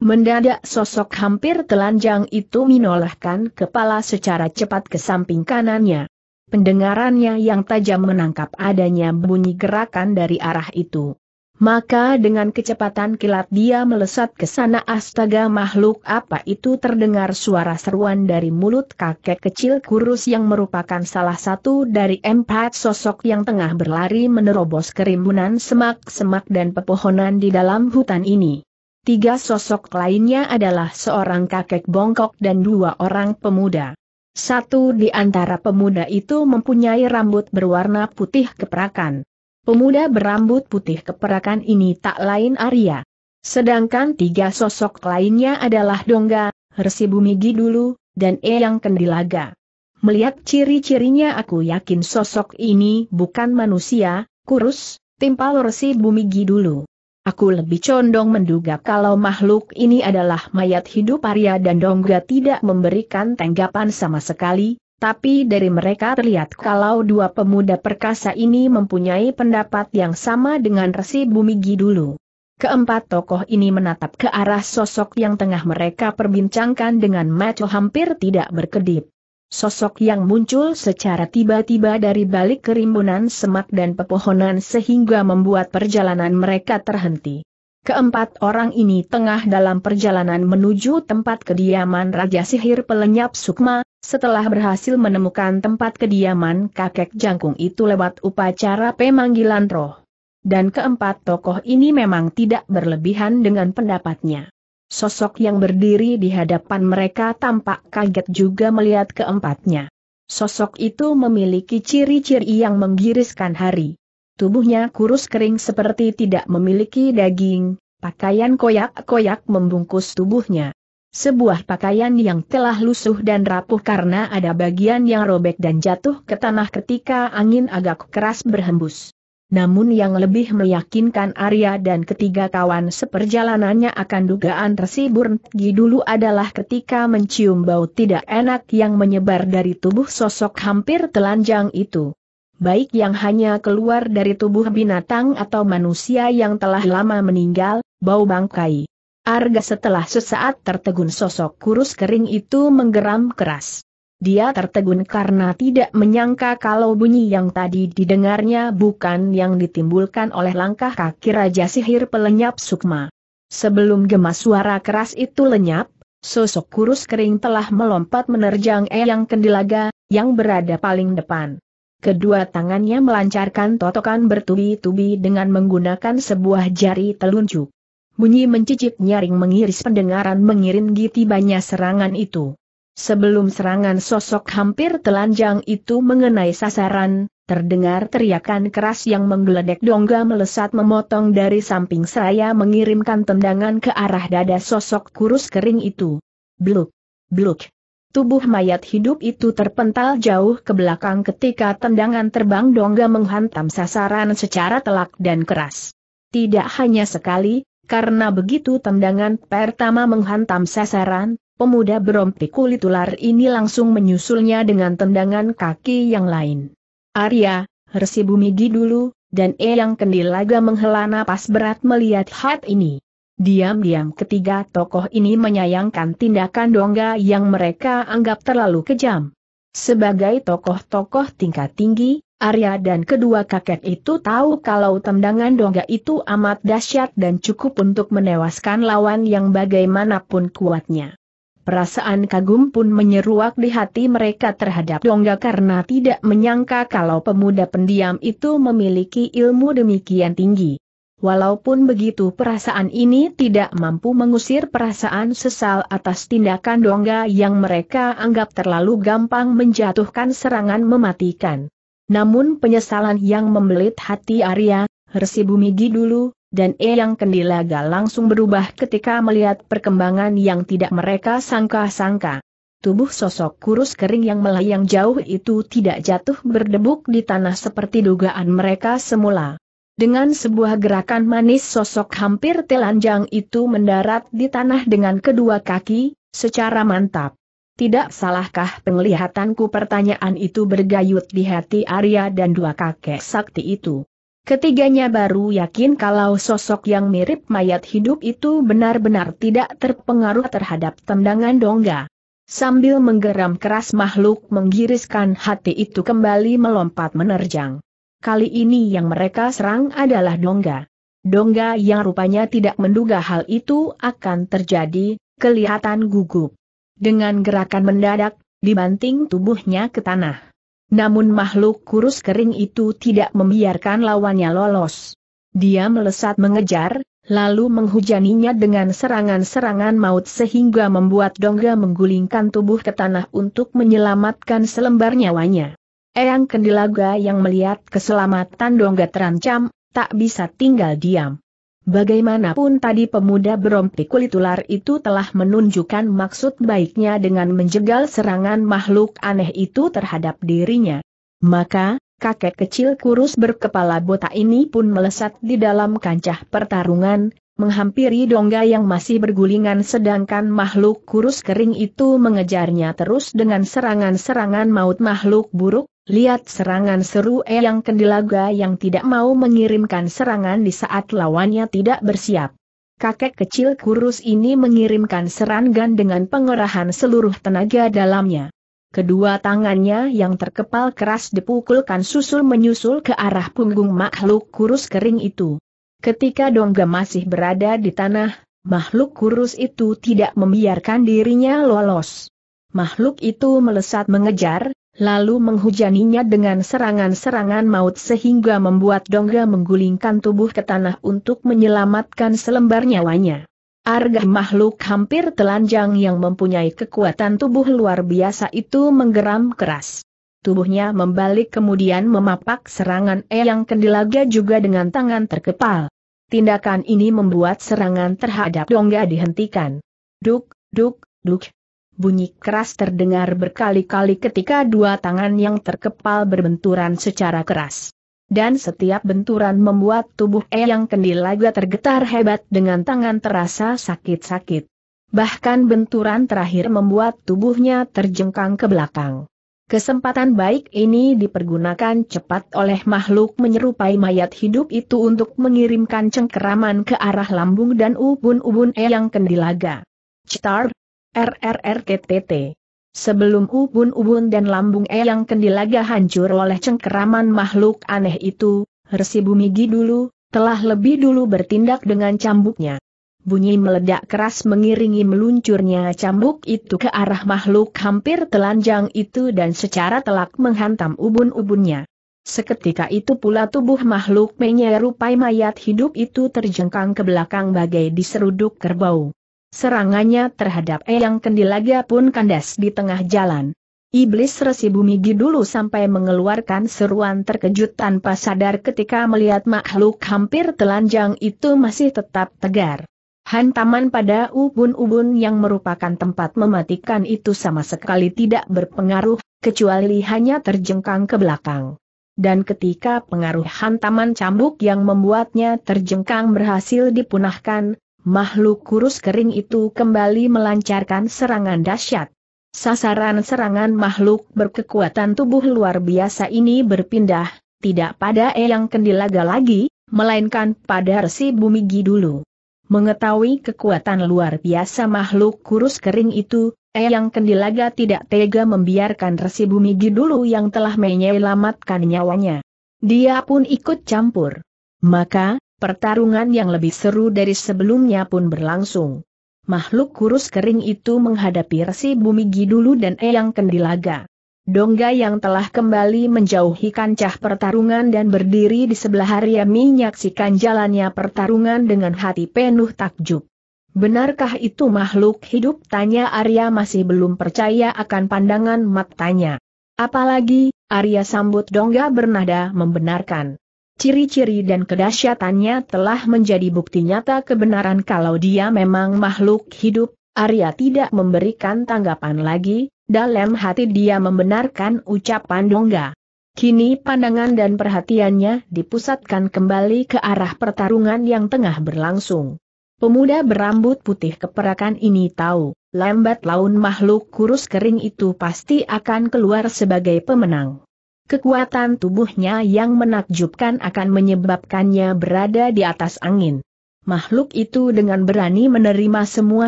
Mendadak sosok hampir telanjang itu menolehkan kepala secara cepat ke samping kanannya. Pendengarannya yang tajam menangkap adanya bunyi gerakan dari arah itu. Maka dengan kecepatan kilat dia melesat ke sana astaga makhluk apa itu terdengar suara seruan dari mulut kakek kecil kurus yang merupakan salah satu dari empat sosok yang tengah berlari menerobos kerimbunan semak-semak dan pepohonan di dalam hutan ini. Tiga sosok lainnya adalah seorang kakek bongkok dan dua orang pemuda. Satu di antara pemuda itu mempunyai rambut berwarna putih keperakan. Pemuda berambut putih keperakan ini tak lain Arya. Sedangkan tiga sosok lainnya adalah Dongga, Resi Bumi Gidulu, dan Eyang Kendilaga. Melihat ciri-cirinya aku yakin sosok ini bukan manusia, kurus, timpal Resi Bumi Gidulu. Aku lebih condong menduga kalau makhluk ini adalah mayat hidup Arya dan Dongga tidak memberikan tanggapan sama sekali, tapi dari mereka terlihat kalau dua pemuda perkasa ini mempunyai pendapat yang sama dengan Resi Bumigi dulu. Keempat tokoh ini menatap ke arah sosok yang tengah mereka perbincangkan dengan mata hampir tidak berkedip. Sosok yang muncul secara tiba-tiba dari balik kerimbunan semak dan pepohonan sehingga membuat perjalanan mereka terhenti. Keempat orang ini tengah dalam perjalanan menuju tempat kediaman Raja Sihir Pelenyap Sukma, setelah berhasil menemukan tempat kediaman kakek jangkung itu lewat upacara pemanggilan roh. Dan keempat tokoh ini memang tidak berlebihan dengan pendapatnya. Sosok yang berdiri di hadapan mereka tampak kaget juga melihat keempatnya. Sosok itu memiliki ciri-ciri yang menggiriskan hari. Tubuhnya kurus kering seperti tidak memiliki daging, pakaian koyak-koyak membungkus tubuhnya. Sebuah pakaian yang telah lusuh dan rapuh karena ada bagian yang robek dan jatuh ke tanah ketika angin agak keras berhembus. Namun yang lebih meyakinkan Arya dan ketiga kawan seperjalanannya akan dugaan Resi Burngi dulu adalah ketika mencium bau tidak enak yang menyebar dari tubuh sosok hampir telanjang itu baik yang hanya keluar dari tubuh binatang atau manusia yang telah lama meninggal, bau bangkai. Arga setelah sesaat tertegun sosok kurus kering itu menggeram keras. Dia tertegun karena tidak menyangka kalau bunyi yang tadi didengarnya bukan yang ditimbulkan oleh langkah kaki Raja Sihir pelenyap Sukma. Sebelum gemas suara keras itu lenyap, sosok kurus kering telah melompat menerjang Eyang Kendilaga, yang berada paling depan. Kedua tangannya melancarkan totokan bertubi-tubi dengan menggunakan sebuah jari telunjuk. Bunyi mencicip nyaring mengiris pendengaran mengiring banyak serangan itu. Sebelum serangan sosok hampir telanjang itu mengenai sasaran, terdengar teriakan keras yang menggeledek dongga melesat memotong dari samping seraya mengirimkan tendangan ke arah dada sosok kurus kering itu. Bluk, bluk. Tubuh mayat hidup itu terpental jauh ke belakang ketika tendangan terbang dongga menghantam sasaran secara telak dan keras. Tidak hanya sekali, karena begitu tendangan pertama menghantam sasaran, pemuda berompi kulit ular ini langsung menyusulnya dengan tendangan kaki yang lain. Arya, Resi Bumigi dulu, dan Eyang Kendilaga menghela napas berat melihat hal ini. Diam-diam ketiga tokoh ini menyayangkan tindakan Dongga yang mereka anggap terlalu kejam. Sebagai tokoh-tokoh tingkat tinggi, Arya dan kedua kakek itu tahu kalau tendangan Dongga itu amat dahsyat dan cukup untuk menewaskan lawan yang bagaimanapun kuatnya. Perasaan kagum pun menyeruak di hati mereka terhadap Dongga karena tidak menyangka kalau pemuda pendiam itu memiliki ilmu demikian tinggi. Walaupun begitu perasaan ini tidak mampu mengusir perasaan sesal atas tindakan dongga yang mereka anggap terlalu gampang menjatuhkan serangan mematikan. Namun penyesalan yang membelit hati Arya, Resi Bumigi dulu, dan Eyang Kendilaga langsung berubah ketika melihat perkembangan yang tidak mereka sangka-sangka. Tubuh sosok kurus kering yang melayang jauh itu tidak jatuh berdebuk di tanah seperti dugaan mereka semula. Dengan sebuah gerakan manis sosok hampir telanjang itu mendarat di tanah dengan kedua kaki, secara mantap. Tidak salahkah penglihatanku pertanyaan itu bergayut di hati Arya dan dua kakek sakti itu. Ketiganya baru yakin kalau sosok yang mirip mayat hidup itu benar-benar tidak terpengaruh terhadap tendangan dongga. Sambil menggeram keras makhluk menggiriskan hati itu kembali melompat menerjang. Kali ini yang mereka serang adalah Dongga. Dongga yang rupanya tidak menduga hal itu akan terjadi, kelihatan gugup. Dengan gerakan mendadak, dibanting tubuhnya ke tanah. Namun makhluk kurus kering itu tidak membiarkan lawannya lolos. Dia melesat mengejar, lalu menghujaninya dengan serangan-serangan maut sehingga membuat Dongga menggulingkan tubuh ke tanah untuk menyelamatkan selembar nyawanya. Eyang Kendilaga yang melihat keselamatan Dongga terancam, tak bisa tinggal diam. Bagaimanapun tadi pemuda berompi kulit ular itu telah menunjukkan maksud baiknya dengan menjegal serangan makhluk aneh itu terhadap dirinya. Maka, kakek kecil kurus berkepala botak ini pun melesat di dalam kancah pertarungan, menghampiri dongga yang masih bergulingan sedangkan makhluk kurus kering itu mengejarnya terus dengan serangan-serangan maut makhluk buruk, lihat serangan seru yang Kendilaga yang tidak mau mengirimkan serangan di saat lawannya tidak bersiap. Kakek kecil kurus ini mengirimkan serangan dengan pengerahan seluruh tenaga dalamnya. Kedua tangannya yang terkepal keras dipukulkan susul menyusul ke arah punggung makhluk kurus kering itu. Ketika Dongga masih berada di tanah, makhluk kurus itu tidak membiarkan dirinya lolos. Makhluk itu melesat mengejar, lalu menghujaninya dengan serangan-serangan maut sehingga membuat Dongga menggulingkan tubuh ke tanah untuk menyelamatkan selembar nyawanya. Arga makhluk hampir telanjang yang mempunyai kekuatan tubuh luar biasa itu menggeram keras tubuhnya membalik kemudian memapak serangan Eyang Kendilaga juga dengan tangan terkepal. Tindakan ini membuat serangan terhadap Dongga dihentikan. Duk, duk, duk. Bunyi keras terdengar berkali-kali ketika dua tangan yang terkepal berbenturan secara keras. Dan setiap benturan membuat tubuh Eyang Kendilaga tergetar hebat dengan tangan terasa sakit-sakit. Bahkan benturan terakhir membuat tubuhnya terjengkang ke belakang. Kesempatan baik ini dipergunakan cepat oleh makhluk menyerupai mayat hidup itu untuk mengirimkan cengkeraman ke arah lambung dan ubun-ubun yang kendilaga. Cetar, RRRTTT. Sebelum ubun-ubun dan lambung yang kendilaga hancur oleh cengkeraman makhluk aneh itu, Resi Bumigi dulu, telah lebih dulu bertindak dengan cambuknya. Bunyi meledak keras mengiringi meluncurnya cambuk itu ke arah makhluk hampir telanjang itu dan secara telak menghantam ubun-ubunnya. Seketika itu pula tubuh makhluk menyerupai mayat hidup itu terjengkang ke belakang bagai diseruduk kerbau. Serangannya terhadap Eyang Kendilaga pun kandas di tengah jalan. Iblis Resi Bumi dulu sampai mengeluarkan seruan terkejut tanpa sadar ketika melihat makhluk hampir telanjang itu masih tetap tegar. Hantaman pada ubun-ubun yang merupakan tempat mematikan itu sama sekali tidak berpengaruh, kecuali hanya terjengkang ke belakang. Dan ketika pengaruh hantaman cambuk yang membuatnya terjengkang berhasil dipunahkan, makhluk kurus kering itu kembali melancarkan serangan dahsyat. Sasaran serangan makhluk berkekuatan tubuh luar biasa ini berpindah, tidak pada Eyang Kendilaga lagi, melainkan pada Resi Bumigi dulu. Mengetahui kekuatan luar biasa makhluk kurus kering itu, Eyang Kendilaga tidak tega membiarkan Resi Bumi dulu yang telah menyelamatkan nyawanya. Dia pun ikut campur. Maka, pertarungan yang lebih seru dari sebelumnya pun berlangsung. Makhluk kurus kering itu menghadapi Resi Bumi dulu dan Eyang Kendilaga. Dongga yang telah kembali menjauhi kancah pertarungan dan berdiri di sebelah Arya menyaksikan jalannya pertarungan dengan hati penuh takjub. Benarkah itu makhluk hidup? Tanya Arya masih belum percaya akan pandangan matanya. Apalagi, Arya sambut Dongga bernada membenarkan. Ciri-ciri dan kedahsyatannya telah menjadi bukti nyata kebenaran kalau dia memang makhluk hidup, Arya tidak memberikan tanggapan lagi, dalam hati dia membenarkan ucapan Dongga. Kini pandangan dan perhatiannya dipusatkan kembali ke arah pertarungan yang tengah berlangsung. Pemuda berambut putih keperakan ini tahu, lambat laun makhluk kurus kering itu pasti akan keluar sebagai pemenang. Kekuatan tubuhnya yang menakjubkan akan menyebabkannya berada di atas angin makhluk itu dengan berani menerima semua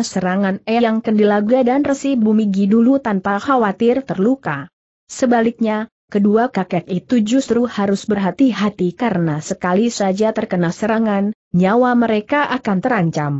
serangan Eyang Kendilaga dan Resi Bumigi dulu tanpa khawatir terluka. Sebaliknya, kedua kakek itu justru harus berhati-hati karena sekali saja terkena serangan, nyawa mereka akan terancam.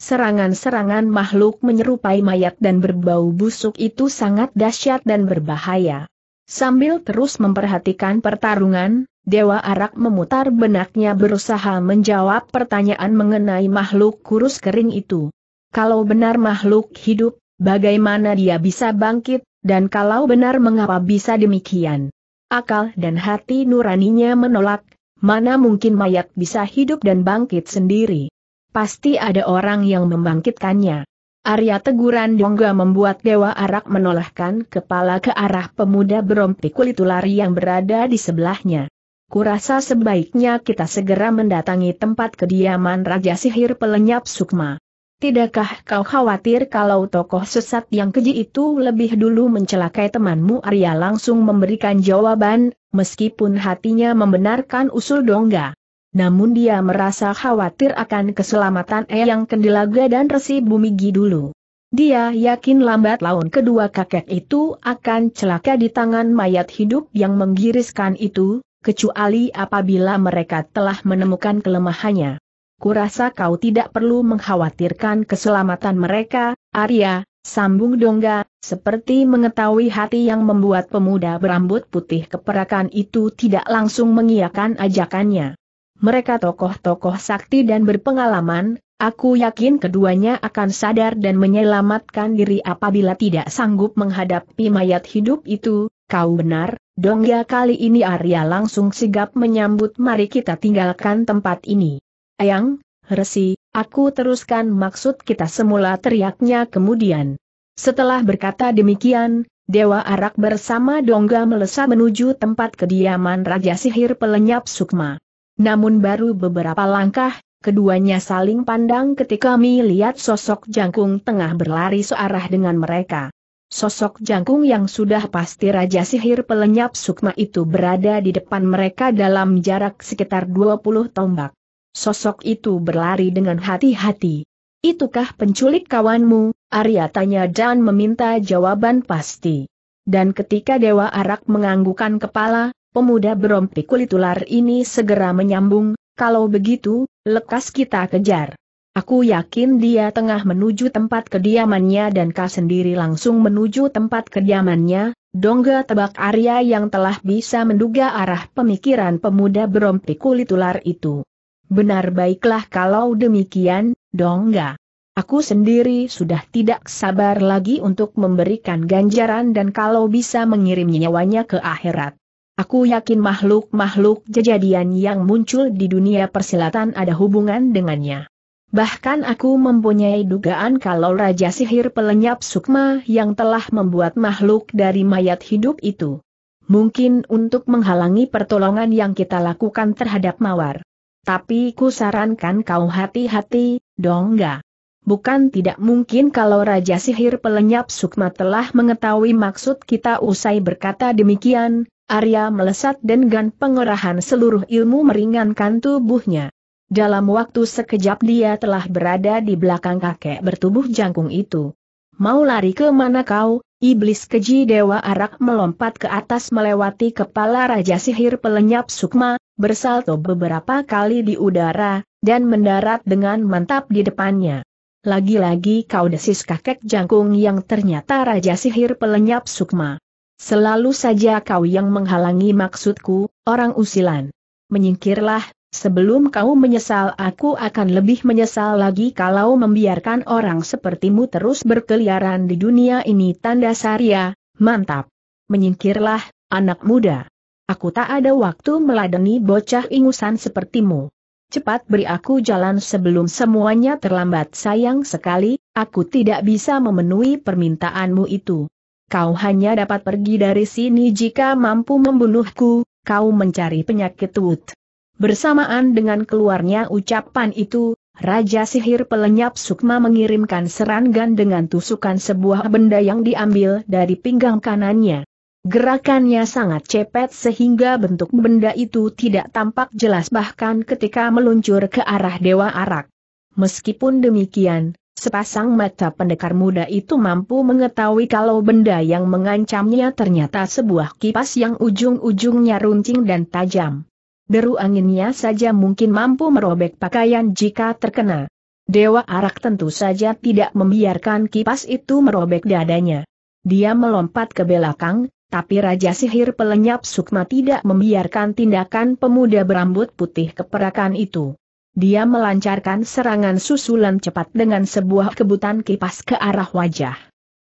Serangan-serangan makhluk menyerupai mayat dan berbau busuk itu sangat dahsyat dan berbahaya. Sambil terus memperhatikan pertarungan, Dewa Arak memutar benaknya berusaha menjawab pertanyaan mengenai makhluk kurus kering itu. Kalau benar makhluk hidup, bagaimana dia bisa bangkit, dan kalau benar mengapa bisa demikian? Akal dan hati nuraninya menolak, mana mungkin mayat bisa hidup dan bangkit sendiri. Pasti ada orang yang membangkitkannya. Arya teguran Dongga membuat Dewa Arak menolehkan kepala ke arah pemuda berompi kulit ular yang berada di sebelahnya. Kurasa sebaiknya kita segera mendatangi tempat kediaman Raja Sihir Pelenyap Sukma. Tidakkah kau khawatir kalau tokoh sesat yang keji itu lebih dulu mencelakai temanmu Arya langsung memberikan jawaban, meskipun hatinya membenarkan usul Dongga. Namun dia merasa khawatir akan keselamatan Eyang Kendilaga dan Resi Bumigi dulu. Dia yakin lambat laun kedua kakek itu akan celaka di tangan mayat hidup yang menggiriskan itu, kecuali apabila mereka telah menemukan kelemahannya. Kurasa kau tidak perlu mengkhawatirkan keselamatan mereka, Arya, sambung Dongga, seperti mengetahui hati yang membuat pemuda berambut putih keperakan itu tidak langsung mengiyakan ajakannya. Mereka tokoh-tokoh sakti dan berpengalaman, aku yakin keduanya akan sadar dan menyelamatkan diri apabila tidak sanggup menghadapi mayat hidup itu, kau benar, Dongya kali ini Arya langsung sigap menyambut mari kita tinggalkan tempat ini. Ayang, Resi, aku teruskan maksud kita semula teriaknya kemudian. Setelah berkata demikian, Dewa Arak bersama Dongga melesat menuju tempat kediaman Raja Sihir Pelenyap Sukma. Namun baru beberapa langkah, keduanya saling pandang ketika melihat sosok jangkung tengah berlari searah dengan mereka. Sosok jangkung yang sudah pasti Raja Sihir Pelenyap Sukma itu berada di depan mereka dalam jarak sekitar 20 tombak. Sosok itu berlari dengan hati-hati. Itukah penculik kawanmu? Arya tanya dan meminta jawaban pasti. Dan ketika Dewa Arak menganggukkan kepala, pemuda berompi kulit ular ini segera menyambung, kalau begitu, lekas kita kejar. Aku yakin dia tengah menuju tempat kediamannya dan kau sendiri langsung menuju tempat kediamannya, Dongga tebak Arya yang telah bisa menduga arah pemikiran pemuda berompi kulit ular itu. Benar baiklah kalau demikian, Dongga. Aku sendiri sudah tidak sabar lagi untuk memberikan ganjaran dan kalau bisa mengirim nyawanya ke akhirat. Aku yakin makhluk-makhluk kejadian yang muncul di dunia persilatan ada hubungan dengannya. Bahkan aku mempunyai dugaan kalau Raja Sihir Pelenyap Sukma yang telah membuat makhluk dari mayat hidup itu. Mungkin untuk menghalangi pertolongan yang kita lakukan terhadap Mawar. Tapi ku sarankan kau hati-hati, dong enggak. Bukan tidak mungkin kalau Raja Sihir Pelenyap Sukma telah mengetahui maksud kita usai berkata demikian, Arya melesat dengan pengerahan seluruh ilmu meringankan tubuhnya. Dalam waktu sekejap dia telah berada di belakang kakek bertubuh jangkung itu. Mau lari ke mana kau? Iblis keji Dewa Arak melompat ke atas melewati kepala Raja Sihir Pelenyap Sukma, bersalto beberapa kali di udara, dan mendarat dengan mantap di depannya. Lagi-lagi kau desis kakek jangkung yang ternyata Raja Sihir Pelenyap Sukma. Selalu saja kau yang menghalangi maksudku, orang usilan. Menyingkirlah, sebelum kau menyesal aku akan lebih menyesal lagi kalau membiarkan orang sepertimu terus berkeliaran di dunia ini tanda Saria, mantap. Menyingkirlah, anak muda. Aku tak ada waktu meladeni bocah ingusan sepertimu. Cepat beri aku jalan sebelum semuanya terlambat sayang sekali, aku tidak bisa memenuhi permintaanmu itu. Kau hanya dapat pergi dari sini jika mampu membunuhku, kau mencari penyakit Wut. Bersamaan dengan keluarnya ucapan itu, Raja Sihir Pelenyap Sukma mengirimkan serangan dengan tusukan sebuah benda yang diambil dari pinggang kanannya. Gerakannya sangat cepat sehingga bentuk benda itu tidak tampak jelas bahkan ketika meluncur ke arah Dewa Arak. Meskipun demikian, sepasang mata pendekar muda itu mampu mengetahui kalau benda yang mengancamnya ternyata sebuah kipas yang ujung-ujungnya runcing dan tajam. Deru anginnya saja mungkin mampu merobek pakaian jika terkena. Dewa Arak tentu saja tidak membiarkan kipas itu merobek dadanya. Dia melompat ke belakang, tapi Raja Sihir Pelenyap Sukma tidak membiarkan tindakan pemuda berambut putih keperakan itu. Dia melancarkan serangan susulan cepat dengan sebuah kebutan kipas ke arah wajah.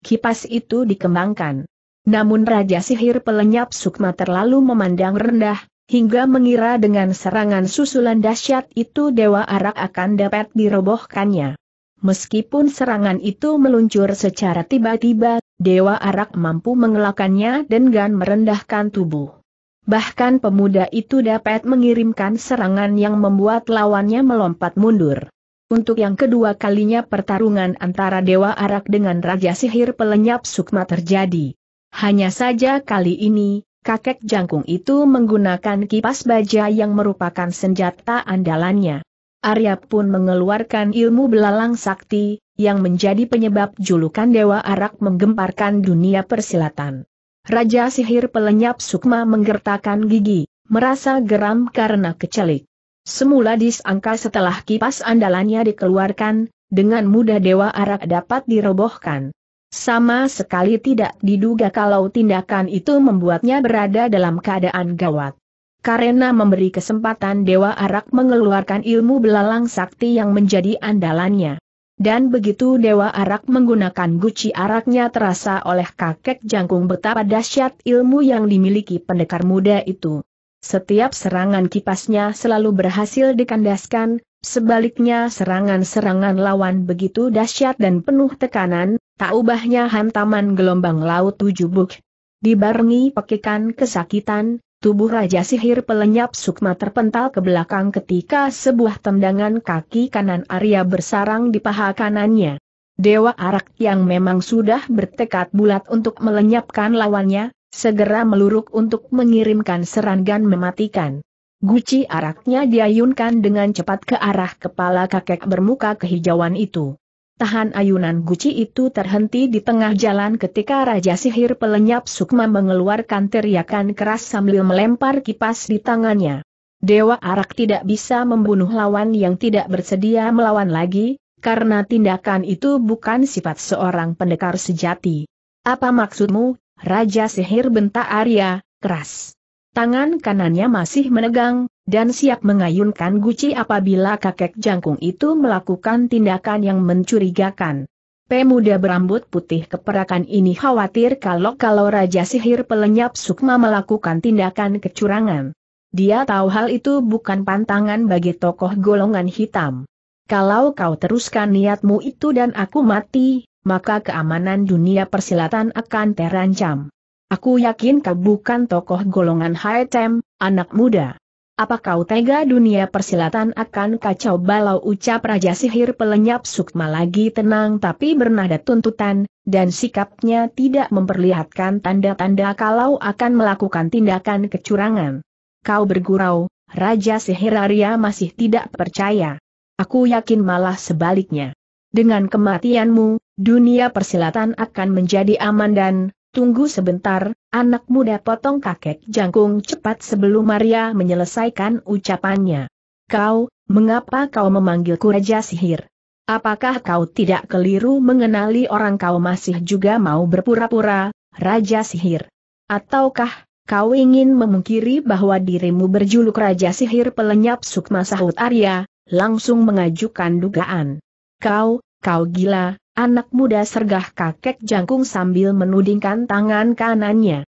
Kipas itu dikembangkan. Namun Raja Sihir Pelenyap Sukma terlalu memandang rendah, hingga mengira dengan serangan susulan dahsyat itu Dewa Arak akan dapat dirobohkannya. Meskipun serangan itu meluncur secara tiba-tiba, Dewa Arak mampu mengelakkannya dengan merendahkan tubuh. Bahkan pemuda itu dapat mengirimkan serangan yang membuat lawannya melompat mundur. Untuk yang kedua kalinya pertarungan antara Dewa Arak dengan Raja Sihir Pelenyap Sukma terjadi. Hanya saja kali ini, kakek jangkung itu menggunakan kipas baja yang merupakan senjata andalannya. Arya pun mengeluarkan ilmu belalang sakti, yang menjadi penyebab julukan Dewa Arak menggemparkan dunia persilatan. Raja sihir pelenyap Sukma menggertakkan gigi, merasa geram karena kecelik. Semula disangka setelah kipas andalannya dikeluarkan, dengan mudah Dewa Arak dapat dirobohkan. Sama sekali tidak diduga kalau tindakan itu membuatnya berada dalam keadaan gawat karena memberi kesempatan Dewa Arak mengeluarkan ilmu belalang sakti yang menjadi andalannya. Dan begitu Dewa Arak menggunakan guci araknya terasa oleh kakek jangkung betapa dahsyat ilmu yang dimiliki pendekar muda itu. Setiap serangan kipasnya selalu berhasil dikandaskan, sebaliknya serangan-serangan lawan begitu dahsyat dan penuh tekanan, tak ubahnya hantaman gelombang laut tujuh buk. Dibarengi pekikan kesakitan, tubuh Raja Sihir Pelenyap Sukma terpental ke belakang ketika sebuah tendangan kaki kanan Arya bersarang di paha kanannya. Dewa Arak yang memang sudah bertekad bulat untuk melenyapkan lawannya, segera meluruk untuk mengirimkan serangan mematikan. Guci araknya diayunkan dengan cepat ke arah kepala kakek bermuka kehijauan itu. Tahan ayunan guci itu terhenti di tengah jalan ketika Raja Sihir Pelenyap Sukma mengeluarkan teriakan keras sambil melempar kipas di tangannya. Dewa Arak tidak bisa membunuh lawan yang tidak bersedia melawan lagi, karena tindakan itu bukan sifat seorang pendekar sejati. Apa maksudmu, Raja Sihir bentak Arya, keras. Tangan kanannya masih menegang, dan siap mengayunkan guci apabila kakek jangkung itu melakukan tindakan yang mencurigakan. Pemuda berambut putih keperakan ini khawatir kalau-kalau Raja Sihir Pelenyap Sukma melakukan tindakan kecurangan. Dia tahu hal itu bukan pantangan bagi tokoh golongan hitam. Kalau kau teruskan niatmu itu dan aku mati, maka keamanan dunia persilatan akan terancam. Aku yakin kau bukan tokoh golongan Haitem, anak muda. Apa kau tega dunia persilatan akan kacau balau ucap Raja Sihir pelenyap Sukma lagi tenang tapi bernada tuntutan, dan sikapnya tidak memperlihatkan tanda-tanda kalau akan melakukan tindakan kecurangan. Kau bergurau, Raja Sihir Arya masih tidak percaya. Aku yakin malah sebaliknya. Dengan kematianmu, dunia persilatan akan menjadi aman dan, Tunggu sebentar, anak muda potong kakek jangkung cepat sebelum Maria menyelesaikan ucapannya. Kau, mengapa kau memanggilku Raja Sihir? Apakah kau tidak keliru mengenali orang kau masih juga mau berpura-pura, Raja Sihir? Ataukah, kau ingin memungkiri bahwa dirimu berjuluk Raja Sihir Pelenyap Sukma Sahut Arya, langsung mengajukan dugaan. Kau, kau gila, anak muda sergah kakek jangkung sambil menudingkan tangan kanannya.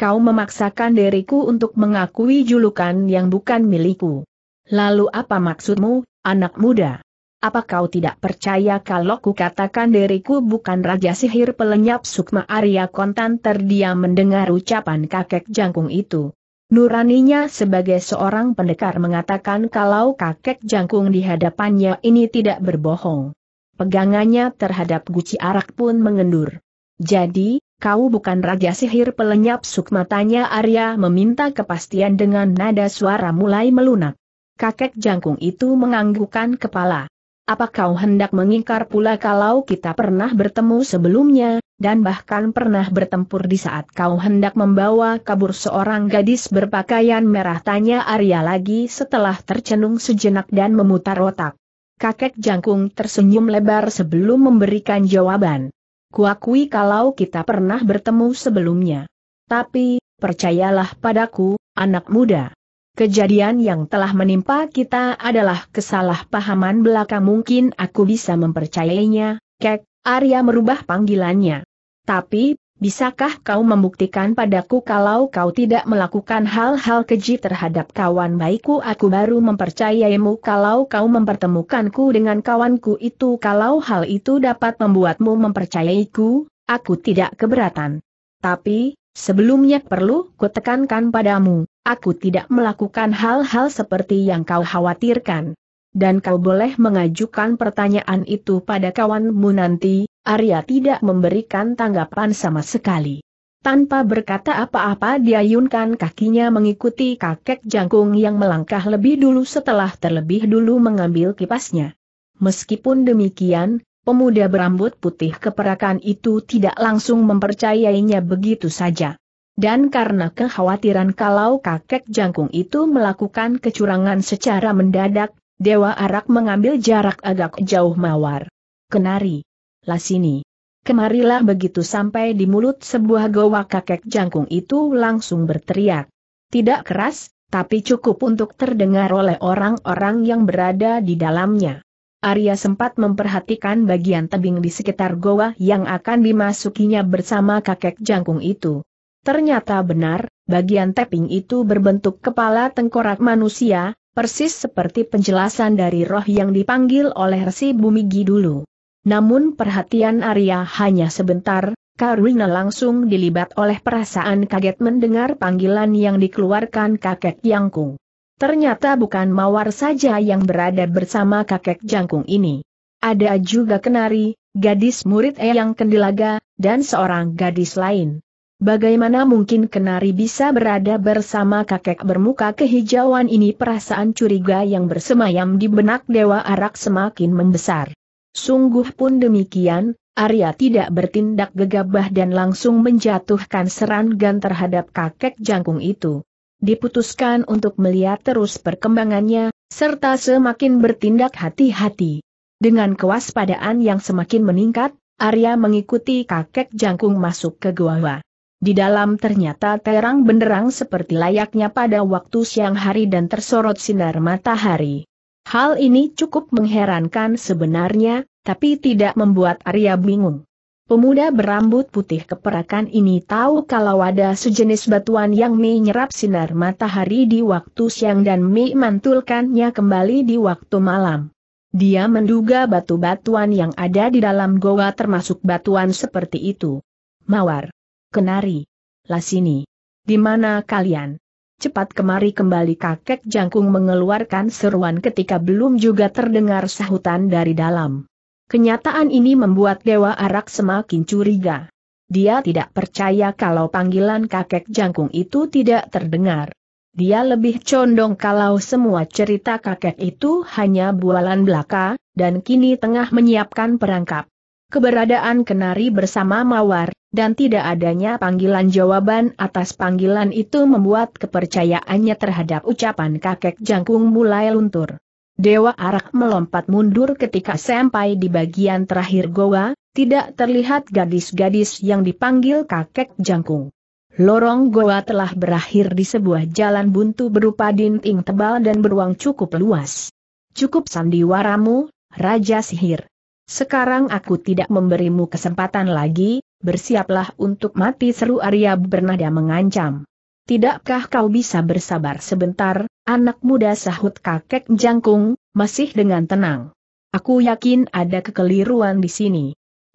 Kau memaksakan diriku untuk mengakui julukan yang bukan milikku. Lalu apa maksudmu, anak muda? Apa kau tidak percaya kalau ku katakan diriku bukan Raja Sihir Pelenyap Sukma Arya Kontan terdiam mendengar ucapan kakek jangkung itu. Nuraninya sebagai seorang pendekar mengatakan kalau kakek jangkung di hadapannya ini tidak berbohong. Pegangannya terhadap guci arak pun mengendur. Jadi, kau bukan Raja Sihir Pelenyap Sukma tanya Arya meminta kepastian dengan nada suara mulai melunak. Kakek jangkung itu menganggukkan kepala. Apa kau hendak mengingkar pula kalau kita pernah bertemu sebelumnya, dan bahkan pernah bertempur di saat kau hendak membawa kabur seorang gadis berpakaian merah tanya Arya lagi setelah tercenung sejenak dan memutar otak. Kakek jangkung tersenyum lebar sebelum memberikan jawaban. Kuakui kalau kita pernah bertemu sebelumnya. Tapi, percayalah padaku, anak muda. Kejadian yang telah menimpa kita adalah kesalahpahaman belaka mungkin aku bisa mempercayainya, Kek, Arya merubah panggilannya. Tapi, bisakah kau membuktikan padaku kalau kau tidak melakukan hal-hal keji terhadap kawan baikku aku baru mempercayaimu kalau kau mempertemukanku dengan kawanku itu kalau hal itu dapat membuatmu mempercayaiku, aku tidak keberatan. Tapi, sebelumnya perlu kutekankan padamu, Aku tidak melakukan hal-hal seperti yang kau khawatirkan. Dan kau boleh mengajukan pertanyaan itu pada kawanmu nanti, Arya tidak memberikan tanggapan sama sekali. Tanpa berkata apa-apa dia yunkan kakinya mengikuti kakek jangkung yang melangkah lebih dulu setelah terlebih dulu mengambil kipasnya. Meskipun demikian, pemuda berambut putih keperakan itu tidak langsung mempercayainya begitu saja. Dan karena kekhawatiran kalau kakek jangkung itu melakukan kecurangan secara mendadak, Dewa Arak mengambil jarak agak jauh mawar. Kenari. Lasini. Kemarilah begitu sampai di mulut sebuah goa kakek jangkung itu langsung berteriak. Tidak keras, tapi cukup untuk terdengar oleh orang-orang yang berada di dalamnya. Arya sempat memperhatikan bagian tebing di sekitar goa yang akan dimasukinya bersama kakek jangkung itu. Ternyata benar, bagian tapping itu berbentuk kepala tengkorak manusia, persis seperti penjelasan dari roh yang dipanggil oleh Resi Bumigi dulu. Namun perhatian Arya hanya sebentar, Karina langsung dilibat oleh perasaan kaget mendengar panggilan yang dikeluarkan kakek Jangkung. Ternyata bukan Mawar saja yang berada bersama kakek Jangkung ini. Ada juga Kenari, gadis murid Eyang Kendilaga, dan seorang gadis lain. Bagaimana mungkin kenari bisa berada bersama kakek bermuka kehijauan ini perasaan curiga yang bersemayam di benak Dewa Arak semakin membesar. Sungguh pun demikian, Arya tidak bertindak gegabah dan langsung menjatuhkan serangan terhadap kakek jangkung itu. Diputuskan untuk melihat terus perkembangannya, serta semakin bertindak hati-hati. Dengan kewaspadaan yang semakin meningkat, Arya mengikuti kakek jangkung masuk ke gua. Di dalam ternyata terang benderang seperti layaknya pada waktu siang hari dan tersorot sinar matahari. Hal ini cukup mengherankan sebenarnya, tapi tidak membuat Arya bingung. Pemuda berambut putih keperakan ini tahu kalau ada sejenis batuan yang menyerap sinar matahari di waktu siang dan memantulkannya kembali di waktu malam. Dia menduga batu-batuan yang ada di dalam goa termasuk batuan seperti itu. Mawar. Kenari. Lasini. Di mana kalian? Cepat kemari kembali kakek jangkung mengeluarkan seruan ketika belum juga terdengar sahutan dari dalam. Kenyataan ini membuat Dewa Arak semakin curiga. Dia tidak percaya kalau panggilan kakek jangkung itu tidak terdengar. Dia lebih condong kalau semua cerita kakek itu hanya bualan belaka, dan kini tengah menyiapkan perangkap. Keberadaan kenari bersama Mawar, dan tidak adanya panggilan jawaban atas panggilan itu membuat kepercayaannya terhadap ucapan kakek jangkung mulai luntur. Dewa Arak melompat mundur ketika sampai di bagian terakhir goa, tidak terlihat gadis-gadis yang dipanggil kakek jangkung. Lorong goa telah berakhir di sebuah jalan buntu berupa dinding tebal dan beruang cukup luas. Cukup sandiwaramu, Raja Sihir. Sekarang aku tidak memberimu kesempatan lagi, bersiaplah untuk mati seru Arya bernada mengancam. Tidakkah kau bisa bersabar sebentar, anak muda sahut kakek jangkung, masih dengan tenang. Aku yakin ada kekeliruan di sini.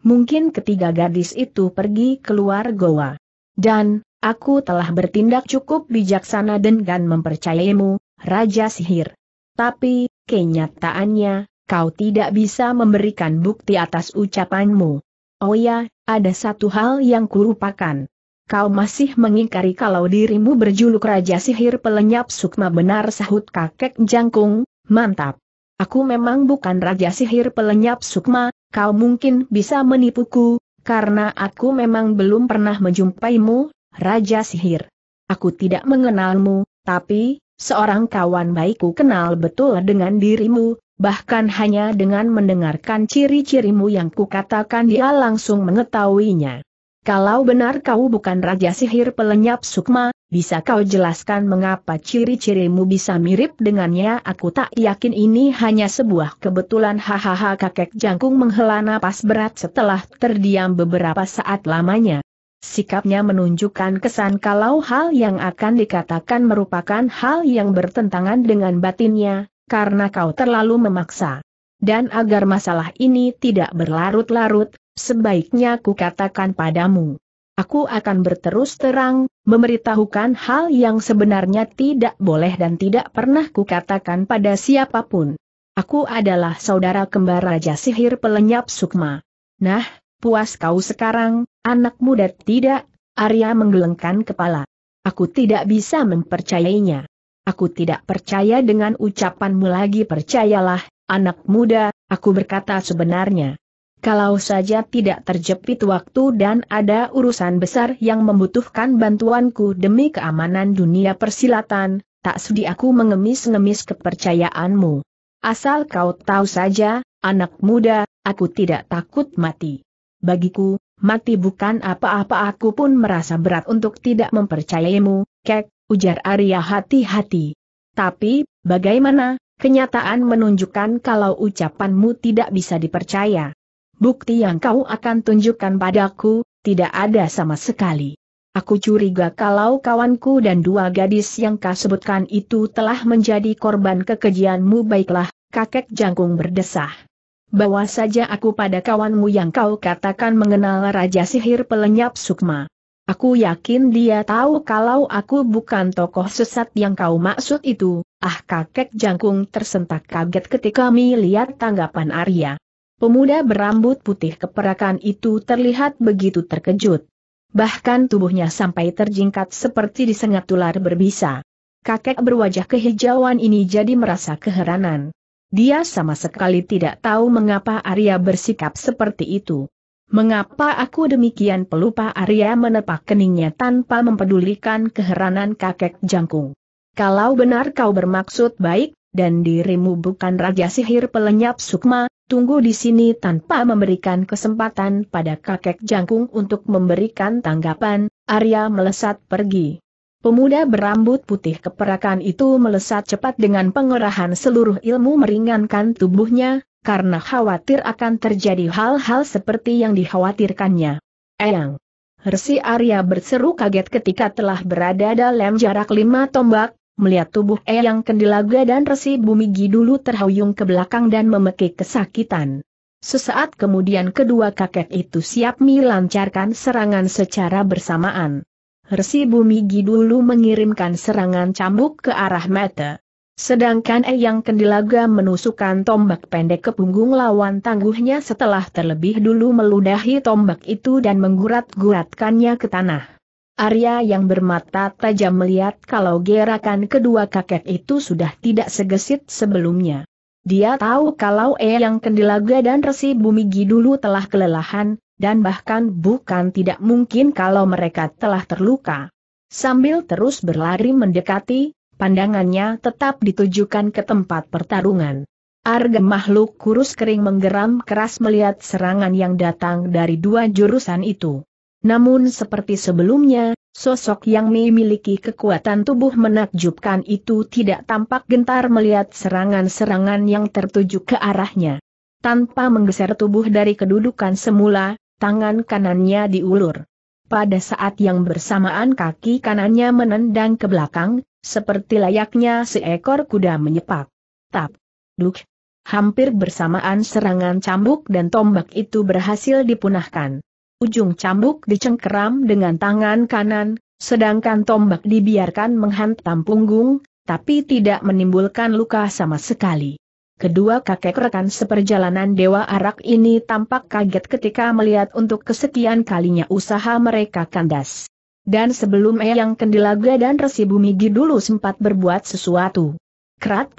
Mungkin ketiga gadis itu pergi keluar goa. Dan, Aku telah bertindak cukup bijaksana dengan mempercayaimu, Raja Sihir. Tapi, kenyataannya, kau tidak bisa memberikan bukti atas ucapanmu. Oh ya, ada satu hal yang kurupakan. Kau masih mengingkari kalau dirimu berjuluk Raja Sihir Pelenyap Sukma benar sahut kakek jangkung, mantap. Aku memang bukan Raja Sihir Pelenyap Sukma, kau mungkin bisa menipuku, karena aku memang belum pernah menjumpaimu, Raja Sihir. Aku tidak mengenalmu, tapi, seorang kawan baikku kenal betul dengan dirimu, bahkan hanya dengan mendengarkan ciri-cirimu yang kukatakan dia langsung mengetahuinya. Kalau benar kau bukan Raja Sihir pelenyap Sukma, bisa kau jelaskan mengapa ciri-cirimu bisa mirip dengannya? Aku tak yakin ini hanya sebuah kebetulan hahaha kakek jangkung menghela napas berat setelah terdiam beberapa saat lamanya. Sikapnya menunjukkan kesan kalau hal yang akan dikatakan merupakan hal yang bertentangan dengan batinnya, karena kau terlalu memaksa. Dan agar masalah ini tidak berlarut-larut, sebaiknya ku katakan padamu. Aku akan berterus terang, memberitahukan hal yang sebenarnya tidak boleh dan tidak pernah kukatakan pada siapa pun. Aku adalah saudara kembar Raja Sihir Pelenyap Sukma. Nah, Puas kau sekarang, anak muda tidak, Arya menggelengkan kepala. Aku tidak bisa mempercayainya. Aku tidak percaya dengan ucapanmu lagi percayalah, anak muda, aku berkata sebenarnya. Kalau saja tidak terjepit waktu dan ada urusan besar yang membutuhkan bantuanku demi keamanan dunia persilatan, tak sudi aku mengemis-ngemis kepercayaanmu. Asal kau tahu saja, anak muda, aku tidak takut mati. Bagiku, mati bukan apa-apa aku pun merasa berat untuk tidak mempercayaimu, kek, ujar Arya hati-hati. Tapi, bagaimana, kenyataan menunjukkan kalau ucapanmu tidak bisa dipercaya. Bukti yang kau akan tunjukkan padaku, tidak ada sama sekali. Aku curiga kalau kawanku dan dua gadis yang kau sebutkan itu telah menjadi korban kekejianmu baiklah, kakek jangkung berdesah. Bawa saja aku pada kawanmu yang kau katakan mengenal Raja Sihir Pelenyap Sukma. Aku yakin dia tahu kalau aku bukan tokoh sesat yang kau maksud itu. Ah kakek jangkung tersentak kaget ketika melihat tanggapan Arya. Pemuda berambut putih keperakan itu terlihat begitu terkejut. Bahkan tubuhnya sampai terjingkat seperti disengat ular berbisa. Kakek berwajah kehijauan ini jadi merasa keheranan. Dia sama sekali tidak tahu mengapa Arya bersikap seperti itu. Mengapa aku demikian pelupa Arya menepak keningnya tanpa mempedulikan keheranan kakek jangkung. Kalau benar kau bermaksud baik, dan dirimu bukan Raja Sihir Pelenyap Sukma, tunggu di sini tanpa memberikan kesempatan pada kakek jangkung untuk memberikan tanggapan, Arya melesat pergi. Pemuda berambut putih keperakan itu melesat cepat dengan pengerahan seluruh ilmu meringankan tubuhnya, karena khawatir akan terjadi hal-hal seperti yang dikhawatirkannya. Eyang! Resi Arya berseru kaget ketika telah berada dalam jarak lima tombak, melihat tubuh Eyang Kendilaga dan Resi Bumigi dulu terhuyung ke belakang dan memekik kesakitan. Sesaat kemudian kedua kakek itu siap melancarkan serangan secara bersamaan. Resi Bumigi dulu mengirimkan serangan cambuk ke arah mata. Sedangkan Eyang Kendilaga menusukkan tombak pendek ke punggung lawan tangguhnya setelah terlebih dulu meludahi tombak itu dan menggurat-guratkannya ke tanah. Arya yang bermata tajam melihat kalau gerakan kedua kakek itu sudah tidak segesit sebelumnya. Dia tahu kalau Eyang Kendilaga dan Resi Bumigi dulu telah kelelahan, dan bahkan bukan tidak mungkin kalau mereka telah terluka. Sambil terus berlari mendekati, pandangannya tetap ditujukan ke tempat pertarungan. Arga makhluk kurus kering menggeram keras melihat serangan yang datang dari dua jurusan itu. Namun seperti sebelumnya, Sosok yang memiliki kekuatan tubuh menakjubkan itu tidak tampak gentar melihat serangan-serangan yang tertuju ke arahnya. Tanpa menggeser tubuh dari kedudukan semula, tangan kanannya diulur. Pada saat yang bersamaan kaki kanannya menendang ke belakang, seperti layaknya seekor kuda menyepak. Tap, duk. Hampir bersamaan serangan cambuk dan tombak itu berhasil dipunahkan. Ujung cambuk dicengkeram dengan tangan kanan, sedangkan tombak dibiarkan menghantam punggung, tapi tidak menimbulkan luka sama sekali. Kedua kakek rekan seperjalanan Dewa Arak ini tampak kaget ketika melihat untuk kesekian kalinya usaha mereka kandas. Dan sebelum Eyang Kendilaga dan Resi Bumigi dulu sempat berbuat sesuatu. Krat,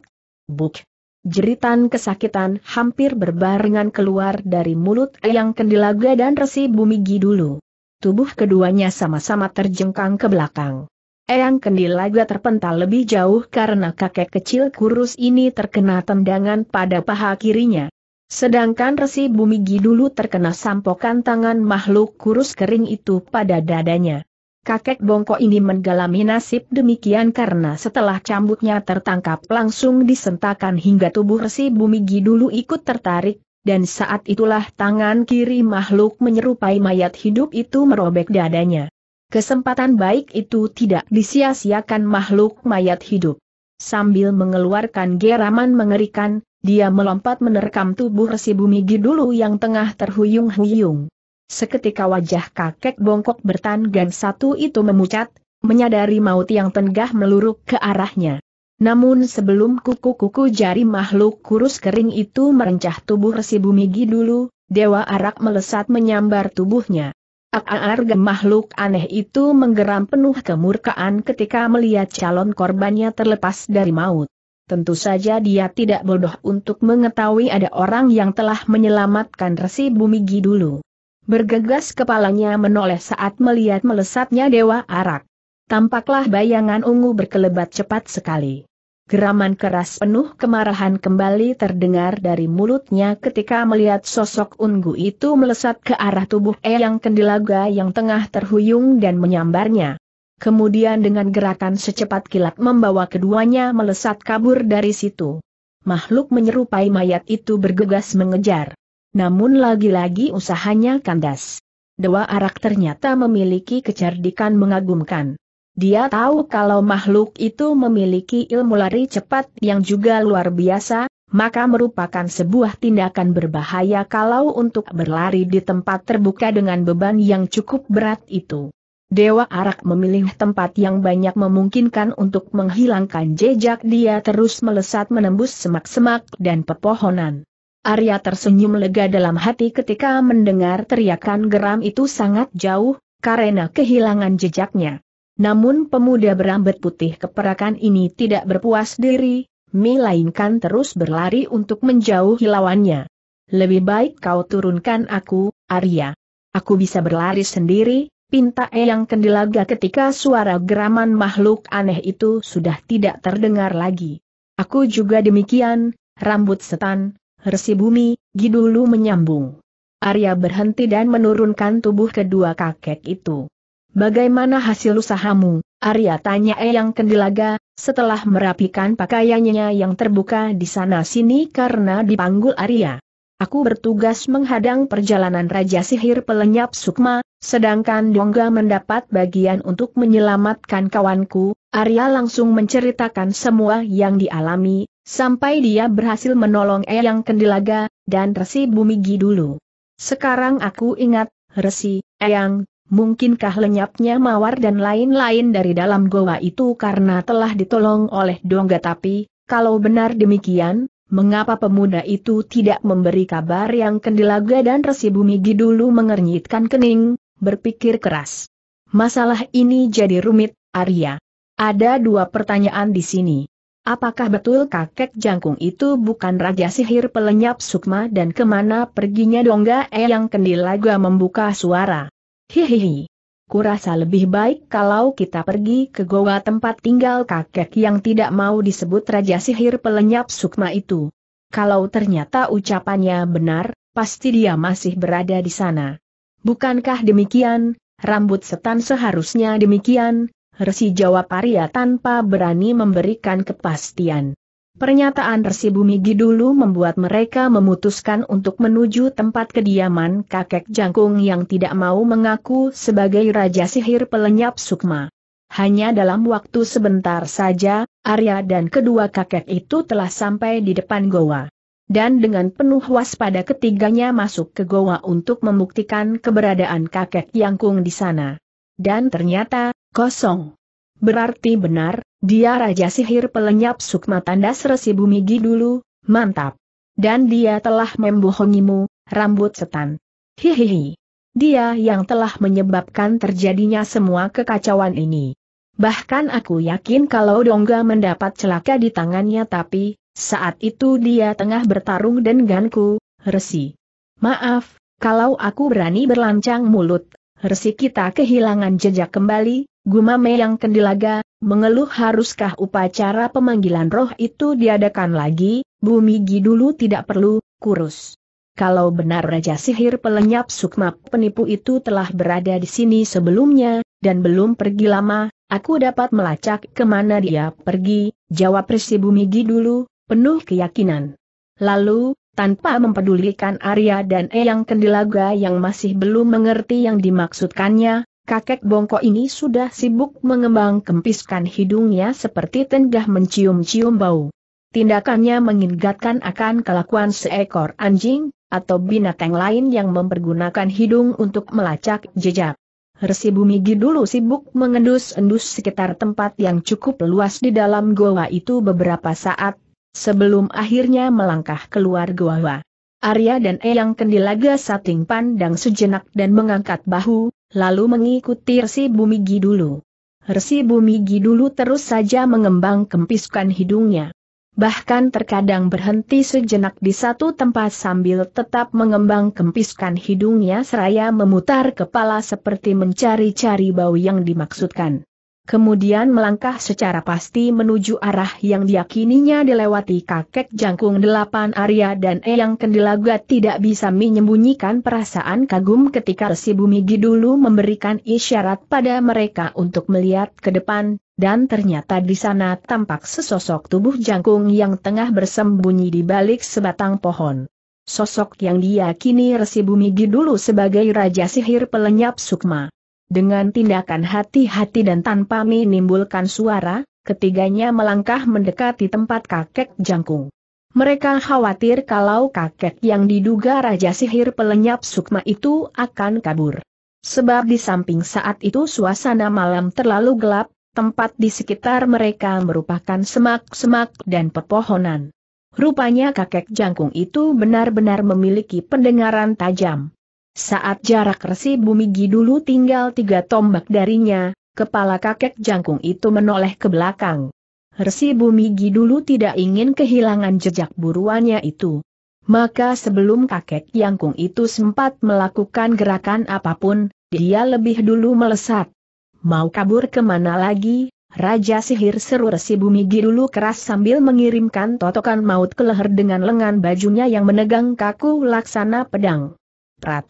buk. Jeritan kesakitan hampir berbarengan keluar dari mulut Eyang Kendilaga dan Resi Bumigi dulu. Tubuh keduanya sama-sama terjengkang ke belakang. Eyang Kendilaga terpental lebih jauh karena kakek kecil kurus ini terkena tendangan pada paha kirinya. Sedangkan Resi Bumigi dulu terkena sampokan tangan makhluk kurus kering itu pada dadanya. Kakek bongkok ini menggalami nasib demikian karena setelah cambuknya tertangkap langsung disentakan hingga tubuh Resi Bumigi dulu ikut tertarik, dan saat itulah tangan kiri makhluk menyerupai mayat hidup itu merobek dadanya. Kesempatan baik itu tidak disia-siakan makhluk mayat hidup. Sambil mengeluarkan geraman mengerikan, dia melompat menerkam tubuh Resi Bumigi dulu yang tengah terhuyung-huyung. Seketika wajah kakek bongkok bertanggan satu itu memucat, menyadari maut yang tenggah meluruk ke arahnya. Namun sebelum kuku-kuku jari makhluk kurus kering itu merencah tubuh Resi Bumigi dulu, Dewa Arak melesat menyambar tubuhnya. Arga makhluk aneh itu menggeram penuh kemurkaan ketika melihat calon korbannya terlepas dari maut. Tentu saja dia tidak bodoh untuk mengetahui ada orang yang telah menyelamatkan Resi Bumigi dulu. Bergegas kepalanya menoleh saat melihat melesatnya Dewa Arak. Tampaklah bayangan ungu berkelebat cepat sekali. Geraman keras penuh kemarahan kembali terdengar dari mulutnya ketika melihat sosok Ungu itu melesat ke arah tubuh Eyang Kendilaga yang tengah terhuyung dan menyambarnya. Kemudian dengan gerakan secepat kilat membawa keduanya melesat kabur dari situ. Makhluk menyerupai mayat itu bergegas mengejar. Namun lagi-lagi usahanya kandas. Dewa Arak ternyata memiliki kecerdikan mengagumkan. Dia tahu kalau makhluk itu memiliki ilmu lari cepat yang juga luar biasa, maka merupakan sebuah tindakan berbahaya kalau untuk berlari di tempat terbuka dengan beban yang cukup berat itu. Dewa Arak memilih tempat yang banyak memungkinkan untuk menghilangkan jejak dia terus melesat menembus semak-semak dan pepohonan. Arya tersenyum lega dalam hati ketika mendengar teriakan geram itu sangat jauh, karena kehilangan jejaknya. Namun pemuda berambut putih keperakan ini tidak berpuas diri, melainkan terus berlari untuk menjauhi lawannya. Lebih baik kau turunkan aku, Arya. Aku bisa berlari sendiri, pinta Eyang Kendilaga ketika suara geraman makhluk aneh itu sudah tidak terdengar lagi. Aku juga demikian, rambut setan, resi bumi, Gidulu menyambung. Arya berhenti dan menurunkan tubuh kedua kakek itu. Bagaimana hasil usahamu? Arya tanya Eyang Kendilaga, setelah merapikan pakaiannya yang terbuka di sana-sini karena dipanggul Arya. Aku bertugas menghadang perjalanan Raja Sihir Pelenyap Sukma, sedangkan Dongga mendapat bagian untuk menyelamatkan kawanku. Arya langsung menceritakan semua yang dialami, sampai dia berhasil menolong Eyang Kendilaga, dan Resi Bumigi dulu. Sekarang aku ingat, Resi, Eyang, mungkinkah lenyapnya mawar dan lain-lain dari dalam goa itu karena telah ditolong oleh Dongga tapi, kalau benar demikian, mengapa pemuda itu tidak memberi kabar yang Kendilaga dan Resi Bumi dulu mengernyitkan kening, berpikir keras. Masalah ini jadi rumit, Arya. Ada dua pertanyaan di sini. Apakah betul kakek jangkung itu bukan Raja Sihir Pelenyap Sukma dan ke mana perginya Dongga yang Kendilaga membuka suara? Hihihi. Kurasa lebih baik kalau kita pergi ke goa tempat tinggal kakek yang tidak mau disebut Raja Sihir Pelenyap Sukma itu. Kalau ternyata ucapannya benar, pasti dia masih berada di sana. Bukankah demikian, rambut setan seharusnya demikian, Resi jawab Arya tanpa berani memberikan kepastian. Pernyataan Resi Bumigi dulu membuat mereka memutuskan untuk menuju tempat kediaman kakek jangkung yang tidak mau mengaku sebagai Raja Sihir Pelenyap Sukma. Hanya dalam waktu sebentar saja, Arya dan kedua kakek itu telah sampai di depan goa. Dan dengan penuh waspada ketiganya masuk ke goa untuk membuktikan keberadaan kakek jangkung di sana. Dan ternyata, Kosong. Berarti benar, dia Raja Sihir Pelenyap Sukma Tandas Resi Bumigi dulu, mantap. Dan dia telah membohongimu, rambut setan. Hihihi. Dia yang telah menyebabkan terjadinya semua kekacauan ini. Bahkan aku yakin kalau Dongga mendapat celaka di tangannya tapi, saat itu dia tengah bertarung denganku, Resi. Maaf, kalau aku berani berlancang mulut, Resi kita kehilangan jejak kembali, Gumame yang kendilaga, mengeluh haruskah upacara pemanggilan roh itu diadakan lagi, bumi dulu tidak perlu, kurus. Kalau benar Raja Sihir pelenyap Sukma penipu itu telah berada di sini sebelumnya, dan belum pergi lama, aku dapat melacak ke mana dia pergi, jawab Resi Bumi dulu, penuh keyakinan. Lalu, tanpa mempedulikan Arya dan Eyang Kendilaga yang masih belum mengerti yang dimaksudkannya, kakek bongkok ini sudah sibuk mengembang kempiskan hidungnya seperti tengah mencium-cium bau. Tindakannya mengingatkan akan kelakuan seekor anjing, atau binatang lain yang mempergunakan hidung untuk melacak jejak. Resi Bumi dulu sibuk mengendus-endus sekitar tempat yang cukup luas di dalam goa itu beberapa saat, sebelum akhirnya melangkah keluar goa. Arya dan Eyang Kendilaga sating pandang sejenak dan mengangkat bahu, lalu mengikuti Resi Bumigi dulu. Resi Bumigi dulu terus saja mengembang kempiskan hidungnya. Bahkan terkadang berhenti sejenak di satu tempat sambil tetap mengembang kempiskan hidungnya seraya memutar kepala seperti mencari-cari bau yang dimaksudkan kemudian melangkah secara pasti menuju arah yang diyakininya dilewati kakek jangkung delapan Arya dan Eyang Kendilaga tidak bisa menyembunyikan perasaan kagum ketika Resi Bumigi dulu memberikan isyarat pada mereka untuk melihat ke depan, dan ternyata di sana tampak sesosok tubuh jangkung yang tengah bersembunyi di balik sebatang pohon. Sosok yang diyakini Resi Bumigi dulu sebagai Raja Sihir Pelenyap Sukma. Dengan tindakan hati-hati dan tanpa menimbulkan suara, ketiganya melangkah mendekati tempat kakek jangkung. Mereka khawatir kalau kakek yang diduga Raja Sihir pelenyap Sukma itu akan kabur. Sebab di samping saat itu suasana malam terlalu gelap, tempat di sekitar mereka merupakan semak-semak dan pepohonan. Rupanya kakek jangkung itu benar-benar memiliki pendengaran tajam. Saat jarak resi bumi dulu tinggal tiga tombak darinya, kepala kakek jangkung itu menoleh ke belakang. Resi bumi dulu tidak ingin kehilangan jejak buruannya itu. Maka sebelum kakek jangkung itu sempat melakukan gerakan apa pun, dia lebih dulu melesat. Mau kabur ke mana lagi? Raja sihir seru resi bumi dulu keras sambil mengirimkan totokan maut ke leher dengan lengan bajunya yang menegang kaku laksana pedang. Prat.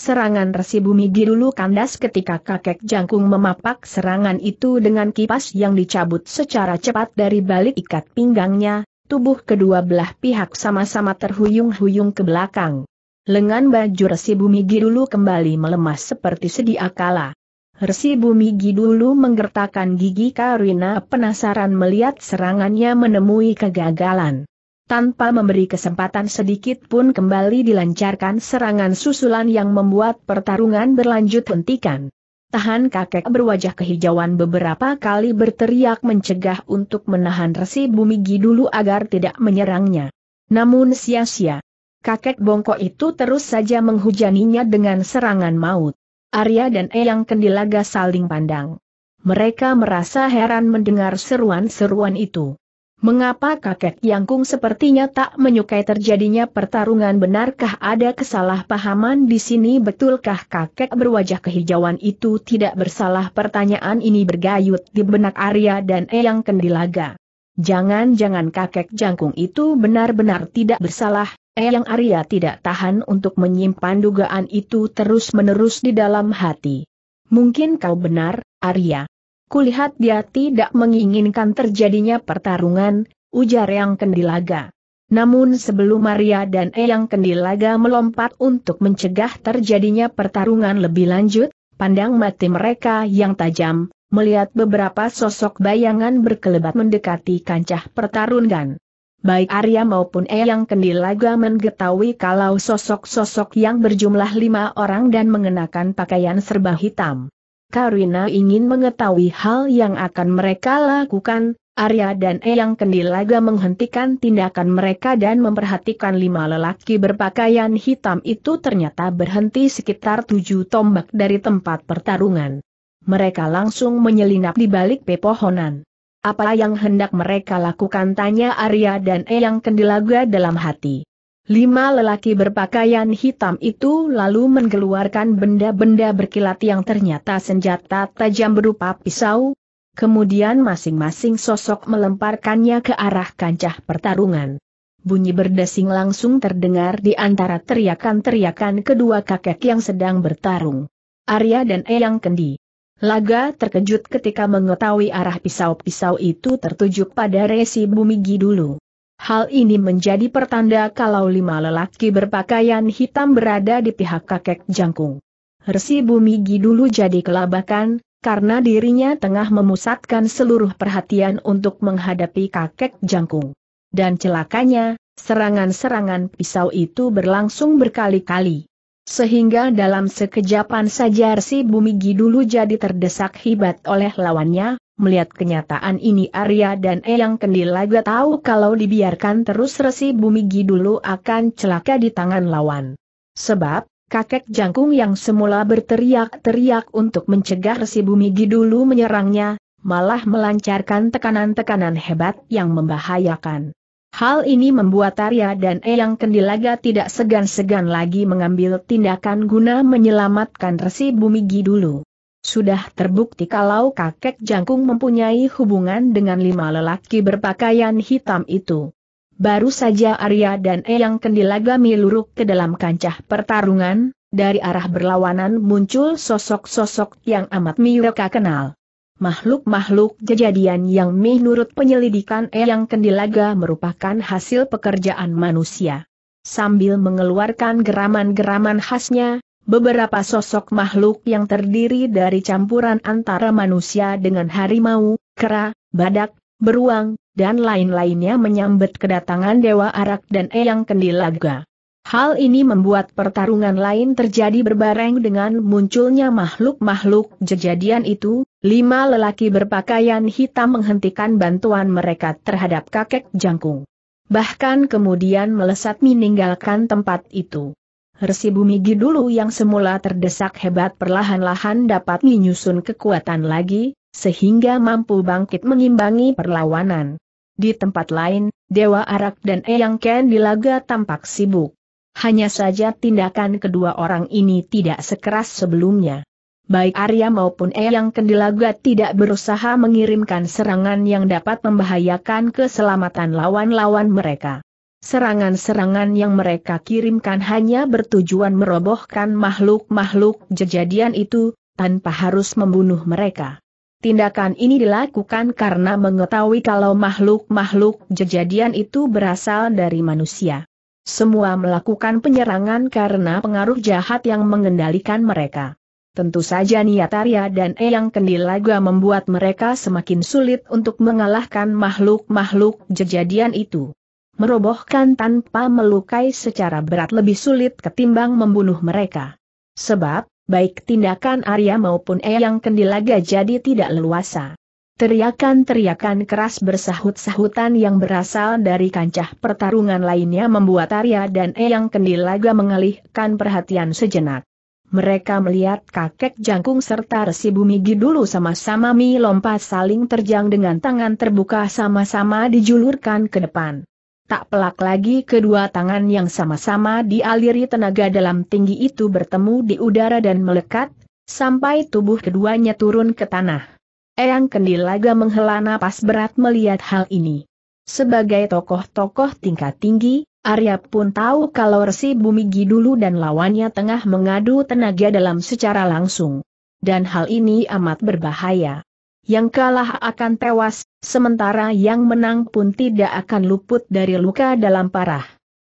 Serangan Resi Bumi dulu kandas ketika kakek jangkung memapak serangan itu dengan kipas yang dicabut secara cepat dari balik ikat pinggangnya, tubuh kedua belah pihak sama-sama terhuyung-huyung ke belakang. Lengan baju Resi Bumi dulu kembali melemas seperti sedia kala. Resi Bumi dulu menggertakkan gigi karena penasaran melihat serangannya menemui kegagalan tanpa memberi kesempatan sedikit pun kembali dilancarkan serangan susulan yang membuat pertarungan berlanjut hentikan. Tahan kakek berwajah kehijauan beberapa kali berteriak mencegah untuk menahan resi bumigi dulu agar tidak menyerangnya. Namun sia-sia. Kakek bongkok itu terus saja menghujaninya dengan serangan maut. Arya dan Eyang Kendilaga saling pandang. Mereka merasa heran mendengar seruan-seruan itu. Mengapa kakek Yangkung sepertinya tak menyukai terjadinya pertarungan benarkah ada kesalahpahaman di sini betulkah kakek berwajah kehijauan itu tidak bersalah pertanyaan ini bergayut di benak Arya dan Eyang Kendilaga. Jangan-jangan kakek Jangkung itu benar-benar tidak bersalah, Eyang Arya tidak tahan untuk menyimpan dugaan itu terus-menerus di dalam hati. Mungkin kau benar, Arya. Kulihat dia tidak menginginkan terjadinya pertarungan, ujar Yang Kendilaga. Namun sebelum Maria dan Eyang Kendilaga melompat untuk mencegah terjadinya pertarungan lebih lanjut, pandang mati mereka yang tajam, melihat beberapa sosok bayangan berkelebat mendekati kancah pertarungan. Baik Arya maupun Eyang Kendilaga mengetahui kalau sosok-sosok yang berjumlah lima orang dan mengenakan pakaian serba hitam. Karina ingin mengetahui hal yang akan mereka lakukan, Arya dan Eyang Kendilaga menghentikan tindakan mereka dan memperhatikan lima lelaki berpakaian hitam itu ternyata berhenti sekitar tujuh tombak dari tempat pertarungan. Mereka langsung menyelinap di balik pepohonan. Apa yang hendak mereka lakukan tanya Arya dan Eyang Kendilaga dalam hati. Lima lelaki berpakaian hitam itu lalu mengeluarkan benda-benda berkilat yang ternyata senjata tajam berupa pisau. Kemudian masing-masing sosok melemparkannya ke arah kancah pertarungan. Bunyi berdesing langsung terdengar di antara teriakan-teriakan kedua kakek yang sedang bertarung. Arya dan Eyang Kendi. Laga terkejut ketika mengetahui arah pisau-pisau itu tertuju pada Resi Bumigi dulu. Hal ini menjadi pertanda kalau lima lelaki berpakaian hitam berada di pihak kakek jangkung. Resi Bumigi dulu jadi kelabakan, karena dirinya tengah memusatkan seluruh perhatian untuk menghadapi kakek jangkung. Dan celakanya, serangan-serangan pisau itu berlangsung berkali-kali. Sehingga dalam sekejapan saja Resi Bumigi dulu jadi terdesak hibat oleh lawannya, melihat kenyataan ini Arya dan Eyang Kendilaga tahu kalau dibiarkan terus Resi Bumigi dulu akan celaka di tangan lawan. Sebab, kakek jangkung yang semula berteriak-teriak untuk mencegah Resi Bumigi dulu menyerangnya, malah melancarkan tekanan-tekanan hebat yang membahayakan. Hal ini membuat Arya dan Eyang Kendilaga tidak segan-segan lagi mengambil tindakan guna menyelamatkan Resi Bumigi dulu. Sudah terbukti kalau kakek jangkung mempunyai hubungan dengan lima lelaki berpakaian hitam itu. Baru saja Arya dan Eyang Kendilaga miluruk ke dalam kancah pertarungan, dari arah berlawanan muncul sosok-sosok yang amat mereka kenal makhluk-makhluk kejadian yang menurut penyelidikan Eyang Kendilaga merupakan hasil pekerjaan manusia. Sambil mengeluarkan geraman-geraman khasnya, beberapa sosok makhluk yang terdiri dari campuran antara manusia dengan harimau, kera, badak, beruang, dan lain-lainnya menyambet kedatangan Dewa Arak dan Eyang Kendilaga. Hal ini membuat pertarungan lain terjadi berbareng dengan munculnya makhluk-makhluk kejadian itu, lima lelaki berpakaian hitam menghentikan bantuan mereka terhadap kakek jangkung. Bahkan kemudian melesat meninggalkan tempat itu. Resi Bumigi dulu yang semula terdesak hebat perlahan-lahan dapat menyusun kekuatan lagi, sehingga mampu bangkit mengimbangi perlawanan. Di tempat lain, Dewa Arak dan Eyang Ken Dilaga tampak sibuk. Hanya saja tindakan kedua orang ini tidak sekeras sebelumnya. Baik Arya maupun Eyang Kendilaga tidak berusaha mengirimkan serangan yang dapat membahayakan keselamatan lawan-lawan mereka. Serangan-serangan yang mereka kirimkan hanya bertujuan merobohkan makhluk-makhluk kejadian itu, tanpa harus membunuh mereka. Tindakan ini dilakukan karena mengetahui kalau makhluk-makhluk kejadian itu berasal dari manusia. Semua melakukan penyerangan karena pengaruh jahat yang mengendalikan mereka. Tentu saja niat Arya dan Eyang Kendilaga membuat mereka semakin sulit untuk mengalahkan makhluk-makhluk kejadian itu. Merobohkan tanpa melukai secara berat lebih sulit ketimbang membunuh mereka. Sebab, baik tindakan Arya maupun Eyang Kendilaga jadi tidak leluasa. Teriakan-teriakan keras bersahut-sahutan yang berasal dari kancah pertarungan lainnya membuat Arya dan Eyang Kendilaga mengalihkan perhatian sejenak. Mereka melihat kakek jangkung serta resi bumigi dulu sama-sama mi lompat saling terjang dengan tangan terbuka sama-sama dijulurkan ke depan. Tak pelak lagi kedua tangan yang sama-sama dialiri tenaga dalam tinggi itu bertemu di udara dan melekat, sampai tubuh keduanya turun ke tanah. Eyang Kendilaga menghela napas berat melihat hal ini. Sebagai tokoh-tokoh tingkat tinggi, Arya pun tahu kalau Resi Bumigi dulu dan lawannya tengah mengadu tenaga dalam secara langsung. dan hal ini amat berbahaya. Yang kalah akan tewas, sementara yang menang pun tidak akan luput dari luka dalam parah.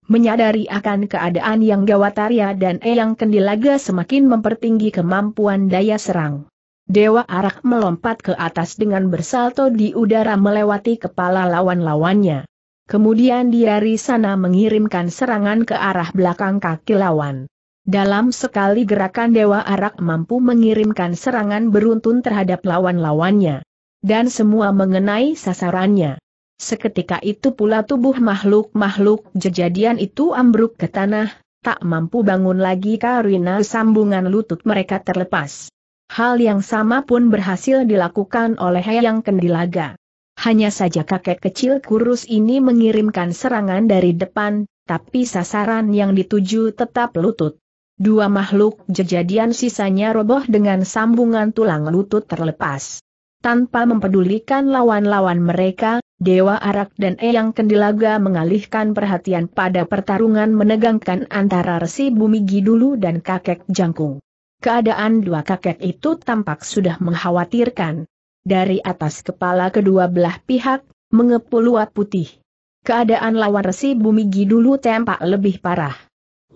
Menyadari akan keadaan yang gawat Arya dan Eyang Kendilaga semakin mempertinggi kemampuan daya serang. Dewa Arak melompat ke atas dengan bersalto di udara melewati kepala lawan-lawannya. Kemudian dia dari sana mengirimkan serangan ke arah belakang kaki lawan. Dalam sekali gerakan Dewa Arak mampu mengirimkan serangan beruntun terhadap lawan-lawannya. Dan semua mengenai sasarannya. Seketika itu pula tubuh makhluk-makhluk jejadian itu ambruk ke tanah, tak mampu bangun lagi karena sambungan lutut mereka terlepas. Hal yang sama pun berhasil dilakukan oleh Hayang Kendilaga. Hanya saja kakek kecil kurus ini mengirimkan serangan dari depan, tapi sasaran yang dituju tetap lutut. Dua makhluk jejadian sisanya roboh dengan sambungan tulang lutut terlepas. Tanpa mempedulikan lawan-lawan mereka, Dewa Arak dan Eyang Kendilaga mengalihkan perhatian pada pertarungan menegangkan antara Resi Bumi Gidulu dan kakek Jangkung. Keadaan dua kakek itu tampak sudah mengkhawatirkan. Dari atas kepala kedua belah pihak, mengepul luat putih. Keadaan lawan Resi Bumi Gidulu tampak lebih parah.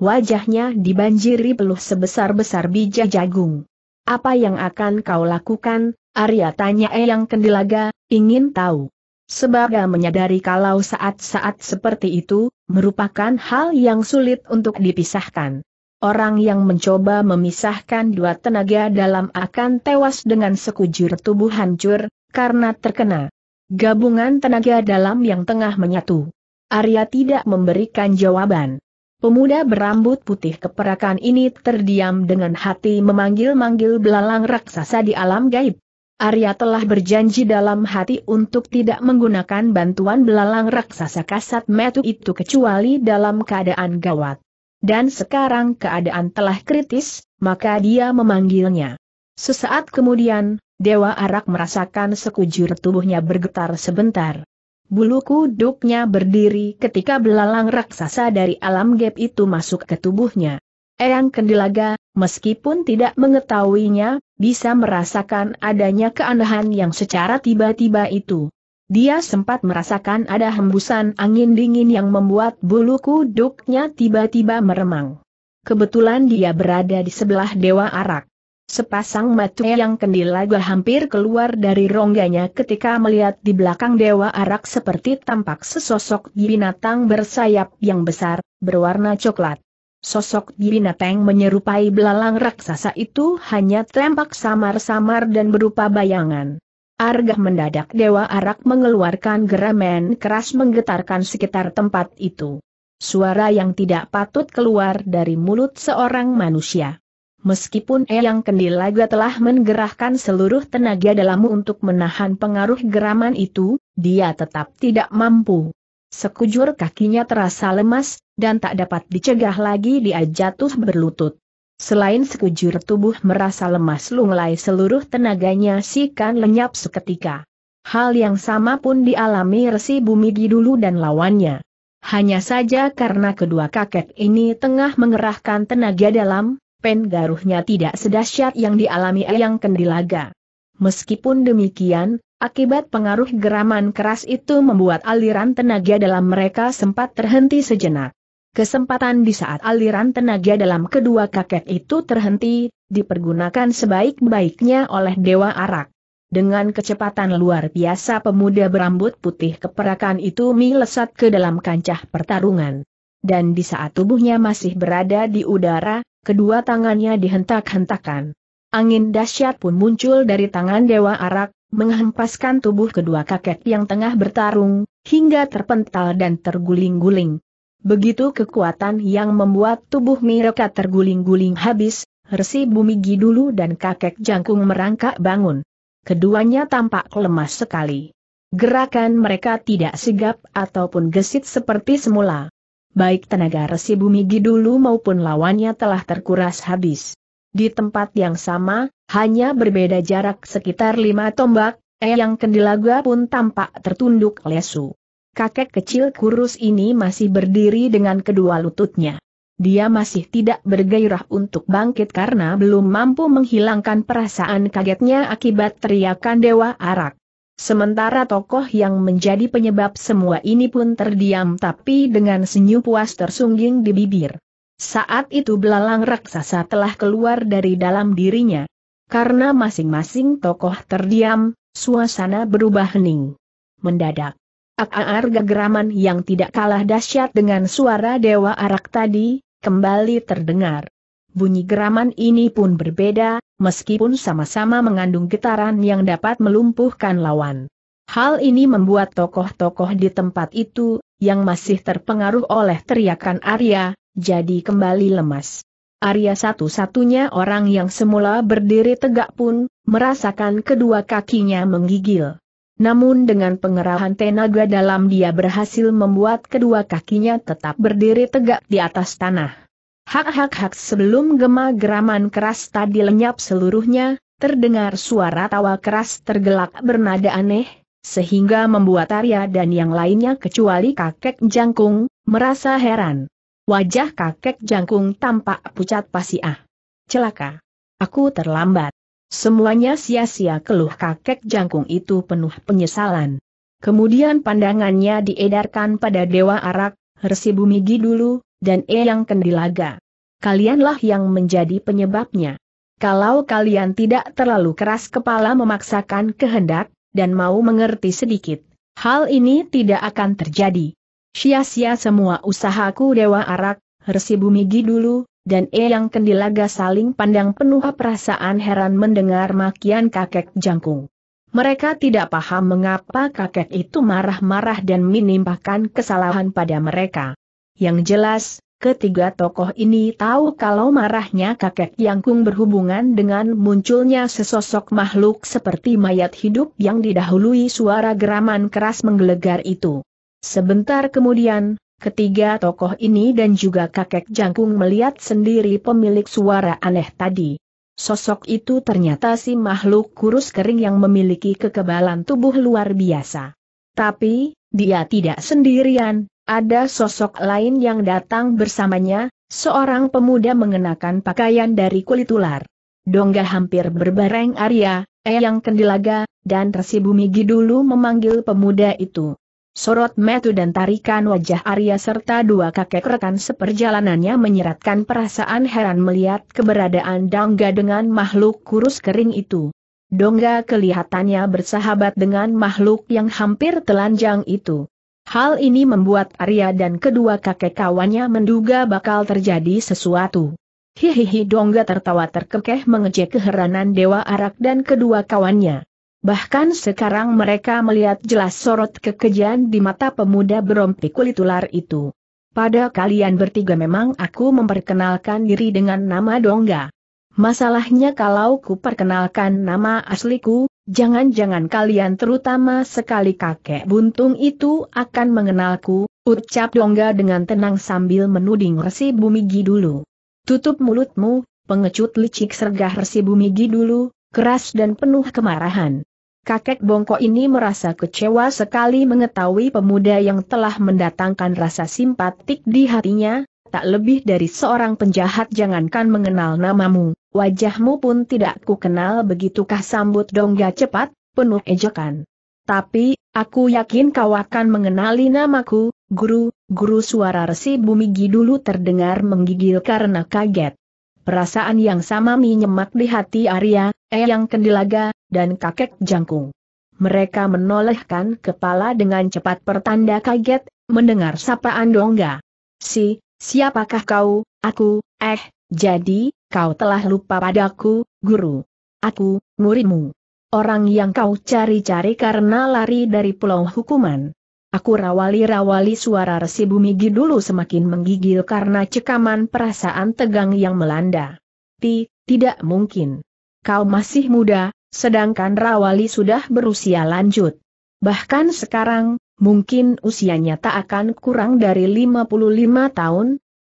Wajahnya dibanjiri peluh sebesar-besar biji jagung. Apa yang akan kau lakukan, Arya tanya Eyang Kendilaga, ingin tahu. Sebab menyadari kalau saat-saat seperti itu, merupakan hal yang sulit untuk dipisahkan. Orang yang mencoba memisahkan dua tenaga dalam akan tewas dengan sekujur tubuh hancur, karena terkena gabungan tenaga dalam yang tengah menyatu. Arya tidak memberikan jawaban. Pemuda berambut putih keperakan ini terdiam dengan hati memanggil-manggil belalang raksasa di alam gaib. Arya telah berjanji dalam hati untuk tidak menggunakan bantuan belalang raksasa kasat metu itu kecuali dalam keadaan gawat. Dan sekarang keadaan telah kritis, maka dia memanggilnya. Sesaat kemudian, Dewa Arak merasakan sekujur tubuhnya bergetar sebentar. Bulu kuduknya berdiri ketika belalang raksasa dari alam gap itu masuk ke tubuhnya. Eyang Kendilaga, meskipun tidak mengetahuinya, bisa merasakan adanya keanehan yang secara tiba-tiba itu. Dia sempat merasakan ada hembusan angin dingin yang membuat bulu kuduknya tiba-tiba meremang. Kebetulan dia berada di sebelah Dewa Arak. Sepasang mata yang kendilaga hampir keluar dari rongganya ketika melihat di belakang Dewa Arak seperti tampak sesosok binatang bersayap yang besar, berwarna coklat. Sosok binatang menyerupai belalang raksasa itu hanya tampak samar-samar dan berupa bayangan. Argah mendadak Dewa Arak mengeluarkan geramen keras menggetarkan sekitar tempat itu. Suara yang tidak patut keluar dari mulut seorang manusia. Meskipun Eyang Kendilaga telah menggerahkan seluruh tenaga dalammu untuk menahan pengaruh geraman itu, dia tetap tidak mampu. Sekujur kakinya terasa lemas, dan tak dapat dicegah lagi dia jatuh berlutut. Selain sekujur tubuh merasa lemas lunglai seluruh tenaganya sikan lenyap seketika. Hal yang sama pun dialami Resi Bumi dulu dan lawannya. Hanya saja karena kedua kakek ini tengah mengerahkan tenaga dalam, pen garuhnya tidak sedahsyat yang dialami Eyang Kendilaga. Meskipun demikian, Akibat pengaruh geraman keras itu membuat aliran tenaga dalam mereka sempat terhenti sejenak. Kesempatan di saat aliran tenaga dalam kedua kakek itu terhenti, dipergunakan sebaik-baiknya oleh Dewa Arak. Dengan kecepatan luar biasa pemuda berambut putih keperakan itu melesat ke dalam kancah pertarungan. Dan di saat tubuhnya masih berada di udara, kedua tangannya dihentak-hentakan. Angin dahsyat pun muncul dari tangan Dewa Arak, menghempaskan tubuh kedua kakek yang tengah bertarung, hingga terpental dan terguling-guling. Begitu kekuatan yang membuat tubuh mereka terguling-guling habis, Resi Bumi Gidulu dan kakek Jangkung merangkak bangun. Keduanya tampak lemas sekali. Gerakan mereka tidak sigap ataupun gesit seperti semula. Baik tenaga Resi Bumi Gidulu maupun lawannya telah terkuras habis. Di tempat yang sama, hanya berbeda jarak sekitar lima tombak, Eyang Kendilaga pun tampak tertunduk lesu. Kakek kecil kurus ini masih berdiri dengan kedua lututnya. dia masih tidak bergairah untuk bangkit karena belum mampu menghilangkan perasaan kagetnya akibat teriakan Dewa Arak. Sementara tokoh yang menjadi penyebab semua ini pun terdiam tapi dengan senyum puas tersungging di bibir. Saat itu belalang raksasa telah keluar dari dalam dirinya. Karena masing-masing tokoh terdiam, suasana berubah hening. Mendadak. Akar gegeraman yang tidak kalah dahsyat dengan suara Dewa Arak tadi, kembali terdengar. Bunyi geraman ini pun berbeda, meskipun sama-sama mengandung getaran yang dapat melumpuhkan lawan. Hal ini membuat tokoh-tokoh di tempat itu, yang masih terpengaruh oleh teriakan Arya, jadi kembali lemas. Arya satu-satunya orang yang semula berdiri tegak pun, merasakan kedua kakinya menggigil. Namun dengan pengerahan tenaga dalam dia berhasil membuat kedua kakinya tetap berdiri tegak di atas tanah. Hak-hak-hak sebelum gema geraman keras tadi lenyap seluruhnya, terdengar suara tawa keras tergelak bernada aneh, sehingga membuat Arya dan yang lainnya kecuali kakek jangkung, merasa heran. Wajah kakek jangkung tampak pucat pasiah. Celaka. Aku terlambat. Semuanya sia-sia keluh kakek jangkung itu penuh penyesalan. Kemudian pandangannya diedarkan pada Dewa Arak, Resi Bumigi dulu, dan Eyang Kendilaga. Kalianlah yang menjadi penyebabnya. Kalau kalian tidak terlalu keras kepala memaksakan kehendak, dan mau mengerti sedikit, hal ini tidak akan terjadi. Sia-sia semua usahaku Dewa Arak, Resi Bumigi dulu, dan Eyang Kendilaga saling pandang penuh perasaan heran mendengar makian kakek jangkung. Mereka tidak paham mengapa kakek itu marah-marah dan menimpakan kesalahan pada mereka. Yang jelas, ketiga tokoh ini tahu kalau marahnya kakek jangkung berhubungan dengan munculnya sesosok makhluk seperti mayat hidup yang didahului suara geraman keras menggelegar itu. Sebentar kemudian, Ketiga tokoh ini dan juga kakek jangkung melihat sendiri pemilik suara aneh tadi. Sosok itu ternyata si makhluk kurus kering yang memiliki kekebalan tubuh luar biasa. Tapi, dia tidak sendirian, ada sosok lain yang datang bersamanya, seorang pemuda mengenakan pakaian dari kulit ular. Dongga hampir berbareng Arya, Eyang Kendilaga, dan Resi Bumigi dulu memanggil pemuda itu. Sorot metu dan tarikan wajah Arya serta dua kakek rekan seperjalanannya menyeratkan perasaan heran melihat keberadaan Dongga dengan makhluk kurus kering itu. Dongga kelihatannya bersahabat dengan makhluk yang hampir telanjang itu. Hal ini membuat Arya dan kedua kakek kawannya menduga bakal terjadi sesuatu. Hihihi Dongga tertawa terkekeh mengejek keheranan Dewa Arak dan kedua kawannya. Bahkan sekarang mereka melihat jelas sorot kekejian di mata pemuda berompi kulit ular itu. Pada kalian bertiga memang aku memperkenalkan diri dengan nama Dongga. Masalahnya kalau ku perkenalkan nama asliku, jangan-jangan kalian terutama sekali kakek buntung itu akan mengenalku, ucap Dongga dengan tenang sambil menuding Resi Bumigi dulu. Tutup mulutmu, pengecut licik sergah Resi Bumigi dulu, keras dan penuh kemarahan. Kakek bongkok ini merasa kecewa sekali mengetahui pemuda yang telah mendatangkan rasa simpatik di hatinya, tak lebih dari seorang penjahat jangankan mengenal namamu, wajahmu pun tidak ku kenal begitukah sambut dongga cepat, penuh ejekan. Tapi, aku yakin kau akan mengenali namaku, guru, guru suara resi bumigi dulu terdengar menggigil karena kaget. Perasaan yang sama menyemak di hati Arya, Eyang Kendilaga, dan kakek jangkung. Mereka menolehkan kepala dengan cepat pertanda kaget, mendengar sapaan Dongga. Si, siapakah kau, aku, eh, jadi, kau telah lupa padaku, guru. Aku, muridmu. Orang yang kau cari-cari karena lari dari pulau hukuman. Aku rawali-rawali suara resi bumigi dulu semakin menggigil karena cekaman perasaan tegang yang melanda. Ti, tidak mungkin. Kau masih muda, sedangkan rawali sudah berusia lanjut. Bahkan sekarang, mungkin usianya tak akan kurang dari 55 tahun.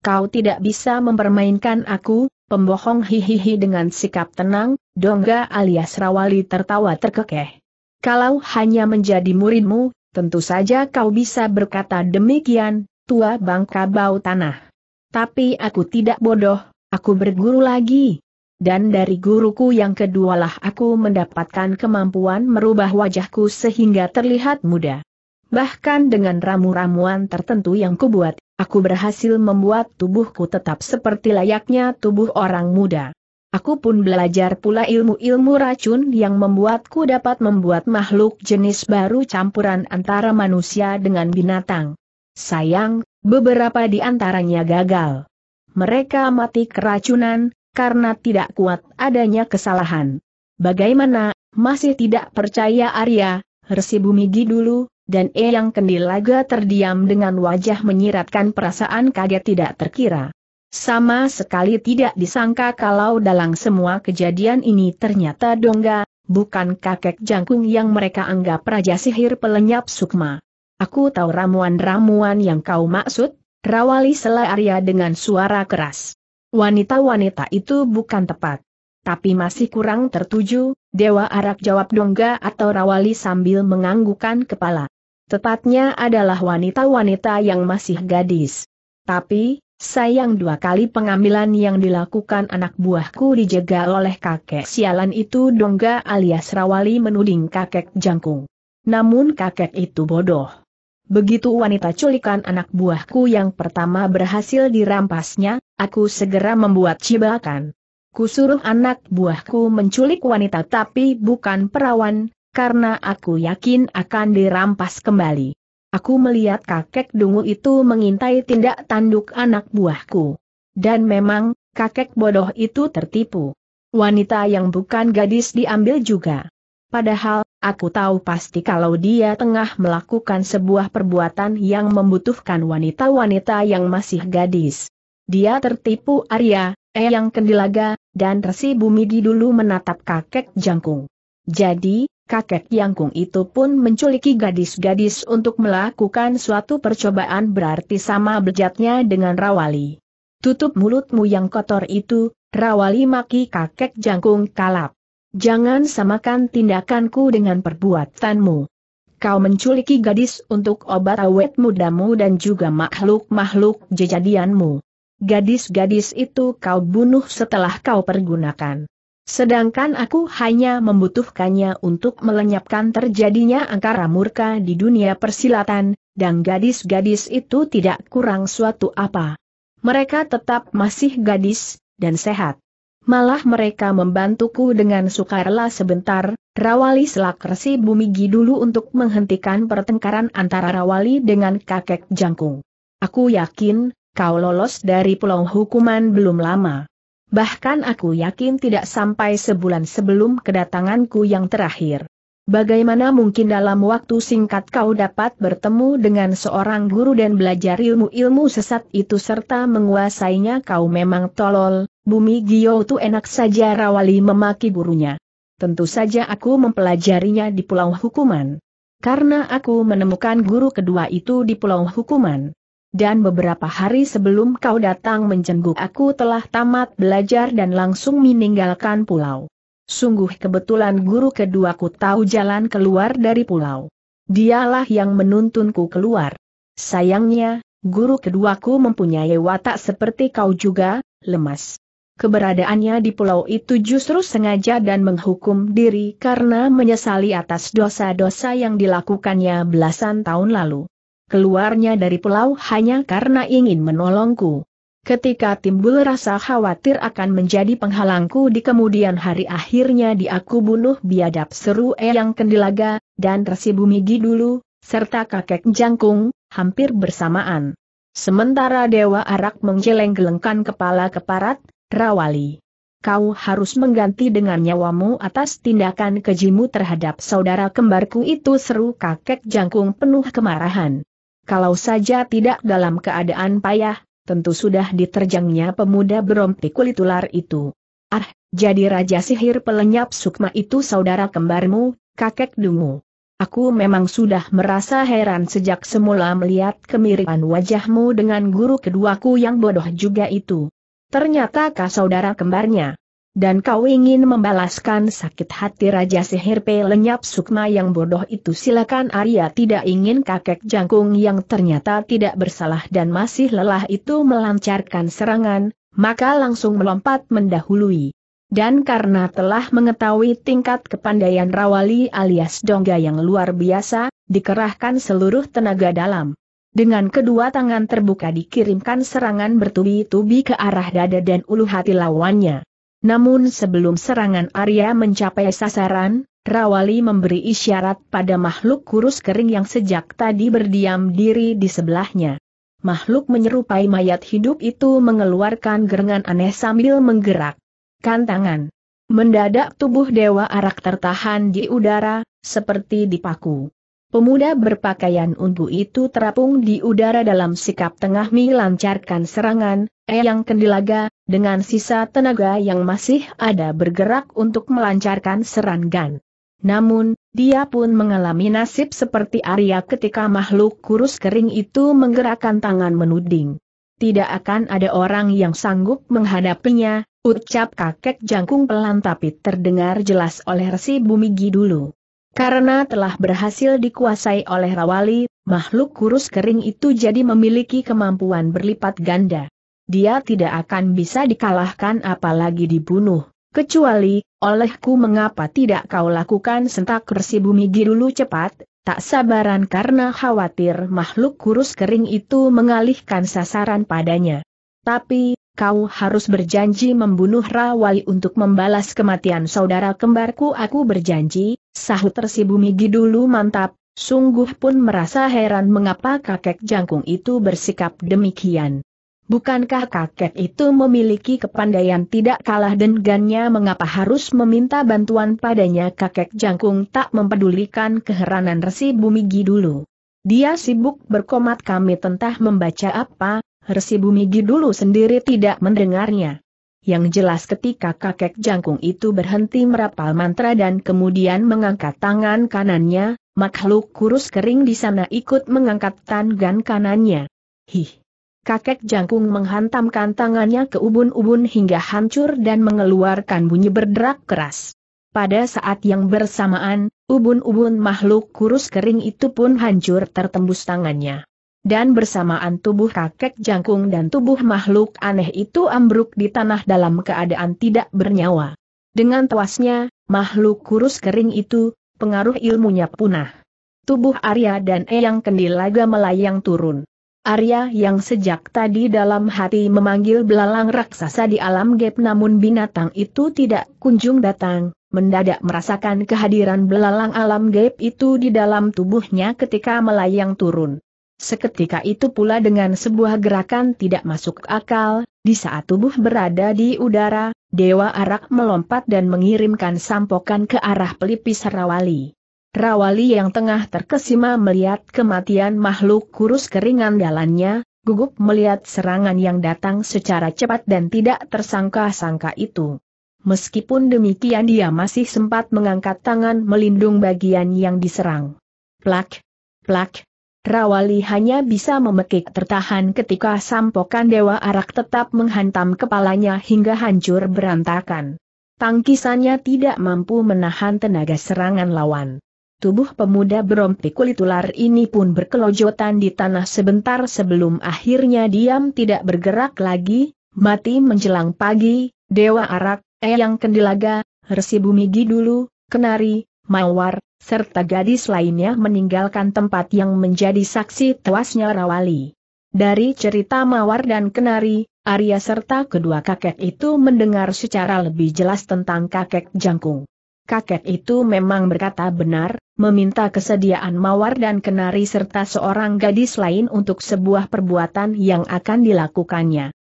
Kau tidak bisa mempermainkan aku, pembohong hihihi dengan sikap tenang, dongga alias rawali tertawa terkekeh. Kalau hanya menjadi muridmu, Tentu saja kau bisa berkata demikian, tua bangka bau tanah. Tapi aku tidak bodoh, aku berguru lagi. Dan dari guruku yang kedualah aku mendapatkan kemampuan merubah wajahku sehingga terlihat muda. Bahkan dengan ramu-ramuan tertentu yang kubuat, aku berhasil membuat tubuhku tetap seperti layaknya tubuh orang muda. Aku pun belajar pula ilmu-ilmu racun yang membuatku dapat membuat makhluk jenis baru campuran antara manusia dengan binatang. Sayang, beberapa di antaranya gagal. Mereka mati keracunan, karena tidak kuat adanya kesalahan. Bagaimana, masih tidak percaya Arya, Resi Bumigi dulu, dan Eyang Kendilaga terdiam dengan wajah menyiratkan perasaan kaget tidak terkira. Sama sekali tidak disangka kalau dalam semua kejadian ini ternyata Dongga, bukan kakek jangkung yang mereka anggap raja sihir pelenyap sukma. Aku tahu ramuan-ramuan yang kau maksud, rawali sela Arya dengan suara keras. Wanita-wanita itu bukan tepat. Tapi masih kurang tertuju, Dewa Arak jawab Dongga atau Rawali sambil menganggukkan kepala. Tepatnya adalah wanita-wanita yang masih gadis. Tapi, Sayang dua kali pengambilan yang dilakukan anak buahku dijegal oleh kakek sialan itu Dongga alias Rawali menuding kakek jangkung. Namun kakek itu bodoh. Begitu wanita culikan anak buahku yang pertama berhasil dirampasnya, aku segera membuat cibakan. Kusuruh anak buahku menculik wanita tapi bukan perawan, karena aku yakin akan dirampas kembali. Aku melihat kakek dungu itu mengintai tindak tanduk anak buahku. Dan memang, kakek bodoh itu tertipu. Wanita yang bukan gadis diambil juga. Padahal, aku tahu pasti kalau dia tengah melakukan sebuah perbuatan yang membutuhkan wanita-wanita yang masih gadis. Dia tertipu Arya, Eyang Kendilaga, dan Resi Bumidi dulu menatap kakek jangkung. Jadi, kakek Yangkung itu pun menculiki gadis-gadis untuk melakukan suatu percobaan berarti sama bejatnya dengan Rawali. Tutup mulutmu yang kotor itu, Rawali maki kakek Jangkung kalap. Jangan samakan tindakanku dengan perbuatanmu. Kau menculiki gadis untuk obat awet mudamu dan juga makhluk-makhluk jejadianmu. Gadis-gadis itu kau bunuh setelah kau pergunakan. Sedangkan aku hanya membutuhkannya untuk melenyapkan terjadinya angkara murka di dunia persilatan, dan gadis-gadis itu tidak kurang suatu apa. Mereka tetap masih gadis, dan sehat. Malah mereka membantuku dengan sukarela sebentar, Rawali selak resi Bumigi dulu untuk menghentikan pertengkaran antara Rawali dengan kakek Jangkung. Aku yakin, kau lolos dari pulau hukuman belum lama. Bahkan aku yakin tidak sampai sebulan sebelum kedatanganku yang terakhir. Bagaimana mungkin dalam waktu singkat kau dapat bertemu dengan seorang guru dan belajar ilmu-ilmu sesat itu serta menguasainya kau memang tolol, bumi Gio itu enak saja Rawali memaki gurunya. Tentu saja aku mempelajarinya di pulau hukuman. Karena aku menemukan guru kedua itu di pulau hukuman dan beberapa hari sebelum kau datang menjenguk aku telah tamat belajar dan langsung meninggalkan pulau. Sungguh kebetulan guru keduaku tahu jalan keluar dari pulau. Dialah yang menuntunku keluar. Sayangnya, guru keduaku mempunyai watak seperti kau juga, lemas. Keberadaannya di pulau itu justru sengaja dan menghukum diri karena menyesali atas dosa-dosa yang dilakukannya belasan tahun lalu keluarnya dari pulau hanya karena ingin menolongku. Ketika timbul rasa khawatir akan menjadi penghalangku di kemudian hari akhirnya di aku bunuh biadab seru Eyang Kendilaga, dan Resi Bumigi dulu, serta kakek Jangkung, hampir bersamaan. Sementara Dewa Arak menggeleng-gelengkan kepala keparat, Rawali. Kau harus mengganti dengan nyawamu atas tindakan kejimu terhadap saudara kembarku itu seru kakek Jangkung penuh kemarahan. Kalau saja tidak dalam keadaan payah, tentu sudah diterjangnya pemuda berompi kulit ular itu. Ah, jadi Raja Sihir pelenyap Sukma itu saudara kembarmu, kakek dungu. Aku memang sudah merasa heran sejak semula melihat kemiripan wajahmu dengan guru keduaku yang bodoh juga itu. Ternyata kau saudara kembarnya. Dan kau ingin membalaskan sakit hati Raja Sihir P lenyap Sukma yang bodoh itu silakan Arya tidak ingin kakek jangkung yang ternyata tidak bersalah dan masih lelah itu melancarkan serangan, maka langsung melompat mendahului. Dan karena telah mengetahui tingkat kepandaian Rawali alias Dongga yang luar biasa, dikerahkan seluruh tenaga dalam. Dengan kedua tangan terbuka dikirimkan serangan bertubi-tubi ke arah dada dan ulu hati lawannya. Namun sebelum serangan Arya mencapai sasaran, Rawali memberi isyarat pada makhluk kurus kering yang sejak tadi berdiam diri di sebelahnya. Makhluk menyerupai mayat hidup itu mengeluarkan gerengan aneh sambil menggerak. Kantangan. Mendadak tubuh Dewa Arak tertahan di udara, seperti dipaku. Pemuda berpakaian ungu itu terapung di udara dalam sikap tengah melancarkan serangan, Eyang Kendilaga, dengan sisa tenaga yang masih ada bergerak untuk melancarkan serangan. Namun, dia pun mengalami nasib seperti Arya ketika makhluk kurus kering itu menggerakkan tangan menuding. Tidak akan ada orang yang sanggup menghadapinya, ucap kakek jangkung pelan tapi terdengar jelas oleh Resi Bumigi dulu. Karena telah berhasil dikuasai oleh Rawali, makhluk kurus kering itu jadi memiliki kemampuan berlipat ganda. Dia tidak akan bisa dikalahkan apalagi dibunuh. Kecuali, olehku mengapa tidak kau lakukan sentak Resi Bumi dulu cepat, tak sabaran karena khawatir makhluk kurus kering itu mengalihkan sasaran padanya. Tapi, kau harus berjanji membunuh Rawali untuk membalas kematian saudara kembarku aku berjanji, sahut Resi Bumi dulu mantap, sungguh pun merasa heran mengapa kakek jangkung itu bersikap demikian. Bukankah kakek itu memiliki kepandaian tidak kalah dengannya mengapa harus meminta bantuan padanya kakek jangkung tak mempedulikan keheranan Resi Bumigi dulu. Dia sibuk berkomat kami tentang membaca apa, Resi Bumigi dulu sendiri tidak mendengarnya. Yang jelas ketika kakek jangkung itu berhenti merapal mantra dan kemudian mengangkat tangan kanannya, makhluk kurus kering di sana ikut mengangkat tangan kanannya. Hih! Kakek jangkung menghantamkan tangannya ke ubun-ubun hingga hancur dan mengeluarkan bunyi berderak keras. Pada saat yang bersamaan, ubun-ubun makhluk kurus kering itu pun hancur tertembus tangannya dan bersamaan tubuh kakek jangkung dan tubuh makhluk aneh itu ambruk di tanah dalam keadaan tidak bernyawa. Dengan tewasnya, makhluk kurus kering itu, pengaruh ilmunya punah. Tubuh Arya dan Eyang Kendilaga melayang turun. Arya yang sejak tadi dalam hati memanggil belalang raksasa di alam gap namun binatang itu tidak kunjung datang, mendadak merasakan kehadiran belalang alam gaib itu di dalam tubuhnya ketika melayang turun. Seketika itu pula dengan sebuah gerakan tidak masuk akal, di saat tubuh berada di udara, Dewa Arak melompat dan mengirimkan sampokan ke arah pelipis Rawali. Rawali yang tengah terkesima melihat kematian makhluk kurus keringan dalannya, gugup melihat serangan yang datang secara cepat dan tidak tersangka-sangka itu. Meskipun demikian dia masih sempat mengangkat tangan melindung bagian yang diserang. Plak, plak, Rawali hanya bisa memekik tertahan ketika sampokan Dewa Arak tetap menghantam kepalanya hingga hancur berantakan. Tangkisannya tidak mampu menahan tenaga serangan lawan. Tubuh pemuda berompi kulit ular ini pun berkelojotan di tanah sebentar sebelum akhirnya diam tidak bergerak lagi, mati menjelang pagi, Dewa Arak, Eyang Kendilaga, Resi Bumigi dulu, Kenari, Mawar, serta gadis lainnya meninggalkan tempat yang menjadi saksi tewasnya Rawali. Dari cerita Mawar dan Kenari, Arya serta kedua kakek itu mendengar secara lebih jelas tentang kakek Jangkung. Kakek itu memang berkata benar, meminta kesediaan Mawar dan Kenari serta seorang gadis lain untuk sebuah perbuatan yang akan dilakukannya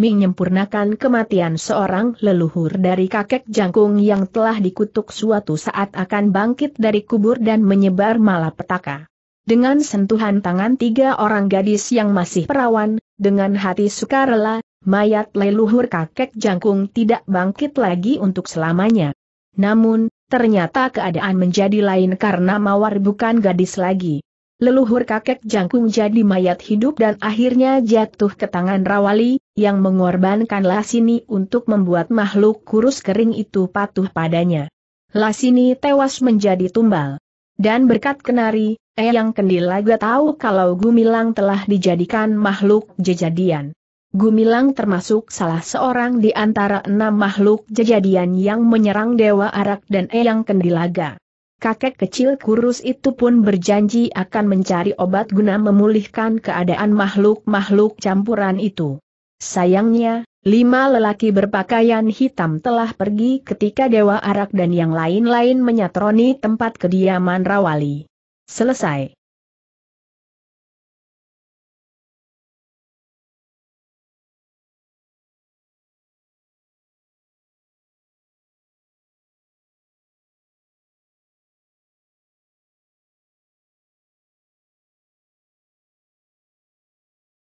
menyempurnakan kematian seorang leluhur dari kakek jangkung yang telah dikutuk suatu saat akan bangkit dari kubur dan menyebar malapetaka. Dengan sentuhan tangan tiga orang gadis yang masih perawan, dengan hati sukarela, mayat leluhur kakek jangkung tidak bangkit lagi untuk selamanya. Namun, ternyata keadaan menjadi lain karena Mawar bukan gadis lagi. Leluhur kakek jangkung jadi mayat hidup dan akhirnya jatuh ke tangan Rawali, yang mengorbankan Lasini untuk membuat makhluk kurus kering itu patuh padanya. Lasini tewas menjadi tumbal. Dan berkat kenari, Eyang Kendilaga tahu kalau Gumilang telah dijadikan makhluk jejadian. Gumilang termasuk salah seorang di antara enam makhluk jejadian yang menyerang Dewa Arak dan Eyang Kendilaga kakek kecil kurus itu pun berjanji akan mencari obat guna memulihkan keadaan makhluk-makhluk campuran itu. Sayangnya, lima lelaki berpakaian hitam telah pergi ketika Dewa Arak dan yang lain-lain menyatroni tempat kediaman Rawali. Selesai.